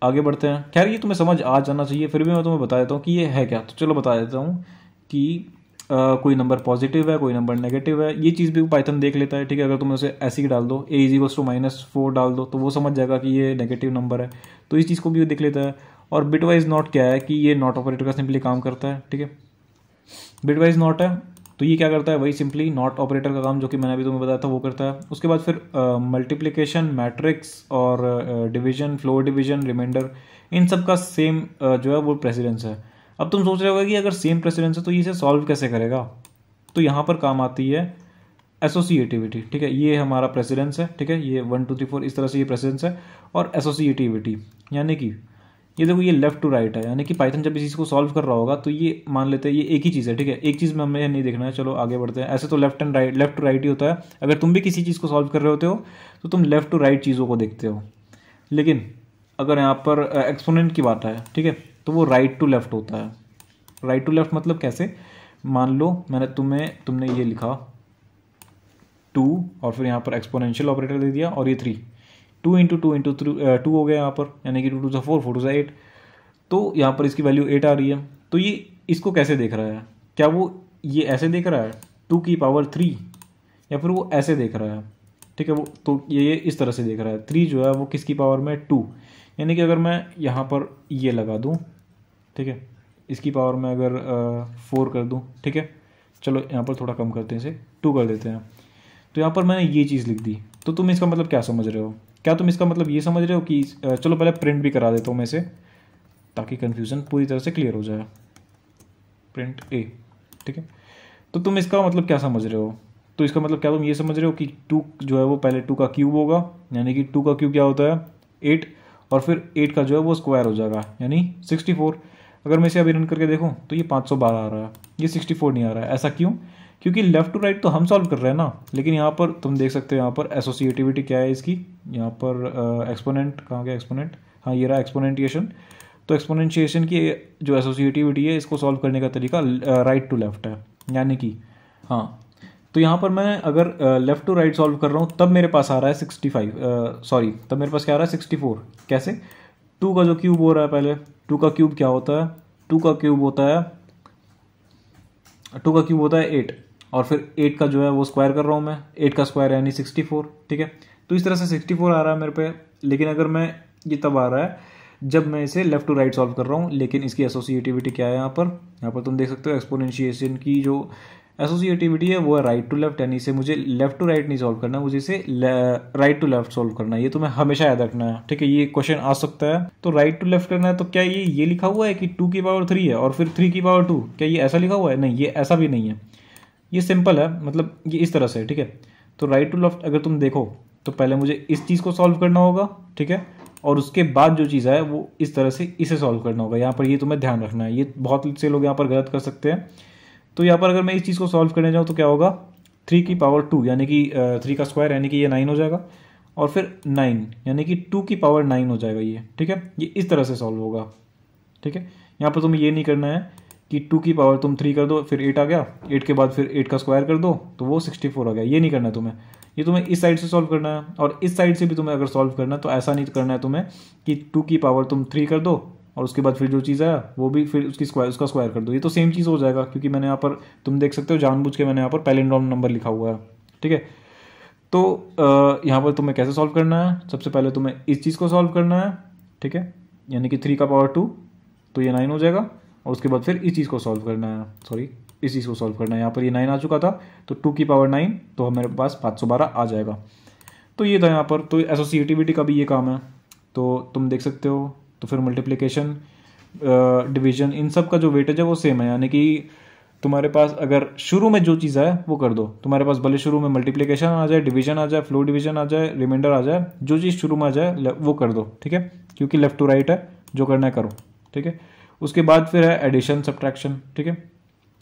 आगे बढ़ते हैं। खैर, ये तुम्हें समझ आ जाना चाहिए, फिर भी मैं तुम्हें बता देता हूँ कि ये है क्या। तो चलो बता देता हूँ। कि आ, कोई नंबर पॉजिटिव है कोई नंबर नेगेटिव है ये चीज़ भी पाइथन देख लेता है ठीक है? अगर तुम उसे ऐसे ही डाल दो A is equals to minus four डाल दो तो वो समझ जाएगा कि ये नेगेटिव नंबर है। तो इस चीज़ को भी देख लेता है। और बिटवाइज नॉट क्या है कि ये नॉट ऑपरेटर का सिंपली काम करता है ठीक है? बिटवाइज नॉट है तो ये क्या करता है? वही सिंपली नॉट ऑपरेटर का काम जो कि मैंने अभी तुम्हें बताया था वो करता है। उसके बाद फिर मल्टीप्लिकेशन मैट्रिक्स और डिवीज़न फ्लोर डिवीज़न रिमाइंडर इन सब का सेम uh, जो है वो प्रेसिडेंस है। अब तुम सोच रहे होगा कि अगर सेम प्रेसिडेंस है तो इसे सॉल्व कैसे करेगा? तो यहाँ पर काम आती है एसोसिएटिविटी ठीक है? ये हमारा प्रेसिडेंस है, ठीक है? ये वन टू थ्री फोर इस तरह से ये प्रेसिडेंस है और एसोसिएटिविटी यानी कि ये देखो, ये लेफ़्ट टू राइट है, यानी कि पाइथन जब इस चीज़ को सॉल्व कर रहा होगा तो ये मान लेते हैं, ये एक ही चीज़ है, ठीक है? एक चीज़ में हमें नहीं देखना है, चलो आगे बढ़ते हैं। ऐसे तो left and right left to right ही होता है। अगर तुम भी किसी चीज़ को सॉल्व कर रहे होते हो तो तुम लेफ़्ट टू राइट चीज़ों को देखते हो। लेकिन अगर यहाँ पर एक्सपोनेंट की बात है ठीक है? तो वो राइट टू लेफ़्ट होता है। राइट टू लेफ़्ट मतलब कैसे? मान लो मैंने तुम्हें, तुमने ये लिखा टू और फिर यहाँ पर एक्सपोनेंशियल ऑपरेटर दे दिया और ये three two into two into three two हो गया यहाँ पर, यानी कि टू टू सा फोर फोर टू सा एट तो यहाँ पर इसकी वैल्यू एट आ रही है। तो ये इसको कैसे देख रहा है? क्या वो ये ऐसे देख रहा है? टू की पावर थ्री या फिर वो ऐसे देख रहा है? ठीक है, वो तो ये इस तरह से देख रहा है। थ्री जो है वो किसकी पावर में? टू यानी कि अगर मैं यहाँ पर ये लगा दूँ ठीक है? इसकी पावर में अगर फोर कर दूँ, ठीक है? चलो, यहाँ पर थोड़ा कम करते हैं इसे। टू कर देते हैं। तो यहाँ पर मैंने ये चीज़ लिख दी। तो तुम इसका मतलब क्या समझ रहे हो? क्या तुम इसका मतलब ये समझ रहे हो कि चलो, पहले प्रिंट भी करा देता हूँ मैं इसे, ताकि कन्फ्यूज़न पूरी तरह से क्लियर हो जाए। प्रिंट ए ठीक है? तो तुम इसका मतलब क्या समझ रहे हो? तो इसका मतलब क्या तुम ये समझ रहे हो कि टू जो है वो पहले टू का क्यूब होगा, यानी कि टू का क्यूब क्या होता है? एट और फिर एट का जो है वो स्क्वायर हो जाएगा, यानी सिक्सटी फोर अगर मैं इसे अभी रन करके देखूँ तो ये पाँच सौ बारह आ रहा है। ये सिक्सटी फोर नहीं आ रहा है। ऐसा क्यों? क्योंकि लेफ़्ट टू राइट तो हम सॉल्व कर रहे हैं ना। लेकिन यहाँ पर तुम देख सकते हो यहाँ पर एसोसिएटिविटी क्या है इसकी? यहाँ पर एक्सपोनेंट कहाँ गया एक्सपोनेंट हाँ ये रहा एक्सपोनेंटिएशन तो एक्सपोनेंशिएशन की जो एसोसिएटिविटी है, इसको सॉल्व करने का तरीका राइट टू लेफ़्ट है। यानी कि हाँ। तो यहाँ पर मैं अगर लेफ़्ट टू राइट सॉल्व कर रहा हूँ, तब मेरे पास आ रहा है सिक्सटी फाइव सॉरी तब मेरे पास क्या आ रहा है? सिक्सटी फोर कैसे? टू का जो क्यूब हो रहा है पहले, टू का क्यूब क्या होता है? टू का क्यूब होता है, टू का क्यूब होता है एट। और फिर एट का जो है वो स्क्वायर कर रहा हूँ मैं। एट का स्क्वायर यानी सिक्सटी फोर, ठीक है? तो इस तरह से सिक्सटी फोर आ रहा है मेरे पे। लेकिन अगर मैं, ये तब आ रहा है जब मैं इसे लेफ़्ट टू राइट सॉल्व कर रहा हूँ। लेकिन इसकी एसोसिएटिविटी क्या है यहाँ पर? यहाँ पर तुम देख सकते हो, एक्सपोनेंशिएशन की जो एसोसिएटिविटी है, वो है राइट टू लेफ़्ट यानी इसे मुझे लेफ़्ट टू राइट नहीं सॉल्व करना, मुझे इसे राइट टू लेफ़्ट सॉल्व करना है। ये तुम्हें हमेशा याद रखना है, ठीक है? ये क्वेश्चन आ सकता है। तो राइट टू लेफ़्ट करना है तो क्या ये ये लिखा हुआ है कि टू की पावर थ्री है, और फिर थ्री की पावर टू क्या ये ऐसा लिखा हुआ है? नहीं, ये ऐसा भी नहीं है। ये सिंपल है मतलब ये इस तरह से, ठीक है? तो राइट टू लेफ़्ट अगर तुम देखो तो पहले मुझे इस चीज़ को सॉल्व करना होगा, ठीक है? और उसके बाद जो चीज़ है, वो इस तरह से इसे सॉल्व करना होगा। यहाँ पर ये तुम्हें ध्यान रखना है। ये बहुत से लोग यहाँ पर गलत कर सकते हैं। तो यहाँ पर अगर मैं इस चीज़ को सॉल्व करने जाऊँ तो क्या होगा? थ्री की पावर टू यानी कि थ्री का स्क्वायर यानी कि ये नाइन हो जाएगा। और फिर नाइन यानी कि टू की पावर नाइन हो जाएगा ये, ठीक है? ये इस तरह से सॉल्व होगा, ठीक है? यहाँ पर तुम्हें ये नहीं करना है कि टू की पावर तुम थ्री कर दो, फिर एट आ गया एट के बाद फिर एट का स्क्वायर कर दो तो वो सिक्सटी फोर आ गया। ये नहीं करना है तुम्हें। ये तुम्हें इस साइड से सॉल्व करना है, और इस साइड से भी तुम्हें अगर सॉल्व करना है तो ऐसा नहीं करना है तुम्हें कि टू की पावर तुम थ्री कर दो और उसके बाद फिर जो चीज़ है, वो भी फिर उसकी स्क्वायर उसका स्क्वायर कर दो। ये तो सेम चीज़ हो जाएगा, क्योंकि मैंने यहाँ पर, तुम देख सकते हो, जानबूझ के मैंने यहाँ पर पैलेंड्रॉम नंबर लिखा हुआ है, ठीक है? तो यहाँ पर तुम्हें कैसे सॉल्व करना है? सबसे पहले तुम्हें इस चीज़ को सॉल्व करना है, ठीक है? यानी कि थ्री का पावर टू तो ये नाइन हो जाएगा, और उसके बाद फिर इस चीज़ को सॉल्व करना है सॉरी इस चीज़ को सॉल्व करना है। यहाँ पर ये नाइन आ चुका था तो टू की पावर नाइन तो हमारे पास पाँच सौ बारह आ जाएगा। तो ये था यहाँ पर तो एसोसिएटिविटी का भी ये काम है। तो तुम देख सकते हो तो फिर मल्टीप्लिकेशन डिवीज़न इन सब का जो वेटेज है वो सेम है। यानी कि तुम्हारे पास अगर शुरू में जो चीज़ है, वो कर दो। तुम्हारे पास भले शुरू में मल्टीप्लिकेशन आ जाए डिवीज़न आ जाए फ्लो डिवीज़न आ जाए रिमाइंडर आ जाए, जो चीज़ शुरू में आ जाए वो कर दो, ठीक है? क्योंकि लेफ़्ट टू राइट है, जो करना है करो, ठीक है? उसके बाद फिर है एडिशन सब्ट्रैक्शन ठीक है?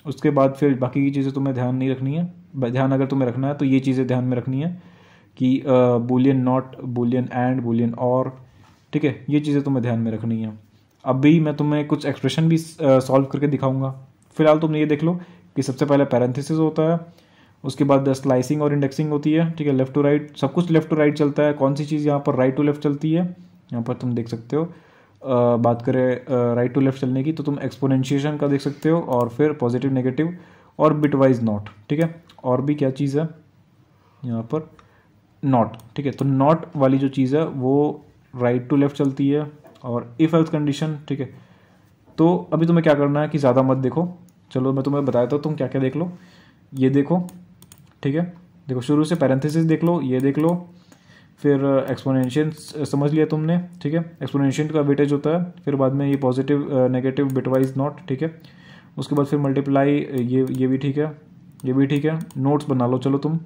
उसके बाद फिर बाकी की चीज़ें तुम्हें ध्यान नहीं रखनी है। ध्यान अगर तुम्हें रखना है तो ये चीज़ें ध्यान में रखनी है कि boolean not boolean and boolean और ठीक है ये चीज़ें तुम्हें ध्यान में रखनी है। अभी मैं तुम्हें कुछ एक्सप्रेशन भी सॉल्व करके दिखाऊँगा। फ़िलहाल तुम ये देख लो कि सबसे पहले पैरेंथिस होता है उसके बाद स्लाइसिंग और इंडेक्सिंग होती है ठीक है लेफ़्ट टू राइट सब कुछ लेफ़्ट टू राइट चलता है। कौन सी चीज़ यहाँ पर राइट टू लेफ़्ट चलती है? यहाँ पर तुम देख सकते हो। आ, बात करें राइट टू लेफ़्ट चलने की तो तुम एक्सपोनेंशिएशन का देख सकते हो और फिर पॉजिटिव नेगेटिव और बिट वाइज नॉट ठीक है? और भी क्या चीज़ है? यहाँ पर नॉट ठीक है? तो नॉट वाली जो चीज़ है वो राइट टू लेफ़्ट चलती है और इफ़ एल्स कंडीशन ठीक है? तो अभी तुम्हें क्या करना है कि ज़्यादा मत देखो। चलो, मैं तुम्हें बताया था तुम क्या क्या देख लो। ये देखो, ठीक है? देखो, शुरू से पैरेंथेसिस देख लो, ये देख लो, फिर एक्सपोनेंशियल समझ लिया तुमने, ठीक है? एक्सपोनेंशियल का वेटेज होता है, फिर बाद में ये पॉजिटिव नेगेटिव बिटवाइज नॉट ठीक है? उसके बाद फिर मल्टीप्लाई ये ये भी ठीक है, ये भी ठीक है नोट्स बना लो, चलो तुम।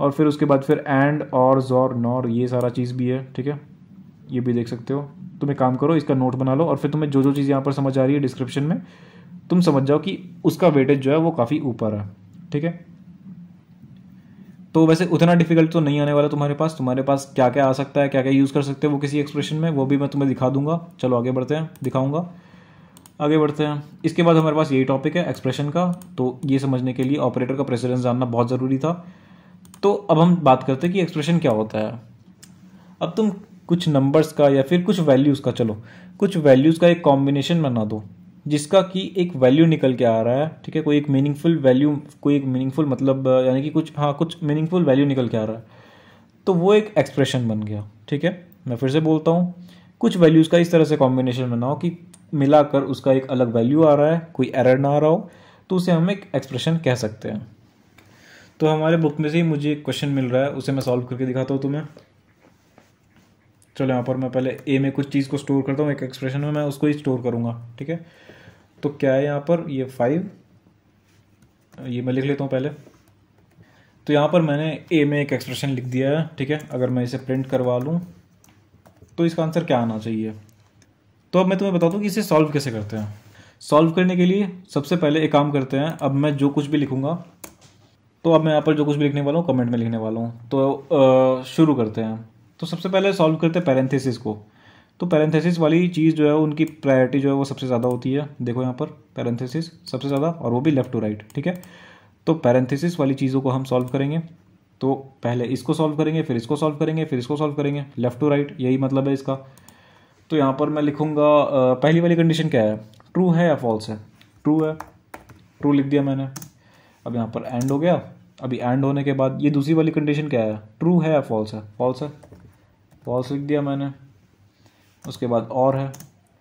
और फिर उसके बाद फिर एंड और जॉर नॉर ये सारा चीज़ भी है, ठीक है? ये भी देख सकते हो। तुम एक काम करो, इसका नोट बना लो और फिर तुम्हें जो जो चीज़ यहाँ पर समझ आ रही है डिस्क्रिप्शन में, तुम समझ जाओ कि उसका वेटेज जो है वो काफ़ी ऊपर है, ठीक है? तो वैसे उतना डिफ़िकल्ट तो नहीं आने वाला तुम्हारे पास। तुम्हारे पास क्या क्या आ सकता है क्या क्या यूज़ कर सकते हैं वो किसी एक्सप्रेशन में, वो भी मैं तुम्हें दिखा दूँगा। चलो आगे बढ़ते हैं, दिखाऊँगा। आगे बढ़ते हैं। इसके बाद हमारे पास यही टॉपिक है एक्सप्रेशन का। तो ये समझने के लिए ऑपरेटर का प्रेसिडेंस जानना बहुत ज़रूरी था। तो अब हम बात करते हैं कि एक्सप्रेशन क्या होता है। अब तुम कुछ नंबर्स का या फिर कुछ वैल्यूज़ का, चलो, कुछ वैल्यूज़ का एक कॉम्बिनेशन बना दो, जिसका कि एक वैल्यू निकल के आ रहा है, ठीक है, कोई एक मीनिंगफुल वैल्यू कोई एक मीनिंगफुल मतलब यानी कि कुछ हाँ कुछ मीनिंगफुल वैल्यू निकल के आ रहा है तो वो एक एक्सप्रेशन बन गया, ठीक है, मैं फिर से बोलता हूँ, कुछ वैल्यूज़ का इस तरह से कॉम्बिनेशन बनाओ कि मिलाकर उसका एक अलग वैल्यू आ रहा है, कोई एरर ना आ रहा हो तो उसे हम एक एक्सप्रेशन कह सकते हैं। तो हमारे बुक में से ही मुझे एक क्वेश्चन मिल रहा है, उसे मैं सॉल्व करके दिखाता हूँ तुम्हें। चलो यहाँ पर मैं पहले ए में कुछ चीज़ को स्टोर करता हूँ, एक एक्सप्रेशन में मैं उसको ही स्टोर करूँगा, ठीक है? तो क्या है यहाँ पर? ये फाइव ये मैं लिख लेता हूँ पहले। तो यहाँ पर मैंने ए में एक एक्सप्रेशन लिख दिया है, ठीक है? अगर मैं इसे प्रिंट करवा लूँ तो इसका आंसर क्या आना चाहिए? तो अब मैं तुम्हें बता दूँ कि इसे सॉल्व कैसे करते हैं। सॉल्व करने के लिए सबसे पहले एक काम करते हैं, अब मैं जो कुछ भी लिखूँगा तो अब मैं यहाँ पर जो कुछ भी लिखने वाला हूँ कमेंट में लिखने वाला हूँ। तो शुरू करते हैं। तो सबसे पहले सॉल्व करते हैं पैरेंथेसिस को। तो पैरेंथेसिस वाली चीज़ जो है, उनकी प्रायोरिटी जो है, वो सबसे ज़्यादा होती है। देखो यहाँ पर पैरेंथेसिस सबसे ज़्यादा, और वो भी लेफ़्ट टू राइट ठीक है? तो पैरेंथेसिस वाली चीज़ों को हम सॉल्व करेंगे। तो पहले इसको सॉल्व करेंगे, फिर इसको सॉल्व करेंगे, फिर इसको सॉल्व करेंगे। लेफ़्ट टू राइट यही मतलब है इसका। तो यहाँ पर मैं लिखूँगा पहली वाली कंडीशन क्या है? ट्रू है या फॉल्स है? ट्रू है। ट्रू लिख दिया मैंने। अब यहाँ पर एंड हो गया। अभी एंड होने के बाद ये दूसरी वाली कंडीशन क्या है? ट्रू है या फॉल्स है? फॉल्स है। फॉल्स लिख दिया मैंने। उसके बाद और है।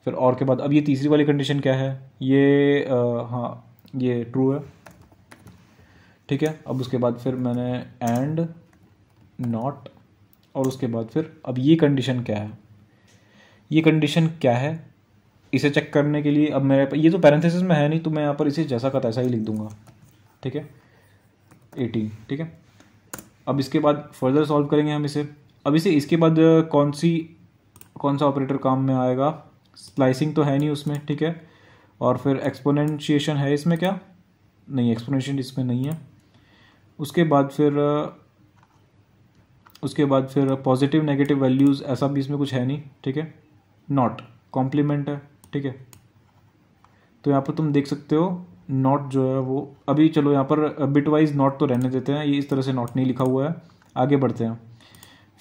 फिर और के बाद अब ये तीसरी वाली कंडीशन क्या है? ये आ, हाँ ये ट्रू है। ठीक है? अब उसके बाद फिर मैंने एंड नॉट और उसके बाद फिर अब ये कंडीशन क्या है? ये कंडीशन क्या है? इसे चेक करने के लिए अब मेरे ये तो पैरेंथेसिस में है नहीं तो मैं यहाँ पर इसे जैसा का तैसा ही लिख दूँगा। ठीक है? एटीन ठीक है? अब इसके बाद फर्दर सॉल्व करेंगे हम इसे। अब इसे, इसके बाद कौन सी, कौन सा ऑपरेटर काम में आएगा? स्लाइसिंग तो है नहीं उसमें, ठीक है? और फिर एक्सपोनेंशिएशन है इसमें क्या? नहीं एक्सपोनेंशिएशन इसमें नहीं है। उसके बाद फिर उसके बाद फिर पॉजिटिव नेगेटिव वैल्यूज़ ऐसा भी इसमें कुछ है नहीं, ठीक है? नॉट कॉम्प्लीमेंट है, ठीक है? तो यहाँ पर तुम देख सकते हो नॉट जो है वो, अभी चलो यहाँ पर बिट वाइज नॉट तो रहने देते हैं, ये इस तरह से नॉट नहीं लिखा हुआ है, आगे बढ़ते हैं।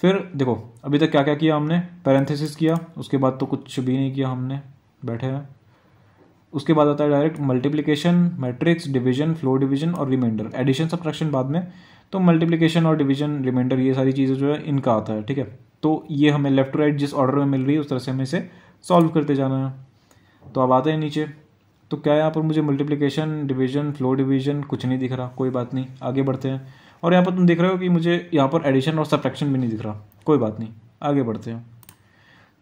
फिर देखो, अभी तक क्या क्या किया हमने? पैरेंथेसिस किया, उसके बाद तो कुछ भी नहीं किया हमने। बैठे हैं। उसके बाद आता है direct multiplication matrix division floor division और रिमाइंडर एडिशन सब्ट्रैक्शन बाद में। तो मल्टीप्लिकेशन और डिवीज़न रिमाइंडर ये सारी चीज़ें जो है, इनका आता है, ठीक है? तो ये हमें लेफ़्ट टू राइट जिस ऑर्डर में मिल रही है, उस तरह से हमें इसे सॉल्व करते जाना है। तो अब आते हैं नीचे। तो क्या यहाँ पर मुझे मल्टीप्लिकेशन डिवीज़न फ्लो डिवीज़न कुछ नहीं दिख रहा, कोई बात नहीं। आगे बढ़ते हैं। और यहाँ पर तुम देख रहे हो कि मुझे यहाँ पर एडिशन और सब्ट्रैक्शन भी नहीं दिख रहा। कोई बात नहीं। आगे बढ़ते हैं।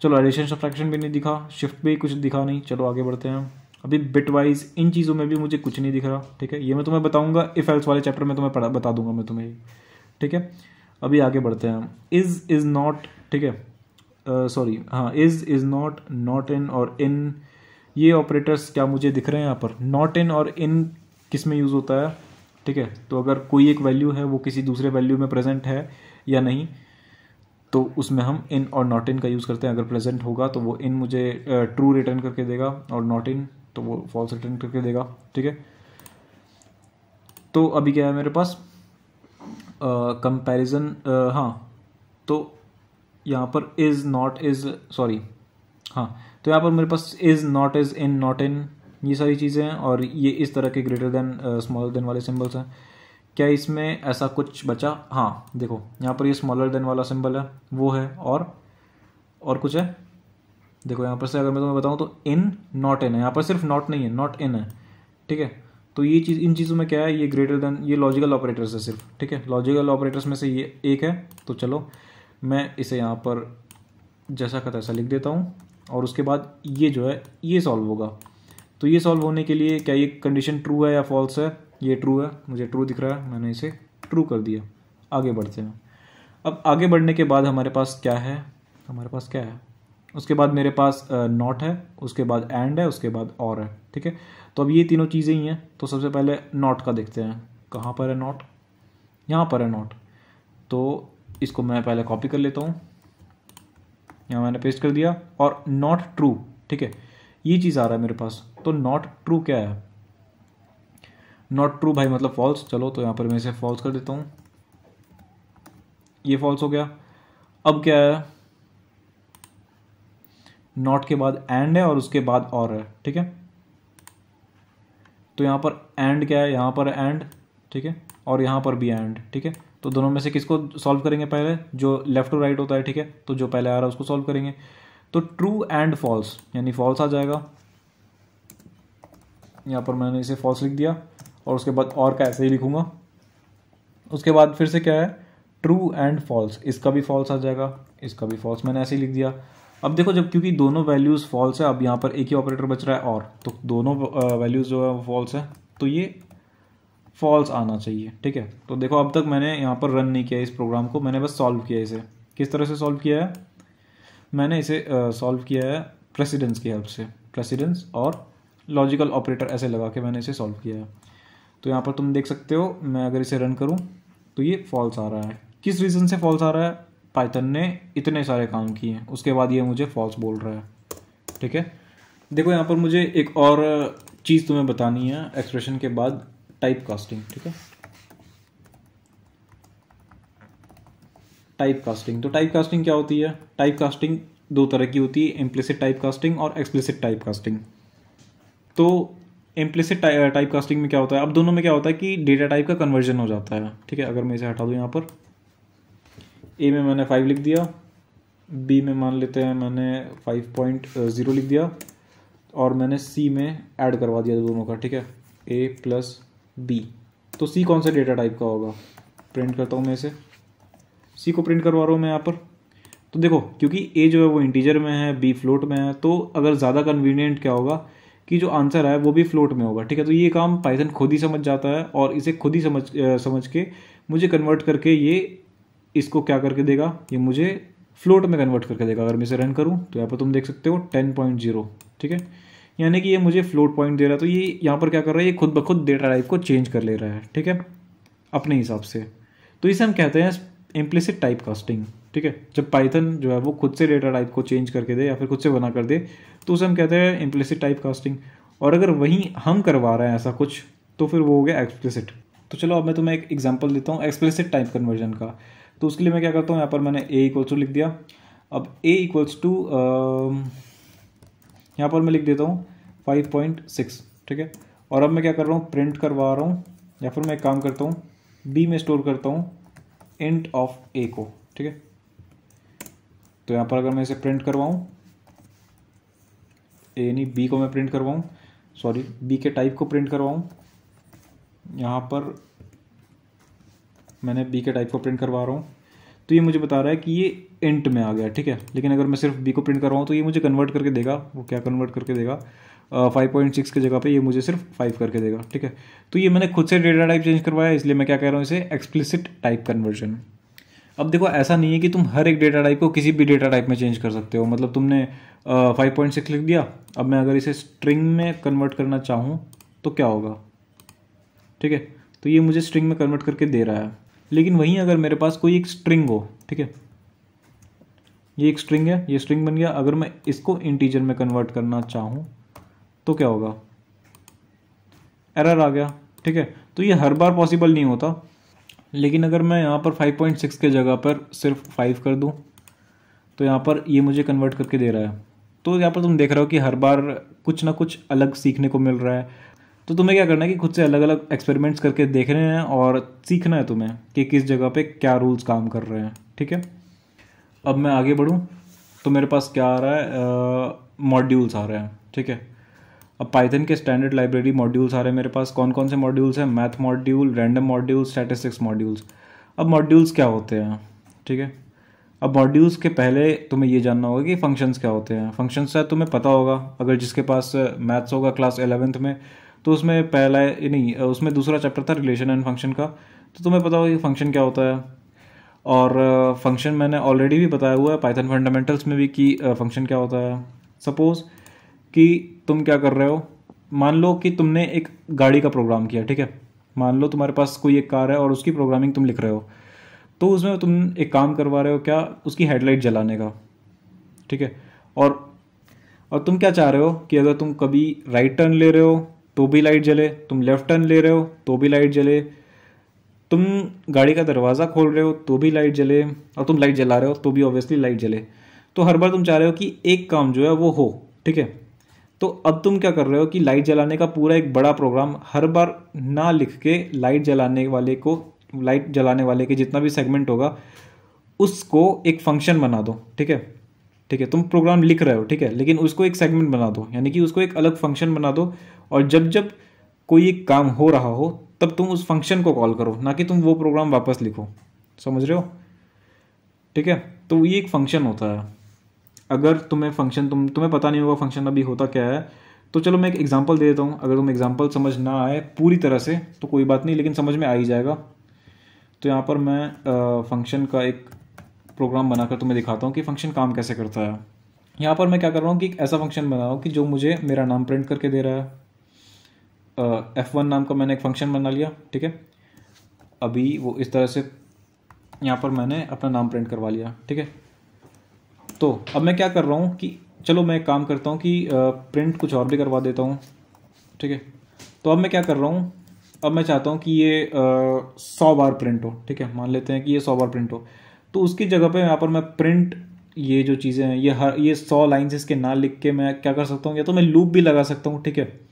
चलो एडिशन सब्ट्रैक्शन भी नहीं दिखा। शिफ्ट भी कुछ दिखा नहीं। चलो, आगे बढ़ते हैं। अभी बिट वाइज इन चीज़ों में भी मुझे कुछ नहीं दिख रहा, ठीक है? ये मैं तुम्हें बताऊँगा इफ़ एल्स वाले चैप्टर में तुम्हें पढ़ा, बता दूँगा मैं तुम्हें। ठीक है? अभी आगे बढ़ते हैं। इज़ इज़ नॉट ठीक है? सॉरी हाँ is is not not in और इन ये ऑपरेटर्स क्या मुझे दिख रहे हैं यहाँ पर? नॉट इन और इन किसमें यूज़ होता है? ठीक है? तो अगर कोई एक वैल्यू है वो किसी दूसरे वैल्यू में प्रेजेंट है या नहीं तो उसमें हम इन और नॉट इन का यूज़ करते हैं। अगर प्रेजेंट होगा तो वो इन मुझे ट्रू uh, रिटर्न करके देगा और नॉट इन तो वो फॉल्स रिटर्न करके देगा। ठीक है? तो अभी क्या है मेरे पास? कंपैरिजन uh, हाँ तो यहाँ पर इज़ नॉट इज़ सॉरी हाँ तो यहाँ पर मेरे पास is not is in not in ये सारी चीज़ें हैं और ये इस तरह के ग्रेटर देन स्मॉलर देन वाले सिंबल्स हैं। क्या इसमें ऐसा कुछ बचा? हाँ देखो, यहाँ पर ये स्मॉलर देन वाला सिंबल है, वो है और और कुछ है? देखो, यहाँ पर से अगर मैं तुम्हें बताऊँ तो इन नॉट इन है। यहाँ पर सिर्फ़ नॉट नहीं है नॉट इन है, ठीक है? तो ये चीज़, इन चीज़ों में क्या है? ये ग्रेटर देन ये लॉजिकल ऑपरेटर्स है सिर्फ़, ठीक है? लॉजिकल ऑपरेटर्स में से ये एक है तो चलो, मैं इसे यहाँ पर जैसा का तैसा लिख देता हूँ और उसके बाद ये जो है, ये सॉल्व होगा। तो ये सॉल्व होने के लिए क्या ये कंडीशन ट्रू है या फॉल्स है? ये ट्रू है, मुझे ट्रू दिख रहा है, मैंने इसे ट्रू कर दिया। आगे बढ़ते हैं। अब आगे बढ़ने के बाद हमारे पास क्या है? हमारे पास क्या है? उसके बाद मेरे पास नॉट है, उसके बाद एंड है, उसके बाद और है, ठीक है? तो अब ये तीनों चीज़ें ही हैं तो सबसे पहले नॉट का देखते हैं। कहाँ पर है नॉट यहाँ पर है नॉट तो इसको मैं पहले कॉपी कर लेता हूँ। यहाँ मैंने पेस्ट कर दिया और नॉट ट्रू ठीक है? ये चीज़ आ रहा है मेरे पास। तो नॉट ट्रू क्या है? नॉट ट्रू भाई मतलब फॉल्स चलो तो यहाँ पर मैं इसे फॉल्स कर देता हूँ। ये फॉल्स हो गया। अब क्या है? नॉट के बाद एंड है और उसके बाद और है, ठीक है? तो यहाँ पर एंड क्या है? यहाँ पर एंड ठीक है? और यहाँ पर भी एंड ठीक है? तो दोनों में से किसको सॉल्व करेंगे पहले? जो लेफ़्ट और राइट होता है, ठीक है? तो जो पहले आ रहा है, उसको सॉल्व करेंगे। तो ट्रू एंड फॉल्स यानी फॉल्स आ जाएगा। यहाँ पर मैंने इसे फॉल्स लिख दिया और उसके बाद और का ऐसे ही लिखूँगा। उसके बाद फिर से क्या है? ट्रू एंड फॉल्स इसका भी फॉल्स आ जाएगा, इसका भी फॉल्स मैंने ऐसे ही लिख दिया। अब देखो, जब क्योंकि दोनों वैल्यूज़ फॉल्स है, अब यहाँ पर एक ही ऑपरेटर बच रहा है और तो दोनों वैल्यूज़ जो है वो फॉल्स है। तो ये फॉल्स आना चाहिए, ठीक है? तो देखो, अब तक मैंने यहाँ पर रन नहीं किया इस प्रोग्राम को, मैंने बस सॉल्व किया इसे। किस तरह से सॉल्व किया है? मैंने इसे सॉल्व किया है प्रेसिडेंस की हेल्प से। प्रेसिडेंस और लॉजिकल ऑपरेटर ऐसे लगा के मैंने इसे सॉल्व किया है। तो यहाँ पर तुम देख सकते हो, मैं अगर इसे रन करूँ तो ये फॉल्स आ रहा है। किस रीज़न से फॉल्स आ रहा है? पाइथन ने इतने सारे काम किए हैं। उसके बाद ये मुझे फॉल्स बोल रहा है। ठीक है? देखो, यहाँ पर मुझे एक और चीज़ तुम्हें बतानी है एक्सप्रेशन के बाद टाइप कास्टिंग ठीक है? टाइप कास्टिंग तो टाइप कास्टिंग क्या होती है? टाइप कास्टिंग दो तरह की होती है इम्प्लिसिट टाइप कास्टिंग और एक्सप्लिसिट टाइप कास्टिंग तो इम्प्लिसिट टाइप कास्टिंग में क्या होता है? अब दोनों में क्या होता है कि डेटा टाइप का कन्वर्जन हो जाता है। ठीक है? अगर मैं इसे हटा दूँ यहाँ पर। ए में मैंने फाइव लिख दिया। बी में मान लेते हैं मैंने फाइव पॉइंट ज़ीरो लिख दिया। और मैंने सी में ऐड करवा दिया दोनों का। ठीक है? ए प्लस बी तो सी कौन सा डेटा टाइप का होगा? प्रिंट करता हूँ मैं इसे। सी को प्रिंट करवा रहा हूँ मैं यहाँ पर। तो देखो, क्योंकि ए जो है वो इंटीजर में है बी फ्लोट में है तो अगर ज़्यादा कन्वीनियंट क्या होगा? कि जो आंसर है, वो भी फ्लोट में होगा, ठीक है? तो ये काम पाइथन खुद ही समझ जाता है और इसे खुद ही समझ समझ के मुझे कन्वर्ट करके ये इसको क्या करके देगा? ये मुझे फ्लोट में कन्वर्ट करके देगा। अगर मैं इसे रन करूँ तो यहाँ पर तुम देख सकते हो टेन पॉइंट ज़ीरो ठीक है? यानी कि ये मुझे फ्लोट पॉइंट दे रहा है। तो ये यहाँ पर क्या कर रहा है? ये खुद ब खुद डेटा टाइप को चेंज कर ले रहा है, ठीक है? अपने हिसाब से। तो इसे हम कहते हैं इम्प्लिसिट टाइप कास्टिंग ठीक है? जब पाइथन जो है वो खुद से डेटा टाइप को चेंज करके दे या फिर खुद से बना कर दे तो उसे हम कहते हैं इम्प्लिसिट टाइप कास्टिंग और अगर वहीं हम करवा रहे हैं ऐसा कुछ तो फिर वो हो गया एक्सप्लिसिट तो चलो अब मैं तुम्हें एक एग्ज़ाम्पल देता हूँ एक्सप्लिसिट टाइप कन्वर्जन का. तो उसके लिए मैं क्या करता हूँ, यहाँ पर मैंने ए इक्वल्स टू लिख दिया. अब ए इक्वल्स टू यहाँ पर मैं लिख देता हूँ फाइव पॉइंट सिक्स ठीक है? और अब मैं क्या कर रहा हूँ प्रिंट करवा रहा हूँ, या फिर मैं एक काम करता हूँ बी में स्टोर करता हूँ इंट ऑफ़ ए को, ठीक है? तो यहाँ पर अगर मैं इसे प्रिंट करवाऊँ ए नहीं बी को मैं प्रिंट करवाऊँ सॉरी बी के टाइप को प्रिंट करवाऊँ, यहाँ पर मैंने बी के टाइप को प्रिंट करवा रहा हूँ तो ये मुझे बता रहा है कि ये इंट में आ गया, ठीक है? लेकिन अगर मैं सिर्फ़ बी को प्रिंट करवाऊँ तो ये मुझे कन्वर्ट करके देगा, वो क्या कन्वर्ट करके देगा? फाइव पॉइंट सिक्स की जगह पे ये मुझे सिर्फ़ फाइव करके देगा, ठीक है? तो ये मैंने खुद से डेटा टाइप चेंज करवाया, इसलिए मैं क्या कह रहा हूँ, इसे एक्सप्लिसिट टाइप कन्वर्जन अब देखो, ऐसा नहीं है कि तुम हर एक डेटा टाइप को किसी भी डेटा टाइप में चेंज कर सकते हो। मतलब तुमने फाइव पॉइंट सिक्स लिख दिया, अब मैं अगर इसे स्ट्रिंग में कन्वर्ट करना चाहूँ तो क्या होगा? ठीक है? तो ये मुझे स्ट्रिंग में कन्वर्ट करके दे रहा है। लेकिन वहीं अगर मेरे पास कोई एक स्ट्रिंग हो, ठीक है? ये एक स्ट्रिंग है, ये स्ट्रिंग बन गया। अगर मैं इसको इंटीजर में कन्वर्ट करना चाहूँ तो क्या होगा? एरर आ गया, ठीक है? तो ये हर बार पॉसिबल नहीं होता। लेकिन अगर मैं यहाँ पर 5.6 के जगह पर सिर्फ़ 5 कर दूँ तो यहाँ पर ये मुझे कन्वर्ट करके दे रहा है। तो यहाँ पर तुम देख रहे हो कि हर बार कुछ ना कुछ अलग सीखने को मिल रहा है। तो तुम्हें क्या करना है कि खुद से अलग अलग एक्सपेरिमेंट्स करके देखने हैं और सीखना है तुम्हें कि किस जगह पे क्या रूल्स काम कर रहे हैं, ठीक है? अब मैं आगे बढ़ूँ तो मेरे पास क्या आ रहा है? मॉड्यूल्स आ रहे हैं, ठीक है? अब पाइथन के स्टैंडर्ड लाइब्रेरी मॉड्यूल्स आ रहे हैं मेरे पास। कौन कौन से मॉड्यूल्स हैं? Math module random module statistics modules अब मॉड्यूल्स क्या होते हैं? ठीक है? अब मॉड्यूल्स के पहले तुम्हें ये जानना होगा कि फ़ंक्शंस क्या होते हैं। फ़ंक्शंस शायद तुम्हें पता होगा। अगर जिसके पास मैथ्स होगा क्लास एलेवेंथ में तो उसमें पहला, नहीं उसमें दूसरा चैप्टर था रिलेशन एंड फ़ंक्शन का। तो तुम्हें पता होगा कि फ़ंक्शन क्या होता है। और फ़ंक्शन मैंने ऑलरेडी भी बताया हुआ है। पाइथन फंडामेंटल्स में भी कि फ़ंक्शन क्या होता है। सपोज़ कि तुम क्या कर रहे हो? मान लो कि तुमने एक गाड़ी का प्रोग्राम किया, ठीक है? मान लो तुम्हारे पास कोई एक कार है और उसकी प्रोग्रामिंग तुम लिख रहे हो। तो उसमें तुम एक काम करवा रहे हो क्या? उसकी हेडलाइट जलाने का, ठीक है? और और तुम क्या चाह रहे हो कि अगर तुम कभी राइट टर्न ले रहे हो तो भी लाइट जले। तुम लेफ़्ट टर्न ले रहे हो तो भी लाइट जले। तुम गाड़ी का दरवाज़ा खोल रहे हो तो भी लाइट जले। और तुम लाइट जला रहे हो तो भी ऑब्वियसली लाइट जले। तो हर बार तुम चाह रहे हो कि एक काम जो है वो हो, ठीक है? तो अब तुम क्या कर रहे हो कि लाइट जलाने का पूरा एक बड़ा प्रोग्राम हर बार ना लिख के लाइट जलाने वाले को, लाइट जलाने वाले के जितना भी सेगमेंट होगा, उसको एक फ़ंक्शन बना दो, ठीक है? ठीक है, तुम प्रोग्राम लिख रहे हो, ठीक है? लेकिन उसको एक सेगमेंट बना दो, यानी कि उसको एक अलग फ़ंक्शन बना दो, और जब जब कोई एक काम हो रहा हो, तब तुम उस फ़ंक्शन को कॉल करो, ना कि तुम वो प्रोग्राम वापस लिखो। समझ रहे हो? ठीक है? तो ये एक फ़ंक्शन होता है। अगर तुम्हें फ़ंक्शन तुम, तुम्हें पता नहीं होगा फ़ंक्शन अभी होता क्या है तो चलो मैं एक एग्जांपल दे देता हूँ। अगर तुम एग्जांपल समझ ना आए पूरी तरह से तो कोई बात नहीं, लेकिन समझ में आ ही जाएगा। तो यहाँ पर मैं फ़ंक्शन का एक प्रोग्राम बनाकर तुम्हें दिखाता हूँ कि फ़ंक्शन काम कैसे करता है। यहाँ पर मैं क्या कर रहा हूँ कि एक ऐसा फ़ंक्शन बनाऊँ कि जो मुझे मेरा नाम प्रिंट करके दे रहा है। एफ़ वन नाम का मैंने एक फ़ंक्शन बना लिया, ठीक है? अभी वो इस तरह से यहाँ पर मैंने अपना नाम प्रिंट करवा लिया, ठीक है? तो अब मैं क्या कर रहा हूँ कि, चलो मैं काम करता हूँ कि प्रिंट कुछ और भी करवा देता हूँ, ठीक है? तो अब मैं क्या कर रहा हूँ, अब मैं चाहता हूँ कि ये सौ बार प्रिंट हो, ठीक है? मान लेते हैं कि ये सौ बार प्रिंट हो। तो उसकी जगह पे यहाँ पर मैं प्रिंट ये जो चीज़ें हैं, ये हर ये सौ लाइन्स इसके ना लिख के मैं क्या कर सकता हूँ? या तो मैं लूप भी लगा सकता हूँ, ठीक है?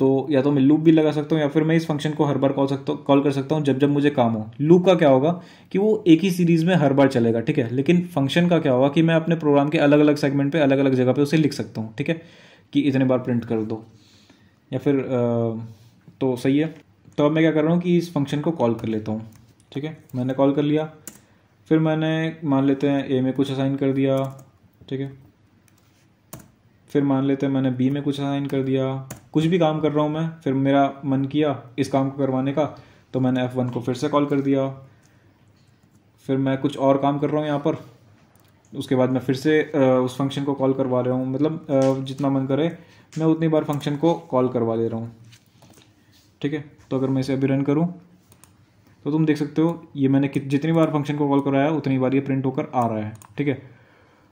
तो या तो मैं लूप भी लगा सकता हूँ या फिर मैं इस फ़ंक्शन को हर बार कॉल सकता कॉल कर सकता हूँ जब जब मुझे काम हो। लूप का क्या होगा कि वो एक ही सीरीज़ में हर बार चलेगा ठीक है? लेकिन फ़ंक्शन का क्या होगा कि मैं अपने प्रोग्राम के अलग अलग सेगमेंट पे अलग अलग जगह पे उसे लिख सकता हूँ ठीक है? कि इतने बार प्रिंट कर दो। या फिर आ, तो सही है। तो अब मैं क्या कर रहा हूँ कि इस फ़ंक्शन को कॉल कर लेता हूँ ठीक है? मैंने कॉल कर लिया। फिर मैंने मान लेते हैं ए में कुछ असाइन कर दिया ठीक है? फिर मान लेते हैं मैंने बी में कुछ असाइन कर दिया। कुछ भी काम कर रहा हूँ मैं, फिर मेरा मन किया इस काम को करवाने का तो मैंने एफ़ वन को फिर से कॉल कर दिया। फिर मैं कुछ और काम कर रहा हूँ यहाँ पर, उसके बाद मैं फिर से उस फ़ंक्शन को कॉल करवा रहा हूँ। मतलब जितना मन करे, मैं उतनी बार फ़ंक्शन को कॉल करवा ले रहा हूँ। ठीक है? तो अगर मैं इसे अभी रन करूँ तो तुम देख सकते हो, ये मैंने जितनी बार फ़ंक्शन को कॉल कराया, उतनी बार ये प्रिंट होकर आ रहा है। ठीक है?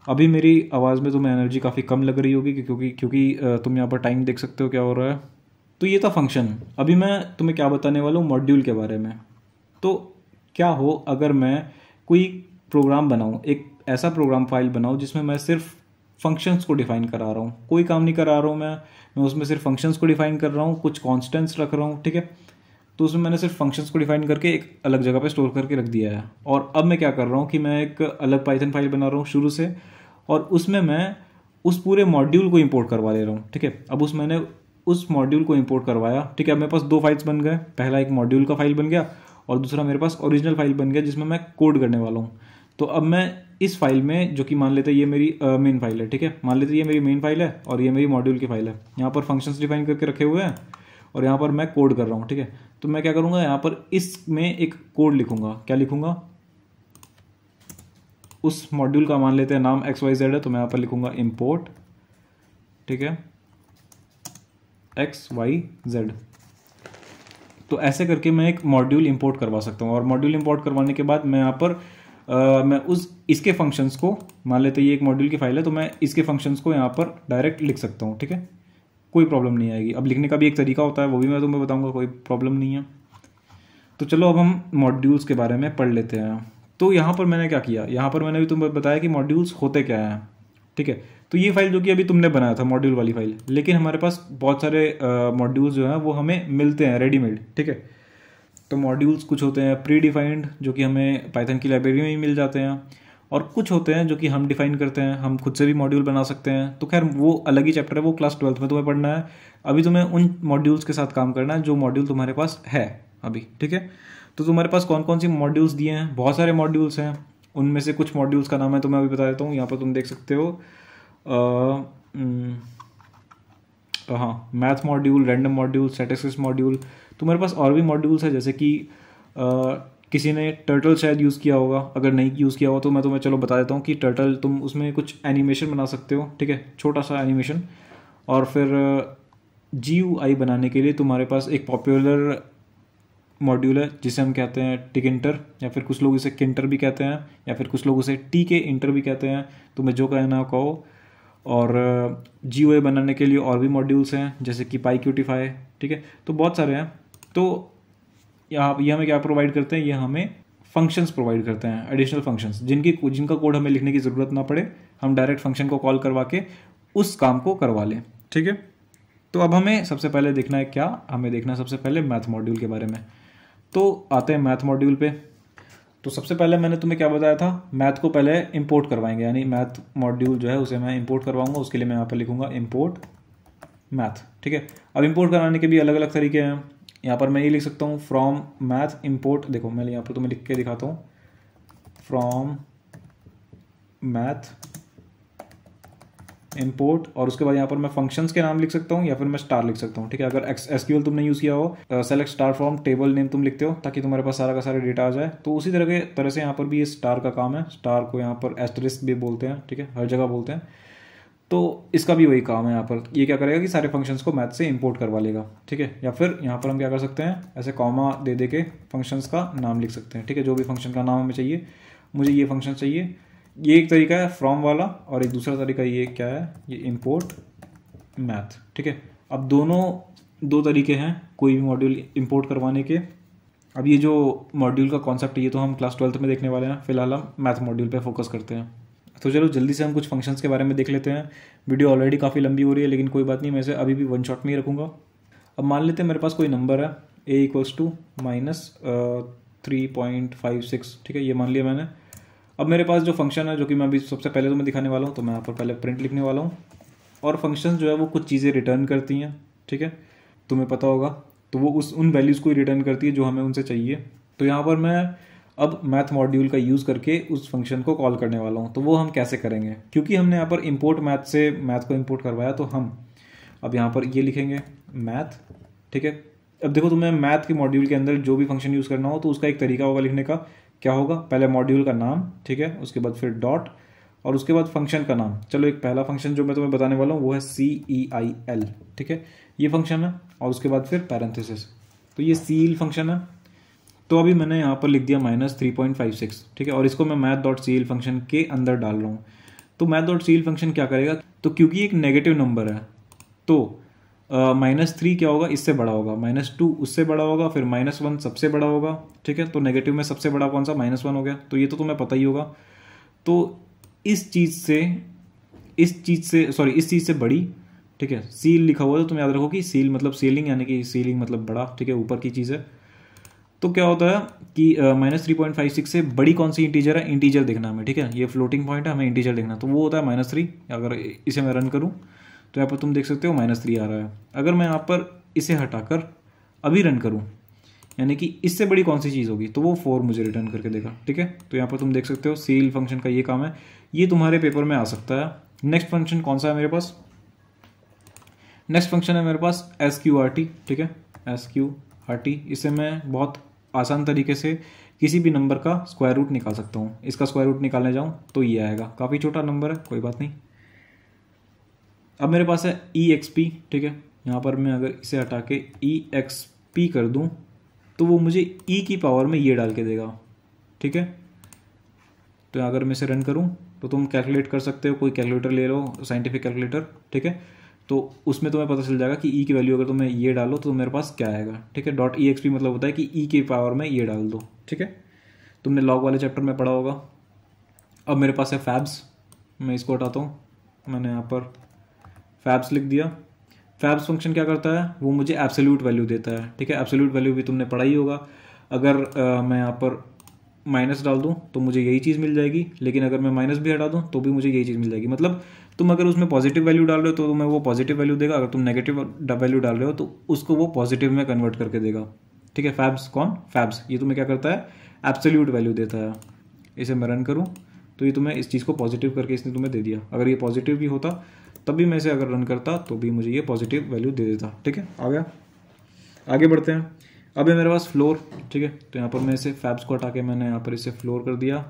अभी मेरी आवाज़ में तुम्हें एनर्जी काफ़ी कम लग रही होगी क्योंकि क्योंकि तुम यहाँ पर टाइम देख सकते हो क्या हो रहा है। तो ये था फ़ंक्शन अभी मैं तुम्हें क्या बताने वाला हूँ मॉड्यूल के बारे में। तो क्या हो अगर मैं कोई प्रोग्राम बनाऊँ, एक ऐसा प्रोग्राम फ़ाइल बनाऊँ जिसमें मैं सिर्फ़ फ़ंक्शंस को डिफाइन करा रहा हूँ। कोई काम नहीं करा रहा हूँ मैं। मैं उसमें सिर्फ़ फ़ंक्शंस को डिफाइन कर रहा हूँ, कुछ कॉन्स्टेंट्स रख रहा हूँ, ठीक है? तो उसमें मैंने सिर्फ़ फ़ंक्शंस को डिफाइन करके एक अलग जगह पे स्टोर करके रख दिया है। और अब मैं क्या कर रहा हूँ कि मैं एक अलग पाइथन फ़ाइल बना रहा हूँ शुरू से। और उसमें मैं उस पूरे मॉड्यूल को इंपोर्ट करवा ले रहा हूँ, ठीक है? अब उस मैंने उस मॉड्यूल को इंपोर्ट करवाया, ठीक है? अब मेरे पास दो फाइल्स बन गए। पहला एक मॉड्यूल का फ़ाइल बन गया और दूसरा मेरे पास ओरिजिनल फ़ाइल बन गया जिसमें मैं कोड करने वाला हूँ। तो अब मैं इस फ़ाइल में, जो कि मान लेते ये मेरी मेन फ़ाइल है, ठीक है? मान लेते ये मेरी मेन फ़ाइल है और ये मेरी मॉड्यूल की फ़ाइल है। यहाँ पर फ़ंक्शंस डिफाइन करके रखे हुए हैं और यहाँ पर मैं कोड कर रहा हूँ, ठीक है? तो मैं क्या करूँगा? यहाँ पर इसमें एक कोड लिखूँगा। क्या लिखूँगा? उस मॉड्यूल का मान लेते हैं नाम एक्स वाई जेड है तो मैं यहाँ पर लिखूँगा इम्पोर्ट ठीक है? एक्स वाई जेड तो ऐसे करके मैं एक मॉड्यूल इंपोर्ट करवा सकता हूँ। और मॉड्यूल इंपोर्ट करवाने के बाद मैं यहाँ पर आ, मैं उस इसके फ़ंक्शंस को मान लेते ये एक मॉड्यूल की फ़ाइल है तो मैं इसके फ़ंक्शंस को यहाँ पर डायरेक्ट लिख सकता हूँ ठीक है? कोई प्रॉब्लम नहीं आएगी। अब लिखने का भी एक तरीका होता है वो भी मैं तुम्हें बताऊँगा कोई प्रॉब्लम नहीं है। तो चलो अब हम मॉड्यूल्स के बारे में पढ़ लेते हैं। तो यहाँ पर मैंने क्या किया? यहाँ पर मैंने भी तुम्हें बताया कि मॉड्यूल्स होते क्या हैं, ठीक है? तो ये फ़ाइल जो कि अभी तुमने बनाया था मॉड्यूल वाली फ़ाइल लेकिन हमारे पास बहुत सारे मॉड्यूल्स जो हैं, वो हमें मिलते हैं रेडीमेड ठीक है? तो मॉड्यूल्स कुछ होते हैं प्री डिफाइंड जो कि हमें पाइथन की लाइब्रेरी में ही मिल जाते हैं, और कुछ होते हैं जो कि हम डिफाइन करते हैं, हम खुद से भी मॉड्यूल बना सकते हैं। तो खैर, वो अलग ही चैप्टर है, वो क्लास ट्वेल्थ में तुम्हें पढ़ना है। अभी तुम्हें उन मॉड्यूल्स के साथ काम करना है, जो मॉड्यूल तुम्हारे पास है अभी, ठीक है? तो तुम्हारे पास कौन कौन सी मॉड्यूल्स दिए हैं? बहुत सारे मॉड्यूल्स हैं। उनमें से कुछ मॉड्यूल्स का नाम है तो मैं अभी बता देता हूँ। यहाँ पर तुम देख सकते हो। हाँ math module random module statistics module तुम्हारे पास और भी मॉड्यूल्स हैं, जैसे कि किसी ने टर्टल शायद यूज़ किया होगा। अगर नहीं यूज़ किया होगा तो मैं तुम्हें चलो बता देता हूँ कि टर्टल तुम उसमें कुछ एनिमेशन बना सकते हो, ठीक है? छोटा सा एनिमेशन और फिर GUI बनाने के लिए तुम्हारे पास एक पॉपुलर मॉड्यूल है, जिसे हम कहते हैं टिक इंटर या फिर कुछ लोग इसे किंटर भी कहते हैं, या फिर कुछ लोग उसे टी के इंटर भी कहते हैं। तुम्हें जो कहना कहो, और जी बनाने के लिए और भी मॉड्यूल्स हैं, जैसे कि पाई क्यूटीफाई ठीक है? तो बहुत सारे हैं। तो यहाँ, ये हमें क्या प्रोवाइड करते हैं? ये हमें फ़ंक्शंस प्रोवाइड करते हैं एडिशनल फ़ंक्शंस जिनकी, जिनका कोड हमें लिखने की ज़रूरत ना पड़े। हम डायरेक्ट फ़ंक्शन को कॉल करवा के उस काम को करवा लें, ठीक है? तो अब हमें सबसे पहले देखना है क्या? हमें देखना है सबसे पहले मैथ मॉड्यूल के बारे में। तो आते हैं मैथ मॉड्यूल पे। तो सबसे पहले मैंने तुम्हें क्या बताया था? मैथ को पहले इंपोर्ट करवाएँगे, यानी मैथ मॉड्यूल जो है उसे मैं इंपोर्ट करवाऊँगा, उसके लिए मैं यहाँ पर लिखूँगा इंपोर्ट मैथ ठीक है? अब इंपोर्ट कराने के भी अलग अलग तरीके हैं। यहाँ पर मैं ये लिख सकता हूँ फ्रॉम मैथ इम्पोर्ट देखो, मैं यहाँ पर तुम्हें लिख के दिखाता हूँ। फ्रॉम मैथ इम्पोर्ट और उसके बाद यहाँ पर मैं फ़ंक्शंस के नाम लिख सकता हूँ या फिर मैं स्टार लिख सकता हूँ, ठीक है? अगर एस क्यू तुमने यूज़ किया हो select star from table name तुम लिखते हो, ताकि तुम्हारे पास सारा का सारा डेटा आ जाए। तो उसी तरह के, तरह से यहाँ पर भी ये स्टार का काम है। स्टार को यहाँ पर एस्टरिस्क भी बोलते हैं, ठीक है? हर जगह बोलते हैं। तो इसका भी वही काम है यहाँ पर। ये क्या करेगा कि सारे फ़ंक्शंस को मैथ से इंपोर्ट करवा लेगा, ठीक है? या फिर यहाँ पर हम क्या कर सकते हैं, ऐसे कॉमा दे दे के फ़ंक्शंस का नाम लिख सकते हैं, ठीक है? जो भी फ़ंक्शन का नाम हमें चाहिए, मुझे ये फ़ंक्शन चाहिए ये एक तरीका है फ्रॉम वाला और एक दूसरा तरीका ये क्या है? ये इम्पोर्ट मैथ ठीक है? अब दोनों, दो तरीके हैं कोई भी मॉड्यूल इम्पोर्ट करवाने के। अब ये जो मॉड्यूल का कॉन्सेप्ट है, ये तो हम क्लास ट्वेल्थ में देखने वाले हैं, फ़िलहाल हम मैथ मॉड्यूल पे फोकस करते हैं। तो चलो, जल्दी से हम कुछ फ़ंक्शंस के बारे में देख लेते हैं। वीडियो ऑलरेडी काफ़ी लंबी हो रही है, लेकिन कोई बात नहीं, मैं इसे अभी भी वन शॉट में ही रखूँगा। अब मान लेते हैं मेरे पास कोई नंबर है A equals to minus three point five six ठीक है? ये मान लिया मैंने। अब मेरे पास जो फ़ंक्शन है, जो कि मैं अभी सबसे पहले तो मैं दिखाने वाला हूँ तो मैं यहाँ पर पहले प्रिंट लिखने वाला हूँ। और फ़ंक्शन जो है, वो कुछ चीज़ें रिटर्न करती हैं, ठीक है? तुम्हें पता होगा तो वो उस, उन वैल्यूज़ को रिटर्न करती है जो हमें उनसे चाहिए। तो यहाँ पर मैं अब मैथ मॉड्यूल का यूज़ करके उस फ़ंक्शन को कॉल करने वाला हूँ। तो वो हम कैसे करेंगे? क्योंकि हमने यहाँ पर इम्पोर्ट मैथ से मैथ को इम्पोर्ट करवाया तो हम अब यहाँ पर ये लिखेंगे मैथ ठीक है? अब देखो, तुम्हें मैथ के मॉड्यूल के अंदर जो भी फ़ंक्शन यूज़ करना हो तो उसका एक तरीका होगा लिखने का। क्या होगा? पहले मॉड्यूल का नाम, ठीक है? उसके बाद फिर डॉट और उसके बाद फ़ंक्शन का नाम। चलो, एक पहला फ़ंक्शन जो मैं तुम्हें बताने वाला हूँ, वो है सी ई आई एल ठीक है? ये फ़ंक्शन है, और उसके बाद फिर पैरेंथेसिस तो ये सील फ़ंक्शन है। तो अभी मैंने यहाँ पर लिख दिया minus three point five six ठीक है? और इसको मैं मैथ डॉट सील फ़ंक्शन के अंदर डाल रहा हूँ। तो मैथ डॉट सील फ़ंक्शन क्या करेगा? तो क्योंकि एक नेगेटिव नंबर है तो माइनस थ्री क्या होगा? इससे बड़ा होगा। माइनस टू उससे बड़ा होगा, फिर माइनस वन सबसे बड़ा होगा। ठीक है? तो नेगेटिव में सबसे बड़ा कौन सा? माइनस वन हो गया। तो ये तो तुम्हें पता ही होगा। तो इस चीज़ से, इस चीज़ से सॉरी इस चीज़ से बड़ी, ठीक है? सील लिखा हुआ है तो तुम याद रखो कि सील मतलब सीलिंग यानी कि सीलिंग मतलब बड़ा, ठीक है? ऊपर की चीज़ है। तो क्या होता है कि minus three point five six से बड़ी कौन सी इंटीजर है? इंटीजर देखना हमें, ठीक है? ये फ्लोटिंग पॉइंट है, हमें इंटीजर देखना तो वो होता है माइनस थ्री अगर इसे मैं रन करूँ। तो यहाँ पर तुम देख सकते हो माइनस थ्री आ रहा है। अगर मैं यहाँ पर इसे हटाकर अभी रन करूँ, यानी कि इससे बड़ी कौन सी चीज़ होगी? तो वो फोर मुझे रिटर्न करके देगा, ठीक है? तो यहाँ पर तुम देख सकते हो सील फ़ंक्शन का ये काम है। ये तुम्हारे पेपर में आ सकता है। नेक्स्ट फ़ंक्शन कौन सा है मेरे पास? नेक्स्ट फ़ंक्शन है मेरे पास एस क्यू आर टी ठीक है? एस क्यू आर टी इसे मैं बहुत आसान तरीके से किसी भी नंबर का स्क्वायर रूट निकाल सकता हूँ। इसका स्क्वायर रूट निकालने जाऊँ तो ये आएगा। काफ़ी छोटा नंबर है, कोई बात नहीं। अब मेरे पास है ई एक्स पी ठीक है? यहाँ पर मैं अगर इसे हटा के ई एक्स पी कर दूँ तो वो मुझे ई e की पावर में ये डाल के देगा, ठीक है? तो अगर मैं इसे रन करूँ तो तुम कैलकुलेट कर सकते हो, कोई कैलकुलेटर ले लो साइंटिफिक कैलकुलेटर ठीक है? तो उसमें तुम्हें पता चल जाएगा कि ई e की वैल्यू अगर तुम्हें ये डालो तो मेरे पास क्या आएगा, ठीक है? डॉट ई एक्स पी मतलब होता है कि ई e की पावर में ये डाल दो, ठीक है? तुमने लॉग वाले चैप्टर में पढ़ा होगा। अब मेरे पास है फैब्स मैं इसको हटाता हूँ, मैंने यहाँ पर फैब्स लिख दिया। फैब्स फ़ंक्शन क्या करता है? वो मुझे एब्सोल्यूट वैल्यू देता है ठीक है? एब्सोल्यूट वैल्यू भी तुमने पढ़ा ही होगा। अगर आ, मैं यहाँ पर माइनस डाल दूँ तो मुझे यही चीज़ मिल जाएगी लेकिन अगर मैं माइनस भी हटा दूँ तो भी मुझे यही चीज़ मिल जाएगी। मतलब तुम अगर उसमें पॉजिटिव वैल्यू डाल रहे हो तो तुम्हें वो पॉजिटिव वैल्यू देगा अगर तुम नेगेटिव वैल्यू डाल रहे हो तो उसको वो पॉजिटिव में कन्वर्ट करके देगा। ठीक है फैब्स कौन? फैब्स ये तुम्हें क्या करता है? एब्सोल्यूट वैल्यू देता है। इसे मैं रन करूँ तो ये तुम्हें इस चीज़ को पॉजिटिव करके इसने तुम्हें दे दिया। अगर ये पॉजिटिव भी होता तब भी मैं इसे अगर रन करता तो भी मुझे ये पॉजिटिव वैल्यू दे देता। ठीक है? आ गया? आगे बढ़ते हैं। अब है मेरे पास फ्लोर ठीक है? तो यहाँ पर मैं इसे फैब्स को हटा के मैंने यहाँ पर इसे फ्लोर कर दिया।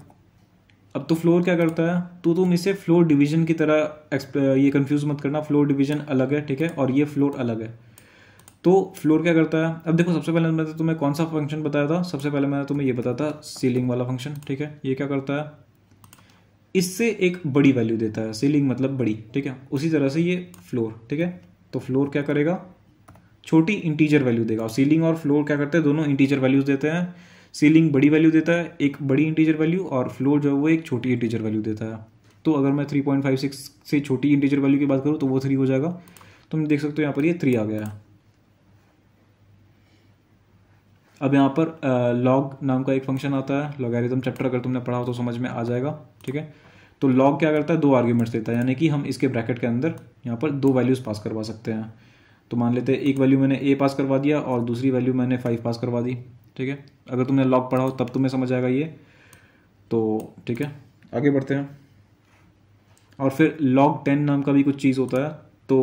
अब तो फ्लोर क्या करता है? तो तुम इसे फ्लोर डिवीज़न की तरह ये कंफ्यूज मत करना। फ्लोर डिवीज़न अलग है, ठीक है? और ये फ्लोर अलग है। तो फ्लोर क्या करता है? अब देखो, सबसे पहले मैंने तुम्हें कौन सा फ़ंक्शन बताया था? सबसे पहले मैंने तुम्हें ये बताया था सीलिंग वाला फ़ंक्शन ठीक है? ये क्या करता है? इससे एक बड़ी वैल्यू देता है। सीलिंग मतलब बड़ी, ठीक है? उसी तरह से ये फ्लोर ठीक है? तो फ्लोर क्या करेगा? छोटी इंटीजर वैल्यू देगा। और सीलिंग और फ्लोर क्या करते हैं? दोनों इंटीजर वैल्यूज़ देते हैं। सीलिंग बड़ी वैल्यू देता है, एक बड़ी इंटीजर वैल्यू और फ्लोर जो है वो एक छोटी इंटीजर वैल्यू देता है। तो अगर मैं 3.56 से छोटी इंटीजर वैल्यू की बात करूँ तो वो थ्री हो जाएगा। तुम देख सकते हो यहाँ पर ये थ्री आ गया है। अब यहाँ पर लॉग नाम का एक फ़ंक्शन आता है लॉगरिथम चैप्टर अगर तुमने पढ़ा हो तो समझ में आ जाएगा, ठीक है? तो लॉग क्या करता है? दो आर्ग्यूमेंट्स देता है, यानी कि हम इसके ब्रैकेट के अंदर यहाँ पर दो वैल्यूज़ पास करवा सकते हैं। तो मान लेते हैं, एक वैल्यू मैंने ए पास करवा दिया और दूसरी वैल्यू मैंने फाइव पास करवा दी, ठीक है? अगर तुमने लॉग पढ़ा हो तब तुम्हें समझ आएगा ये। तो ठीक है? आगे बढ़ते हैं। और फिर लॉग टेन नाम का भी कुछ चीज़ होता है तो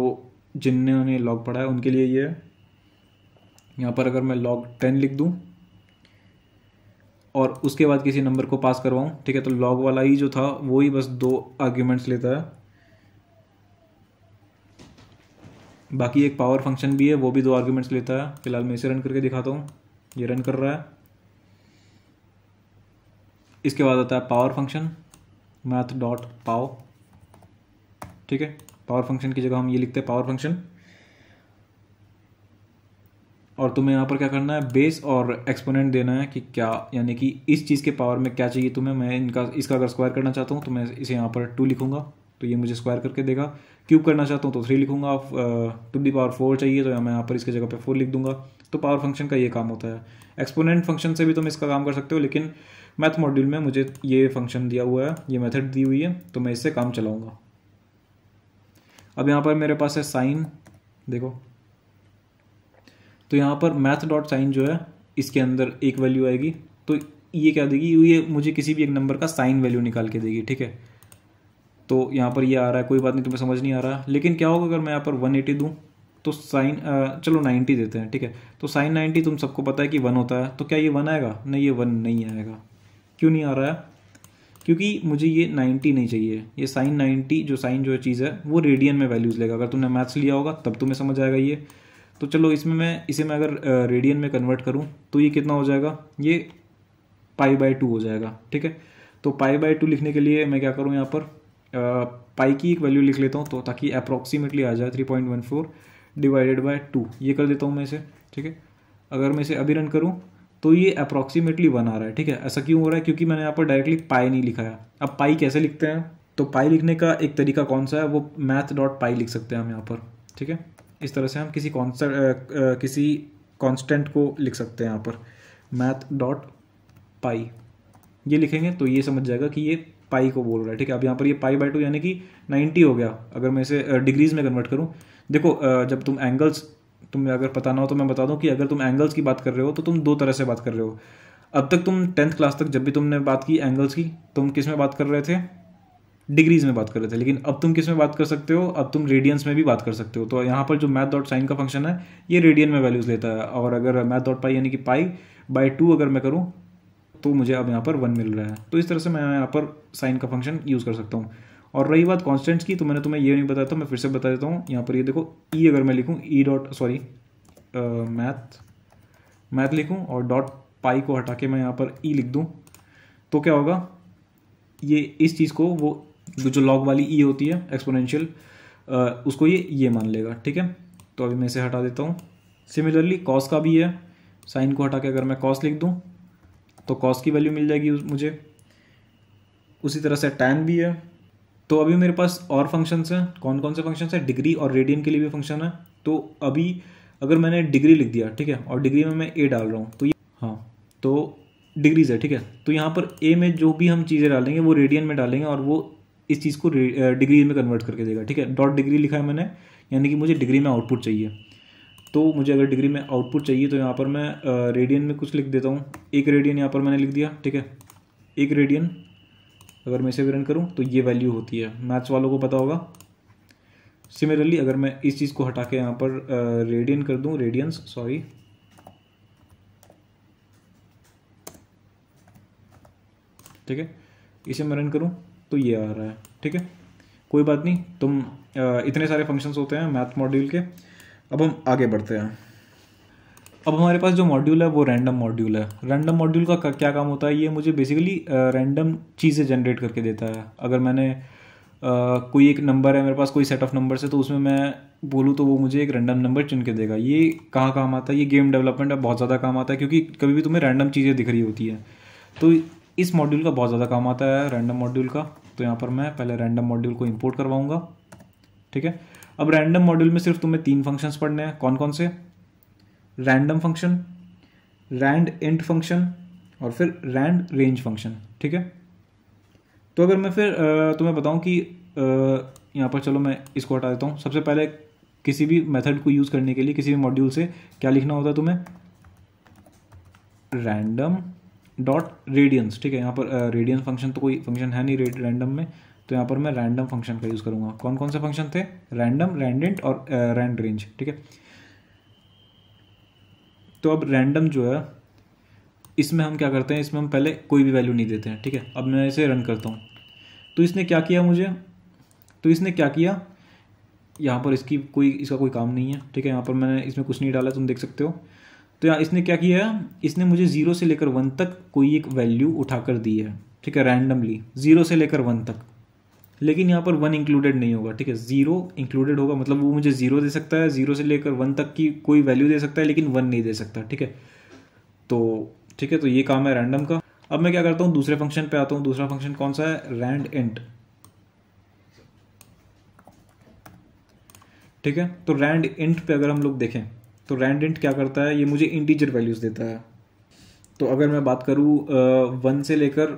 जिन्होंने लॉग पढ़ा है, उनके लिए ये है। यहाँ पर अगर मैं लॉग टेन लिख दूँ, और उसके बाद किसी नंबर को पास करवाऊँ, ठीक है तो लॉग वाला ही जो था, वो ही बस दो आर्ग्यूमेंट्स लेता है। बाकी एक पावर फ़ंक्शन भी है, वो भी दो आर्ग्यूमेंट्स लेता है। फ़िलहाल मैं इसे रन करके दिखाता हूँ। ये रन कर रहा है। इसके बाद आता है power function math dot pow ठीक है? पावर फ़ंक्शन की जगह हम ये लिखते हैं पावर फ़ंक्शन और तुम्हें यहाँ पर क्या करना है? बेस और एक्सपोनेंट देना है कि क्या, यानी कि इस चीज़ के पावर में क्या चाहिए तुम्हें? मैं इनका, इसका अगर स्क्वायर करना चाहता हूँ तो मैं इसे यहाँ पर टू लिखूँगा। तो ये मुझे स्क्वायर करके देगा। क्यूब करना चाहता हूँ तो थ्री लिखूँगा। टू दी पावर फोर चाहिए तो मैं यहाँ पर इसके जगह पर फोर लिख दूँगा। तो पावर फ़ंक्शन का ये काम होता है। एक्सपोनेंट फ़ंक्शन से भी तुम इसका काम कर सकते हो, लेकिन मैथ मॉड्यूल में मुझे ये फ़ंक्शन दिया हुआ है, ये मेथड दी हुई है तो मैं इससे काम चलाऊँगा। अब यहाँ पर मेरे पास है साइन देखो। तो यहाँ पर मैथ डॉट साइन जो है, इसके अंदर एक वैल्यू आएगी। तो ये क्या देगी? ये मुझे किसी भी एक नंबर का साइन वैल्यू निकाल के देगी, ठीक है? तो यहाँ पर ये आ रहा है, कोई बात नहीं, तुम्हें समझ नहीं आ रहा। लेकिन क्या होगा अगर मैं यहाँ पर वन एटी दूँ? तो साइन चलो नाइन्टी देते हैं, ठीक है? तो साइन नाइन्टी तुम सबको पता है कि वन होता है। तो क्या ये वन आएगा? नहीं, ये वन नहीं आएगा। क्यों नहीं आ रहा है? क्योंकि मुझे ये नाइन्टी नहीं चाहिए। ये साइन नाइन्टी जो साइन जो चीज़ है, वो रेडियन में वैल्यूज़ लेगा। अगर तुमने मैथ्स लिया होगा, तब तुम्हें समझ आएगा ये। तो चलो इसमें मैं, इसे मैं अगर रेडियन में कन्वर्ट करूँ तो ये कितना हो जाएगा? ये पाई बाय टू हो जाएगा, ठीक है? तो पाई बाय टू लिखने के लिए मैं क्या करूँ यहाँ पर? पाई की एक वैल्यू लिख लेता हूँ तो ताकि अप्रॉक्सीमेटली आ जाए three point one four divided by two ये कर देता हूँ मैं इसे, ठीक है? अगर मैं इसे अभी रन करूँ तो ये अप्रॉक्सीमेटली वन आ रहा है, ठीक है? ऐसा क्यों हो रहा है? क्योंकि मैंने यहाँ पर डायरेक्टली पाई नहीं लिखा है। अब पाई कैसे लिखते हैं? तो पाई लिखने का एक तरीका कौन सा है? वो मैथ डॉट पाई लिख सकते हैं हम यहाँ पर, ठीक है? इस तरह से हम किसी कॉन्सेंट किसी कॉन्स्टेंट को लिख सकते हैं यहाँ पर? मैथ डॉट पाई ये लिखेंगे तो ये समझ जाएगा कि ये पाई को बोल रहा है, ठीक है? अब यहाँ पर ये पाई बाई टू यानी कि नाइन्टी हो गया। अगर मैं इसे डिग्रीज में कन्वर्ट करूँ, देखो जब तुम एंगल्स तुम्हें अगर पता ना हो तो मैं बता दूँ कि अगर तुम एंगल्स की बात कर रहे हो तो तुम दो तरह से बात कर रहे हो। अब तक तुम टेंथ क्लास तक जब भी तुमने बात की एंगल्स की, तुम किसमें बात कर रहे थे? डिग्रीज में बात कर रहे थे, लेकिन अब तुम किसमें बात कर सकते हो? अब तुम रेडियंस में भी बात कर सकते हो। तो यहाँ पर जो मैथ डॉट साइन का फ़ंक्शन है, ये रेडियन में वैल्यूज़ लेता है। और अगर मैथ डॉट पाई यानी कि पाई बाई टू अगर मैं करूँ तो मुझे अब यहाँ पर वन मिल रहा है। तो इस तरह से मैं यहाँ पर साइन का फ़ंक्शन यूज़ कर सकता हूँ। और रही बात कॉन्स्टेंट्स की तो मैंने तुम्हें ये नहीं बताया था, मैं फिर से बता देता हूँ। यहाँ पर ये देखो ई e अगर मैं लिखूँ E dot sorry math math लिखूँ और डॉट पाई को हटा के मैं यहाँ पर ई e लिख दूँ तो क्या होगा? ये इस चीज़ को वो जो लॉग वाली ई e होती है एक्सपोनेंशियल उसको ये ये मान लेगा, ठीक है? तो अभी मैं इसे हटा देता हूँ। सिमिलरली कॉस का भी है। साइन को हटा के अगर मैं कॉस लिख दूँ तो कॉस की वैल्यू मिल जाएगी मुझे। उसी तरह से टैन भी है। तो अभी मेरे पास और फ़ंक्शंस हैं। कौन कौन से फ़ंक्शंस हैं? डिग्री और रेडियन के लिए भी फ़ंक्शन है। तो अभी अगर मैंने डिग्री लिख दिया, ठीक है? और डिग्री में मैं ए डाल रहा हूँ तो ये हाँ तो डिग्रीज है, ठीक है? तो यहाँ पर ए में जो भी हम चीज़ें डालेंगे, वो रेडियन में डालेंगे और वो इस चीज़ को डिग्री में कन्वर्ट करके देगा, ठीक है? डॉट डिग्री लिखा है मैंने, यानी कि मुझे डिग्री में आउटपुट चाहिए। तो मुझे अगर डिग्री में आउटपुट चाहिए तो यहाँ पर मैं रेडियन में कुछ लिख देता हूँ। एक रेडियन यहाँ पर मैंने लिख दिया, ठीक है? एक रेडियन अगर मैं इसे भी रन करूँ तो ये वैल्यू होती है। मैथ्स वालों को पता होगा। सिमिलरली अगर मैं इस चीज़ को हटा के यहाँ पर रेडियन कर दूँ रेडियंस सॉरी ठीक है? इसे मैं रन करूँ। तो ये आ रहा है ठीक है? कोई बात नहीं तुम इतने सारे फ़ंक्शंस होते हैं मैथ मॉड्यूल के। अब हम आगे बढ़ते हैं। अब हमारे पास जो मॉड्यूल है वो रैंडम मॉड्यूल है। रैंडम मॉड्यूल का क्या काम होता है? ये मुझे बेसिकली रैंडम चीज़ें जनरेट करके देता है। अगर मैंने uh, कोई एक नंबर है मेरे पास कोई सेट ऑफ़ नंबर है तो उसमें मैं बोलूँ तो वो मुझे एक रैंडम नंबर चुन के देगा। ये कहाँ काम आता है? ये गेम डेवलपमेंट में बहुत ज़्यादा काम आता है क्योंकि कभी भी तुम्हें रैंडम चीज़ें दिख रही होती हैं। तो इस मॉड्यूल का बहुत ज़्यादा काम आता है रैंडम मॉड्यूल का। तो यहाँ पर मैं पहले रैंडम मॉड्यूल को इम्पोर्ट करवाऊँगा। ठीक है? अब रैंडम मॉड्यूल में सिर्फ़ तुम्हें तीन फ़ंक्शंस पढ़ने हैं। कौन कौन से? Random function rand int function और फिर रैंड रेंज फ़ंक्शन ठीक है? तो अगर मैं फिर तुम्हें बताऊँ कि यहाँ पर चलो मैं इसको हटा देता हूँ। सबसे पहले किसी भी मेथड को यूज़ करने के लिए किसी भी मॉड्यूल से क्या लिखना होता है तुम्हें? रैंडम डॉट रेडियंस ठीक है? यहाँ पर रेडियंस फ़ंक्शन तो कोई फ़ंक्शन है नहीं रैंडम में तो यहाँ पर मैं रैंडम फ़ंक्शन का यूज़ करूँगा। कौन कौन से फ़ंक्शन थे? रैंडम रैंडेंट और रैंड रेंज ठीक है? तो अब रैंडम जो है, इसमें हम क्या करते हैं? इसमें हम पहले कोई भी वैल्यू नहीं देते हैं, ठीक है? अब मैं इसे रन करता हूँ। तो इसने क्या किया मुझे? तो इसने क्या किया? यहाँ पर इसकी कोई, इसका कोई काम नहीं है, ठीक है? यहाँ पर मैंने, इसमें कुछ नहीं डाला, तुम देख सकते हो। तो यहाँ इसने क्या किया? इसने मुझे ज़ीरो से लेकर वन तक कोई एक वैल्यू उठाकर दी है, ठीक है रैंडमली ज़ीरो से लेकर वन तक। लेकिन यहाँ पर वन इंक्लूडेड नहीं होगा, ठीक है ज़ीरो इंक्लूडेड होगा मतलब वो मुझे ज़ीरो दे सकता है ज़ीरो से लेकर वन तक की कोई वैल्यू दे सकता है, लेकिन वन नहीं दे सकता, ठीक है। तो ठीक है तो ये काम है रैंडम का। अब मैं क्या करता हूँ? दूसरे फ़ंक्शन पे आता हूँ। दूसरा फ़ंक्शन कौन सा है? रैंड इंट ठीक है तो रैंड इंट पे अगर हम लोग देखें तो रैंड इंट क्या करता है? ये मुझे इंटीजर वैल्यूज़ देता है। तो अगर मैं बात करूँ वन से लेकर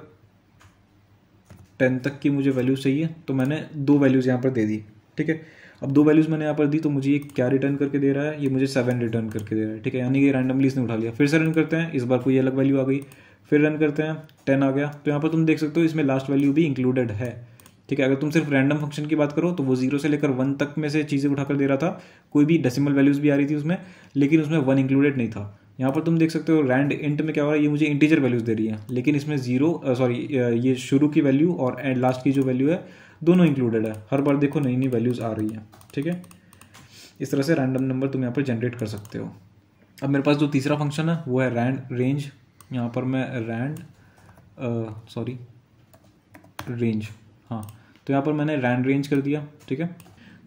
टेन तक की मुझे वैल्यूज़ चाहिए तो मैंने दो वैल्यूज़ यहाँ पर दे दी, ठीक है? अब दो वैल्यूज़ मैंने यहाँ पर दी तो मुझे ये क्या रिटर्न करके दे रहा है? ये मुझे सेवन रिटर्न करके दे रहा है, ठीक है? यानी कि रैंडमली इसने उठा लिया। फिर से रन करते हैं, इस बार कोई अलग वैल्यू आ गई। फिर रन करते हैं टेन आ गया। तो यहाँ पर तुम देख सकते हो, इसमें लास्ट वैल्यू भी इंक्लूडेड है। ठीक है, अगर तुम सिर्फ़ रैंडम फ़ंक्शन की बात करो तो वो ज़ीरो से लेकर वन तक में से चीज़ें उठाकर दे रहा था। कोई भी डेसिमल वैल्यूज़ भी आ रही थी उसमें, लेकिन उसमें वन इंक्लूडेड नहीं था। यहाँ पर तुम देख सकते हो रैंड इंट में क्या हो रहा है, ये मुझे इंटीजर वैल्यूज़ दे रही है, लेकिन इसमें ज़ीरो सॉरी ये शुरू की वैल्यू और एंड लास्ट की जो वैल्यू है, दोनों इंक्लूडेड है। हर बार देखो नई नई वैल्यूज़ आ रही है, ठीक है? इस तरह से रैंडम नंबर तुम यहाँ पर जनरेट कर सकते हो। अब मेरे पास जो तीसरा फ़ंक्शन है, वो है रैंड रेंज यहाँ पर मैं रैंड सॉरी रेंज हाँ। तो यहाँ पर मैंने रैंड रेंज कर दिया ठीक है?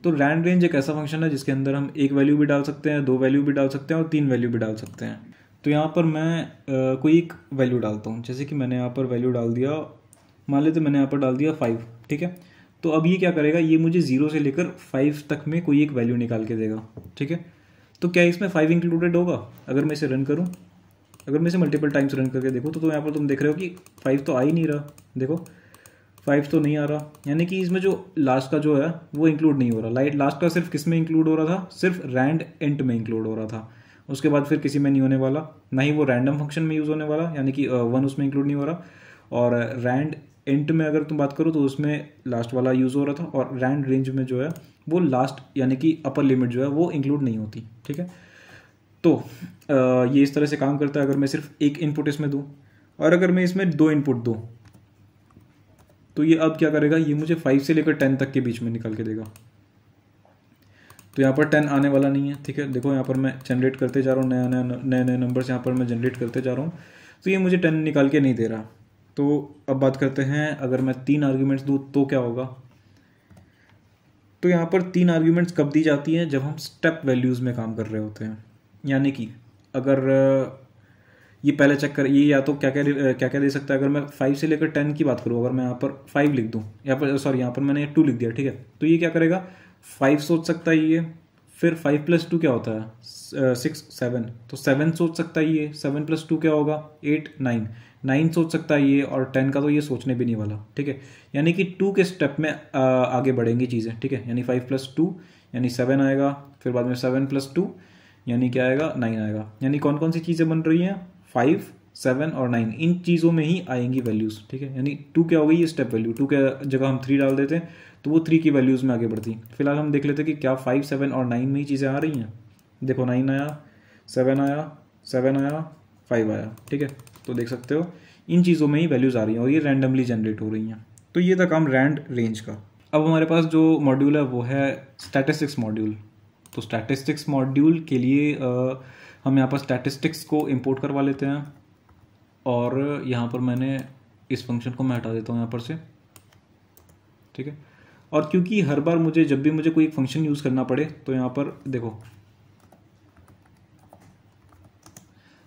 तो रैंड रेंज एक ऐसा फ़ंक्शन है जिसके अंदर हम एक वैल्यू भी डाल सकते हैं दो वैल्यू भी डाल सकते हैं और तीन वैल्यू भी डाल सकते हैं। तो यहाँ पर मैं आ, कोई एक वैल्यू डालता हूँ। जैसे कि मैंने यहाँ पर वैल्यू डाल दिया मान लेते मैंने यहाँ पर डाल दिया फाइव ठीक है? तो अब ये क्या करेगा? ये मुझे ज़ीरो से लेकर फाइव तक में कोई एक वैल्यू निकाल के देगा ठीक है? तो क्या इसमें फाइव इंक्लूडेड होगा? अगर मैं इसे रन करूँ अगर मैं इसे मल्टीपल टाइम्स रन करके देखूँ तो, तो यहाँ पर तुम देख रहे हो कि फाइव तो आ ही नहीं रहा। देखो फाइव तो नहीं आ रहा। यानी कि इसमें जो लास्ट का जो है वो इंक्लूड नहीं हो रहा। लाइट लास्ट का सिर्फ़ किसमें इंक्लूड हो रहा था? सिर्फ़ रैंड एंट में इंक्लूड हो रहा था। उसके बाद फिर किसी में नहीं होने वाला। ना ही वो रैंडम फ़ंक्शन में यूज़ होने वाला यानी कि वन उसमें इंक्लूड नहीं हो रहा। और रैंड एंट में अगर तुम बात करो तो उसमें लास्ट वाला यूज़ हो रहा था। और रैंड रेंज में जो है वो लास्ट यानी कि अपर लिमिट जो है वो इंक्लूड नहीं होती। ठीक है? तो आ, ये इस तरह से काम करता है। अगर मैं सिर्फ़ एक इनपुट इसमें दूँ और अगर मैं इसमें दो इनपुट दूँ तो ये अब क्या करेगा? ये मुझे फाइव से लेकर टेन तक के बीच में निकल के देगा। तो यहाँ पर टेन आने वाला नहीं है, ठीक है? देखो, यहाँ पर मैं जनरेट करते जा रहा हूँ, नया नया, नए नए नंबर्स यहाँ पर मैं जनरेट करते जा रहा हूँ। तो ये मुझे टेन निकाल के नहीं दे रहा। तो अब बात करते हैं, अगर मैं तीन आर्ग्यूमेंट्स दूँ तो क्या होगा? तो यहाँ पर तीन आर्ग्यूमेंट्स कब दी जाती हैं? जब हम स्टेप वैल्यूज़ में काम कर रहे होते हैं। यानी कि अगर ये पहले चेक कर ये या तो क्या क्या क्या क्या दे सकता है? अगर मैं फाइव से लेकर टेन की बात करूँ अगर मैं यहाँ पर फाइव लिख दूँ यहाँ पर सॉरी यहाँ पर मैंने टू लिख दिया ठीक है? तो ये क्या करेगा? फाइव सोच सकता है ये फिर फाइव प्लस टू क्या होता है? सिक्स सेवन तो सेवन सोच सकता है ये सेवन प्लस टू क्या होगा? एट नाइन नाइन सोच सकता है ये और टेन का तो ये सोचने भी नहीं वाला ठीक है? यानी कि टू के स्टेप में आ, आगे बढ़ेंगी चीज़ें ठीक है? यानी फाइव प्लस टू यानी सेवन आएगा फिर बाद में सेवन प्लस टू यानी क्या आएगा? नाइन आएगा। यानी कौन कौन सी चीज़ें बन रही हैं? फाइव सेवन और नाइन इन चीज़ों में ही आएँगी वैल्यूज़ ठीक है? यानी टू क्या हो गई? ये स्टेप वैल्यू टू के जगह हम थ्री डाल देते हैं तो वो थ्री की वैल्यूज़ में आगे बढ़ती। फ़िलहाल हम देख लेते हैं कि क्या फाइव सेवन और नाइन में ही चीज़ें आ रही हैं। देखो नाइन आया सेवन आया सेवन आया फाइव आया ठीक है? तो देख सकते हो इन चीज़ों में ही वैल्यूज़ आ रही हैं और ये रैंडमली जनरेट हो रही हैं। तो ये था काम रैंड रेंज का। अब हमारे पास जो मॉड्यूल है वो है स्टैटिस्टिक्स मॉड्यूल तो स्टैटिस्टिक्स मॉड्यूल के लिए आ, हम यहाँ पर स्टैटिस्टिक्स को इम्पोर्ट करवा लेते हैं। और यहाँ पर मैंने इस फ़ंक्शन को मैं हटा देता हूँ यहाँ पर से। ठीक है? और क्योंकि हर बार मुझे, जब भी मुझे कोई फ़ंक्शन यूज़ करना पड़े तो यहाँ पर देखो।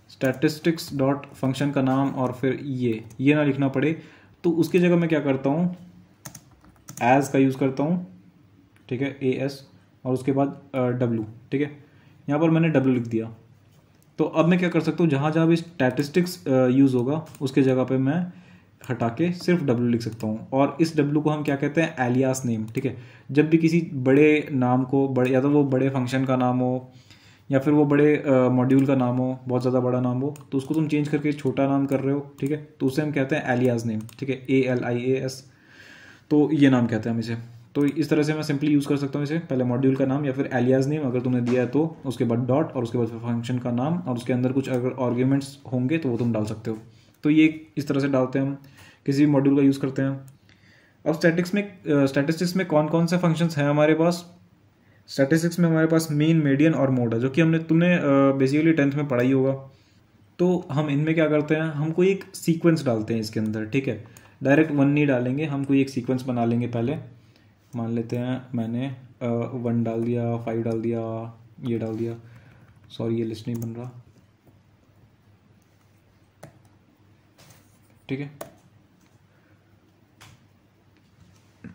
स्टैटिस्टिक्स डॉट फ़ंक्शन का नाम और फिर ये ये ना लिखना पड़े। तो उसकी जगह मैं क्या करता हूँ? एज का यूज़ करता हूँ। ठीक है? ए एस और उसके बाद डब्लू ठीक है? यहाँ पर मैंने डब्लू लिख दिया। तो अब मैं क्या कर सकता हूँ, जहाँ जहाँ भी स्टैटिस्टिक्स यूज़ होगा, उसके जगह पे मैं हटा के सिर्फ़ डब्लू लिख सकता हूँ। और इस डब्लू को हम क्या कहते हैं? एलियास नेम ठीक है? जब भी किसी बड़े नाम को, बड़े, या तो वो बड़े फ़ंक्शन का नाम हो, या फिर वो बड़े मॉड्यूल का नाम हो, बहुत ज़्यादा बड़ा नाम हो तो उसको तुम चेंज करके छोटा नाम कर रहे हो, ठीक है? तो उसे हम कहते हैं एलियाज नेम ठीक है? A L I A S तो ये नाम कहते हैं हम इसे। तो इस तरह से मैं सिंपली यूज़ कर सकता हूँ इसे, पहले मॉड्यूल का नाम या फिर एलियाज नेम अगर तुमने दिया है तो उसके बाद डॉट और उसके बाद फिर फ़ंक्शन का नाम और उसके अंदर कुछ अगर आर्ग्यूमेंट्स होंगे तो वो तुम डाल सकते हो। तो ये इस तरह से डालते हैं हम, किसी भी मॉड्यूल का यूज़ करते हैं। अब स्टैटिक्स में स्टैटिस्टिक्स में कौन कौन से फ़ंक्शंस हैं हमारे पास? स्टैटिस्टिक्स में हमारे पास मेन मीडियन और मोड है, जो कि हमने, तुमने बेसिकली टेंथ में पढ़ाई होगा। तो हम इनमें क्या करते हैं? हम कोई एक सीक्वेंस डालते हैं इसके अंदर, ठीक है? डायरेक्ट वन नहीं डालेंगे, हम कोई एक सीक्वेंस बना लेंगे पहले। मान लेते हैं मैंने वन डाल दिया फाइव डाल दिया, ये डाल दिया। सॉरी ये लिस्ट नहीं बन रहा। ठीक है?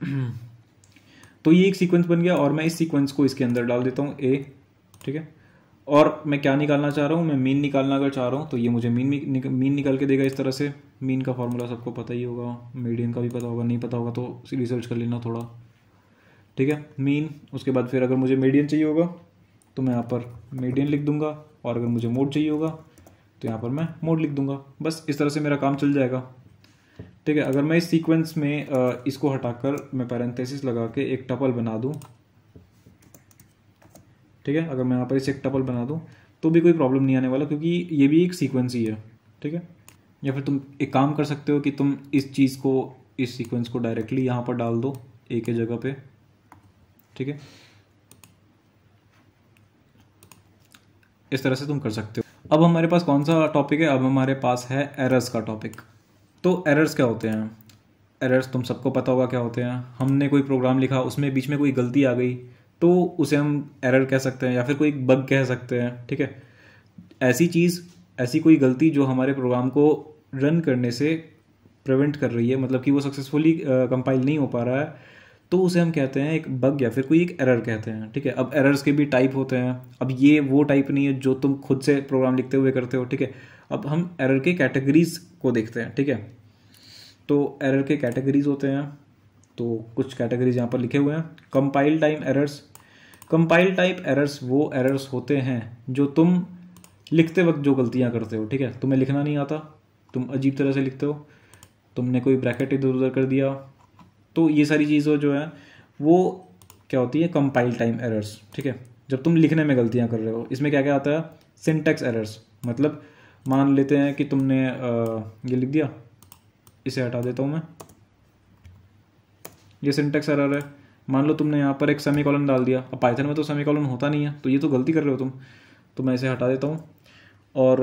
तो ये एक सीक्वेंस बन गया और मैं इस सीक्वेंस को इसके अंदर डाल देता हूँ ए ठीक है? और मैं क्या निकालना चाह रहा हूँ? मैं मीन निकालना अगर चाह रहा हूँ तो ये मुझे मीन मीन निकाल के देगा इस तरह से। मीन का फॉर्मूला सबको पता ही होगा मीडियन का भी पता होगा, नहीं पता होगा तो रिसर्च कर लेना थोड़ा। ठीक है? मीन उसके बाद फिर अगर मुझे मीडियन चाहिए होगा तो मैं यहाँ पर मीडियन लिख दूँगा, और अगर मुझे मोड चाहिए होगा तो यहाँ पर मैं मोड लिख दूँगा। बस इस तरह से मेरा काम चल जाएगा। ठीक है? अगर मैं इस सीक्वेंस में इसको हटाकर मैं पैरेंथेसिस लगा के एक टपल बना दूँ, ठीक है? अगर मैं यहाँ पर इसे एक टपल बना दूँ तो भी कोई प्रॉब्लम नहीं आने वाला, क्योंकि ये भी एक सीक्वेंस ही है। ठीक है? या फिर तुम एक काम कर सकते हो कि तुम इस चीज़ को, इस सीक्वेंस को डायरेक्टली यहाँ पर डाल दो, एक ही जगह पे। ठीक है? इस तरह से तुम कर सकते हो। अब हमारे पास कौन सा टॉपिक है? अब हमारे पास है एरर्स का टॉपिक तो एरर्स क्या होते हैं? एरर्स तुम सबको पता होगा क्या होते हैं। हमने कोई प्रोग्राम लिखा, उसमें बीच में कोई गलती आ गई तो उसे हम एरर कह सकते हैं या फिर कोई बग कह सकते हैं, ठीक है? ऐसी चीज़, ऐसी कोई गलती जो हमारे प्रोग्राम को रन करने से प्रिवेंट कर रही है मतलब कि वो सक्सेसफुली कंपाइल नहीं हो पा रहा है तो उसे हम कहते हैं एक बग या फिर कोई एक एरर कहते हैं, ठीक है? अब एरर्स के भी टाइप होते हैं। अब ये वो टाइप नहीं है जो तुम खुद से प्रोग्राम लिखते हुए करते हो, ठीक है? अब हम एरर के कैटेगरीज को देखते हैं, ठीक है? तो एरर के कैटेगरीज होते हैं तो कुछ कैटेगरीज यहाँ पर लिखे हुए हैं। Compile time errors compile type errors वो एरर्स होते हैं जो तुम लिखते वक्त जो गलतियाँ करते हो, ठीक है? तुम्हें लिखना नहीं आता, तुम अजीब तरह से लिखते हो, तुमने कोई ब्रैकेट इधर उधर कर दिया तो ये सारी चीज़ें जो है, वो क्या होती है कंपाइल टाइम एरर्स ठीक है? जब तुम लिखने में गलतियाँ कर रहे हो, इसमें क्या क्या आता है? सिंटेक्स एरर्स मतलब मान लेते हैं कि तुमने ये लिख दिया, इसे हटा देता हूँ मैं। ये सिंटेक्स एरर है। मान लो तुमने यहाँ पर एक सेमी कॉलन डाल दिया, अब पाइथन में तो सेमी कॉलन होता नहीं है तो ये तो गलती कर रहे हो तुम तो मैं इसे हटा देता हूँ। और,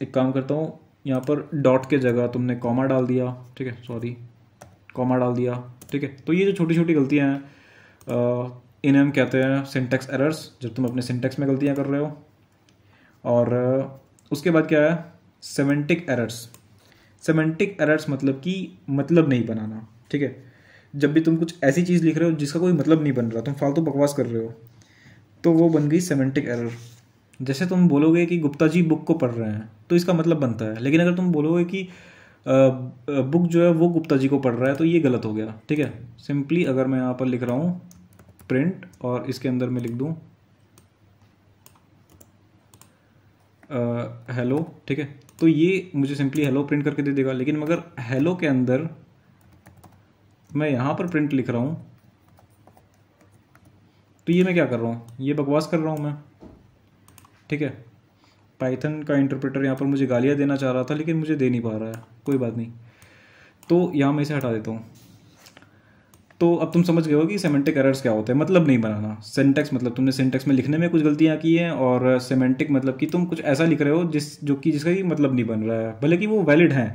एक काम करता हूँ, यहाँ पर डॉट के जगह तुमने कॉमा डाल दिया, ठीक है? सॉरी कॉमा डाल दिया, ठीक है? तो ये जो छोटी छोटी गलतियाँ हैं इन्हें हम कहते हैं सिंटेक्स एरर्स जब तुम अपने सिंटेक्स में गलतियाँ कर रहे हो। और उसके बाद क्या है? सेमेंटिक एरर्स सेमेंटिक एरर्स मतलब कि मतलब नहीं बनाना, ठीक है? जब भी तुम कुछ ऐसी चीज़ लिख रहे हो जिसका कोई मतलब नहीं बन रहा, तुम फालतू तो बकवास कर रहे हो तो वो बन गई सेमेंटिक एरर जैसे तुम बोलोगे कि गुप्ता जी बुक को पढ़ रहे हैं तो इसका मतलब बनता है। लेकिन अगर तुम बोलोगे कि बुक जो है वो गुप्ता जी को पढ़ रहा है तो ये गलत हो गया। ठीक है? सिंपली अगर मैं यहाँ पर लिख रहा हूँ प्रिंट और इसके अंदर मैं लिख दूँ हेलो ठीक है? तो ये मुझे सिंपली हेलो प्रिंट करके दे देगा, लेकिन मगर हेलो के अंदर मैं यहाँ पर प्रिंट लिख रहा हूँ तो ये मैं क्या कर रहा हूँ? ये बकवास कर रहा हूँ मैं। ठीक है? पाइथन का इंटरप्रेटर यहाँ पर मुझे गालियाँ देना चाह रहा था, लेकिन मुझे दे नहीं पा रहा है। कोई बात नहीं। तो यहाँ मैं इसे हटा देता हूँ। तो अब तुम समझ गए हो कि सेमेंटिक एरर्स क्या होते हैं। मतलब नहीं बनाना। सेंटेक्स मतलब तुमने सेंटेक्स में लिखने में कुछ गलतियाँ की हैं, और सेमेंटिक मतलब कि तुम कुछ ऐसा लिख रहे हो जिस, जो कि जिसका कि मतलब नहीं बन रहा है। भले कि वो वैलिड है।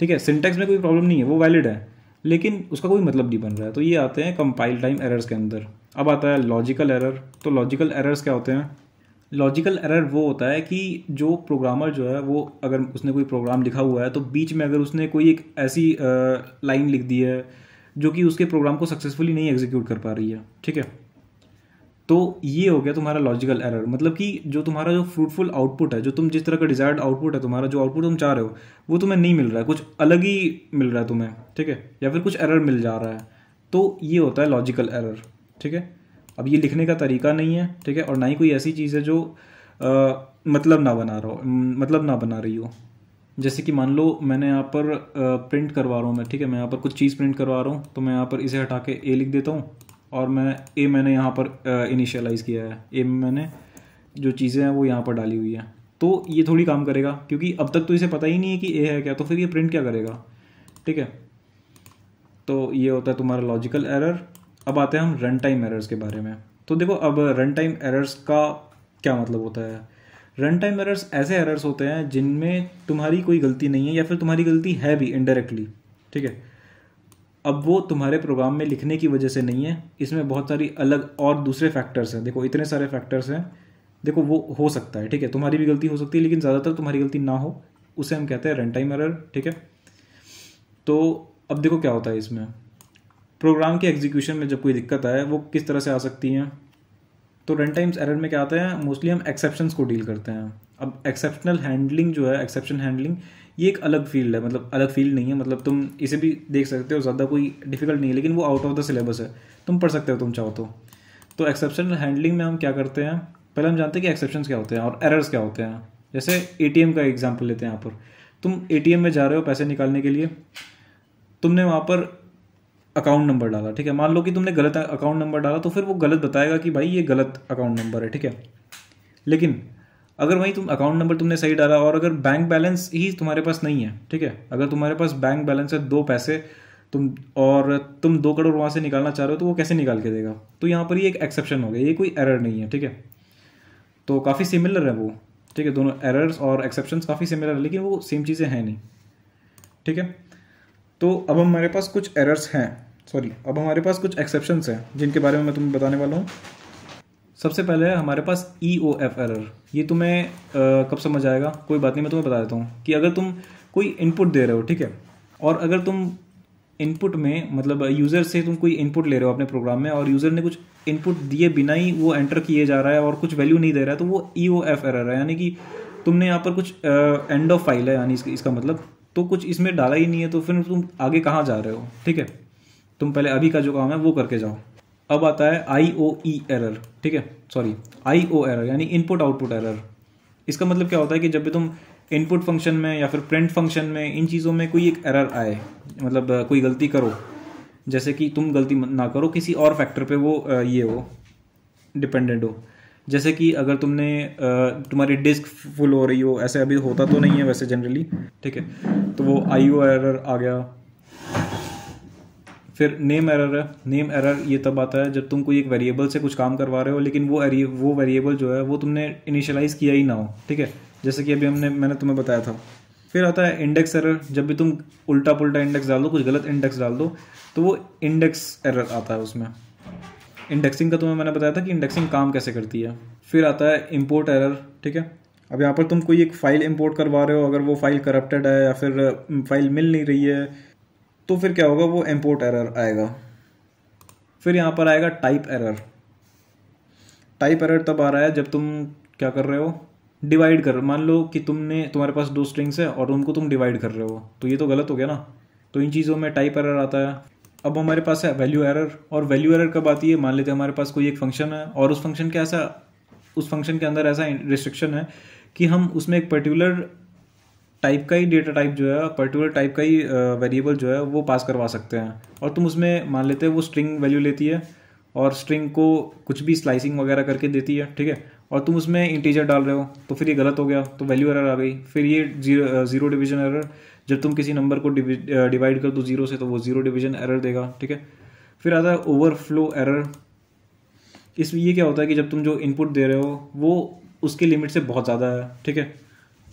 ठीक है सिंटेक्स में कोई प्रॉब्लम नहीं है, वो वैलिड है। लेकिन उसका कोई मतलब नहीं बन रहा है। तो ये आते हैं कंपाइल टाइम एरर्स के अंदर। अब आता है लॉजिकल एरर तो लॉजिकल एरर्स क्या होते हैं? लॉजिकल एरर वो होता है कि जो प्रोग्रामर जो है, वो अगर उसने कोई प्रोग्राम लिखा हुआ है तो बीच में अगर उसने कोई एक ऐसी लाइन लिख दी है, जो कि उसके प्रोग्राम को सक्सेसफुली नहीं एग्जीक्यूट कर पा रही है, ठीक है? तो ये हो गया तुम्हारा लॉजिकल एरर मतलब कि जो तुम्हारा जो फ्रूटफुल आउटपुट है, जो तुम जिस तरह का डिजायर्ड आउटपुट है, तुम्हारा जो आउटपुट तुम चाह रहे हो, वो तुम्हें नहीं मिल रहा है, कुछ अलग ही मिल रहा है तुम्हें, ठीक है? या फिर कुछ एरर मिल जा रहा है। तो ये होता है लॉजिकल एरर ठीक है? अब ये लिखने का तरीका नहीं है ठीक है? और ना ही कोई ऐसी चीज़ है जो आ, मतलब ना बना रहा हो मतलब ना बना रही हो। जैसे कि मान लो मैंने यहाँ पर प्रिंट करवा रहा हूँ मैं ठीक है? मैं यहाँ पर कुछ चीज़ प्रिंट करवा रहा हूँ तो मैं यहाँ पर इसे हटा के ए लिख देता हूँ और मैं ए मैंने यहाँ पर इनिशियलाइज़ किया है। ए में मैंने जो चीज़ें हैं वो यहाँ पर डाली हुई हैं। तो ये थोड़ी काम करेगा क्योंकि अब तक तो इसे पता ही नहीं है कि ए है क्या तो फिर ये प्रिंट क्या करेगा ठीक है? तो ये होता है तुम्हारा लॉजिकल एरर अब आते हैं हम रन टाइम एरर्स के बारे में। तो देखो, अब रन टाइम एरर्स का क्या मतलब होता है? रन टाइम एरर्स ऐसे एरर्स होते हैं जिनमें तुम्हारी कोई गलती नहीं है या फिर तुम्हारी गलती है भी इनडायरेक्टली ठीक है? अब वो तुम्हारे प्रोग्राम में लिखने की वजह से नहीं है। इसमें बहुत सारी अलग और दूसरे फैक्टर्स हैं। देखो, इतने सारे फैक्टर्स हैं। देखो, वो हो सकता है, ठीक है? तुम्हारी भी गलती हो सकती है, लेकिन ज़्यादातर तुम्हारी गलती ना हो। उसे हम कहते हैं रन टाइम एरर ठीक है? तो अब देखो क्या होता है इसमें। प्रोग्राम के एग्जीक्यूशन में जब कोई दिक्कत आए, वो किस तरह से आ सकती हैं? तो रन टाइम्स एरर में क्या आते हैं? मोस्टली हम एक्सेप्शंस को डील करते हैं। अब एक्सेप्शनल हैंडलिंग जो है एक्सेप्शन हैंडलिंग ये एक अलग फ़ील्ड है। मतलब अलग फ़ील्ड नहीं है। मतलब तुम इसे भी देख सकते हो, ज़्यादा कोई डिफ़िकल्ट नहीं है, लेकिन वो आउट ऑफ़ द सिलेबस है। तुम पढ़ सकते हो, तुम चाहो तो। तो एक्सेप्शनल हैंडलिंग में हम क्या करते हैं? पहले हम जानते हैं कि एक्सेप्शन क्या होते हैं और एरर्स क्या होते हैं। जैसे एटीएम का एग्ज़ाम्पल लेते हैं यहाँ पर। तुम एटीएम में जा रहे हो पैसे निकालने के लिए। तुमने वहाँ पर अकाउंट नंबर डाला, ठीक है? मान लो कि तुमने गलत अकाउंट नंबर डाला तो फिर वो गलत बताएगा कि भाई ये गलत अकाउंट नंबर है, ठीक है? लेकिन अगर वहीं तुम अकाउंट नंबर तुमने सही डाला और अगर बैंक बैलेंस ही तुम्हारे पास नहीं है, ठीक है? अगर तुम्हारे पास बैंक बैलेंस है, दो पैसे, तुम और तुम दो करोड़ वहाँ से निकालना चाह रहे हो तो वो कैसे निकाल के देगा? तो यहाँ पर ये एक एक्सेप्शन हो गया, ये कोई एरर नहीं है, ठीक है? तो काफ़ी सिमिलर है वो, ठीक है? दोनों एरर्स और एक्सेप्शन काफ़ी सिमिलर है, लेकिन वो सेम चीज़ें हैं नहीं, ठीक है? तो अब हमारे पास कुछ एरर्स हैं। सॉरी अब हमारे पास कुछ एक्सेप्शंस हैं जिनके बारे में मैं तुम्हें बताने वाला हूँ। सबसे पहले हमारे पास ई ओ एफ़ एरर ये तुम्हें आ, कब समझ आएगा? कोई बात नहीं मैं तुम्हें बता देता हूँ कि अगर तुम कोई इनपुट दे रहे हो ठीक है? और अगर तुम इनपुट में मतलब यूज़र से तुम कोई इनपुट ले रहे हो अपने प्रोग्राम में और यूज़र ने कुछ इनपुट दिए बिना ही वो एंटर किए जा रहा है और कुछ वैल्यू नहीं दे रहा है तो वो ई ओ एफ़ एरर है। यानी कि तुमने यहाँ पर कुछ एंड ऑफ़ फ़ाइल है यानी इसका मतलब। तो कुछ इसमें डाला ही नहीं है तो फिर तुम आगे कहाँ जा रहे हो ठीक है? तुम पहले अभी का जो काम है वो करके जाओ। अब आता है आई ओ ई एरर ठीक है? सॉरी आई ओ एरर यानी इनपुट आउटपुट एरर इसका मतलब क्या होता है कि जब भी तुम इनपुट फ़ंक्शन में या फिर प्रिंट फ़ंक्शन में इन चीज़ों में कोई एक एरर आए मतलब कोई गलती करो, जैसे कि तुम गलती ना करो, किसी और फैक्टर पे वो ये हो डिपेंडेंट हो। जैसे कि अगर तुमने तुम्हारी डिस्क फुल हो रही हो, ऐसे अभी होता तो नहीं है वैसे जनरली ठीक है? तो वो आई ओ एरर आ गया फिर नेम एरर है। नेम एरर ये तब आता है जब तुम कोई एक वेरिएबल से कुछ काम करवा रहे हो, लेकिन वो वो वेरिएबल जो है, वो तुमने इनिशियलाइज किया ही ना हो, ठीक है? जैसे कि अभी हमने, मैंने तुम्हें बताया था। फिर आता है इंडेक्स एरर जब भी तुम उल्टा पुल्टा इंडेक्स डाल दो, कुछ गलत इंडेक्स डाल दो तो वो इंडेक्स एरर आता है उसमें। इंडेक्सिंग का तुम्हें मैंने बताया था कि इंडेक्सिंग काम कैसे करती है। फिर आता है इम्पोर्ट एरर ठीक है? अब यहाँ पर तुम कोई एक फ़ाइल इंपोर्ट करवा रहे हो, अगर वो फ़ाइल करप्टेड है या फिर फ़ाइल मिल नहीं रही है तो फिर क्या होगा? वो इम्पोर्ट एरर आएगा। फिर यहाँ पर आएगा टाइप एरर टाइप एरर तब आ रहा है जब तुम क्या कर रहे हो? डिवाइड कर मान लो कि तुमने, तुम्हारे पास दो स्ट्रिंग्स है और उनको तुम डिवाइड कर रहे हो। तो ये तो गलत हो गया ना? तो इन चीज़ों में टाइप एरर आता है। अब हमारे पास है वैल्यू एरर और वैल्यू एरर कब आती है? मान लेते हैं हमारे पास कोई एक फ़ंक्शन है और उस फ़ंक्शन के ऐसा, उस फ़ंक्शन के अंदर ऐसा रिस्ट्रिक्शन है कि हम उसमें एक पर्टिकुलर टाइप का ही डेटा टाइप जो है पर्टिकुलर टाइप का ही वेरिएबल जो है, वो पास करवा सकते हैं। और तुम उसमें मान लेते हैं, वो स्ट्रिंग वैल्यू लेती है और स्ट्रिंग को कुछ भी स्लाइसिंग वगैरह करके देती है, ठीक है? और तुम उसमें इंटीजर डाल रहे हो तो फिर ये गलत हो गया तो वैल्यू एरर आ गई। फिर ये ज़ीरो ज़ीरो डिवीज़न एरर जब तुम किसी नंबर को डिवाइड कर दो ज़ीरो से तो वो ज़ीरो डिवीज़न एरर देगा, ठीक है? फिर आता है ओवरफ्लो एरर इस ये क्या होता है कि जब तुम जो इनपुट दे रहे हो, वो उसके लिमिट से बहुत ज़्यादा है, ठीक है?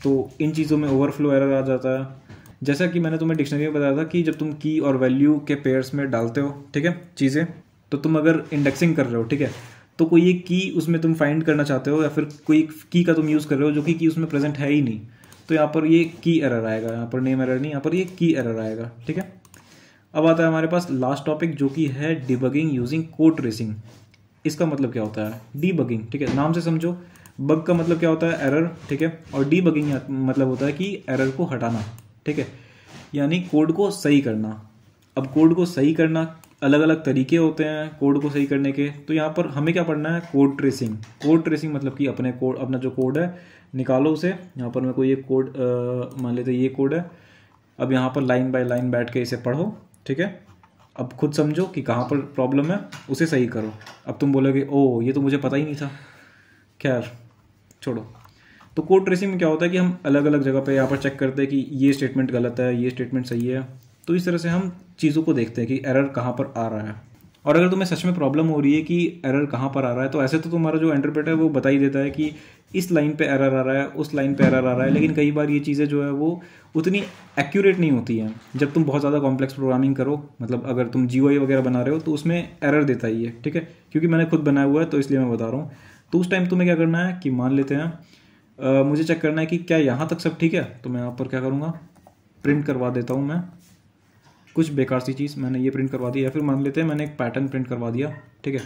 तो इन चीज़ों में ओवरफ्लो एरर आ जाता है। जैसा कि मैंने तुम्हें डिक्शनरी में बताया था कि जब तुम की और वैल्यू के पेयर्स में डालते हो, ठीक है, चीज़ें तो तुम अगर इंडेक्सिंग कर रहे हो, ठीक है तो कोई एक की उसमें तुम फाइंड करना चाहते हो या फिर कोई की का तुम यूज़ कर रहे हो, जो कि की उसमें प्रेजेंट है ही नहीं तो यहाँ पर ये की एरर आएगा, यहाँ पर नेम एरर नहीं, यहाँ पर ये की एरर आएगा, ठीक है। अब आता है हमारे पास लास्ट टॉपिक जो कि है डिबगिंग यूजिंग कोड ट्रेसिंग इसका मतलब क्या होता है? डीबगिंग ठीक है, नाम से समझो। बग का मतलब क्या होता है? एरर ठीक है? और डी बगिंग मतलब होता है कि एरर को हटाना, ठीक है? यानी कोड को सही करना। अब कोड को सही करना अलग अलग तरीके होते हैं कोड को सही करने के। तो यहाँ पर हमें क्या पढ़ना है? कोड ट्रेसिंग कोड ट्रेसिंग मतलब कि अपने कोड अपना जो कोड है, निकालो उसे। यहाँ पर मैं कोई एक कोड मान लेते ये कोड है। अब यहाँ पर लाइन बाय लाइन बैठ के इसे पढ़ो, ठीक है? अब खुद समझो कि कहाँ पर प्रॉब्लम है, उसे सही करो। अब तुम बोलोगे ओ ये तो मुझे पता ही नहीं था। खैर छोड़ो। तो कोड ट्रेसिंग में क्या होता है कि हम अलग अलग जगह पे यहाँ पर चेक करते हैं कि ये स्टेटमेंट गलत है, ये स्टेटमेंट सही है। तो इस तरह से हम चीज़ों को देखते हैं कि एरर कहाँ पर आ रहा है। और अगर तुम्हें सच में प्रॉब्लम हो रही है कि एरर कहाँ पर आ रहा है तो ऐसे तो तुम्हारा जो इंटरप्रेटर है वो बता ही देता है कि इस लाइन पे एरर आ रहा है, उस लाइन पे एरर आ रहा है। लेकिन कई बार ये चीज़ें जो है वो उतनी एक्यूरेट नहीं होती हैं। जब तुम बहुत ज़्यादा कॉम्प्लेक्स प्रोग्रामिंग करो मतलब अगर तुम जी वगैरह बना रहे हो तो उसमें एरर देता ही है, ठीक है? क्योंकि मैंने खुद बनाया हुआ है तो इसलिए मैं बता रहा हूँ। तो उस टाइम तुम्हें क्या करना है कि मान लेते हैं आ, मुझे चेक करना है कि क्या यहाँ तक सब ठीक है? तो मैं यहाँ पर क्या करूँगा? प्रिंट करवा देता हूँ मैं। कुछ बेकार सी चीज़ मैंने ये प्रिंट करवा दी या फिर मान लेते हैं मैंने एक पैटर्न प्रिंट करवा दिया ठीक है?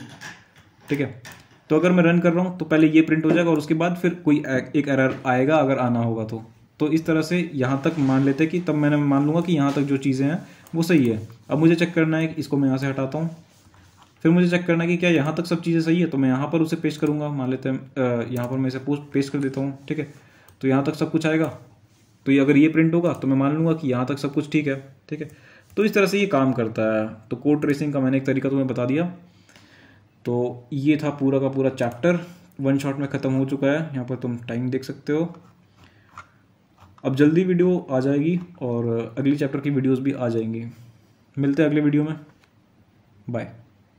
ठीक है? तो अगर मैं रन कर रहा हूँ तो पहले ये प्रिंट हो जाएगा और उसके बाद फिर कोई एक एरर आएगा अगर आना होगा तो। तो इस तरह से यहाँ तक मान लेते हैं कि तब मैंने मान लूँगा कि यहाँ तक जो चीज़ें हैं वो सही है। अब मुझे चेक करना है इसको मैं यहाँ से हटाता हूँ। फिर मुझे चेक करना कि क्या यहाँ तक सब चीज़ें सही है तो मैं यहाँ पर उसे पेस्ट करूँगा। मान लेते हैं यहाँ पर मैं इसे पोस्ट पेस्ट कर देता हूँ, ठीक है? तो यहाँ तक सब कुछ आएगा। तो ये अगर ये प्रिंट होगा तो मैं मान लूँगा कि यहाँ तक सब कुछ ठीक है ठीक है? तो इस तरह से ये काम करता है। तो कोड ट्रेसिंग का मैंने एक तरीका तुम्हें बता दिया। तो ये था पूरा का पूरा चैप्टर वन शॉट में ख़त्म हो चुका है। यहाँ पर तुम टाइम देख सकते हो। अब जल्दी वीडियो आ जाएगी और अगली चैप्टर की वीडियोस भी आ जाएँगी। मिलते हैं अगले वीडियो में। बाय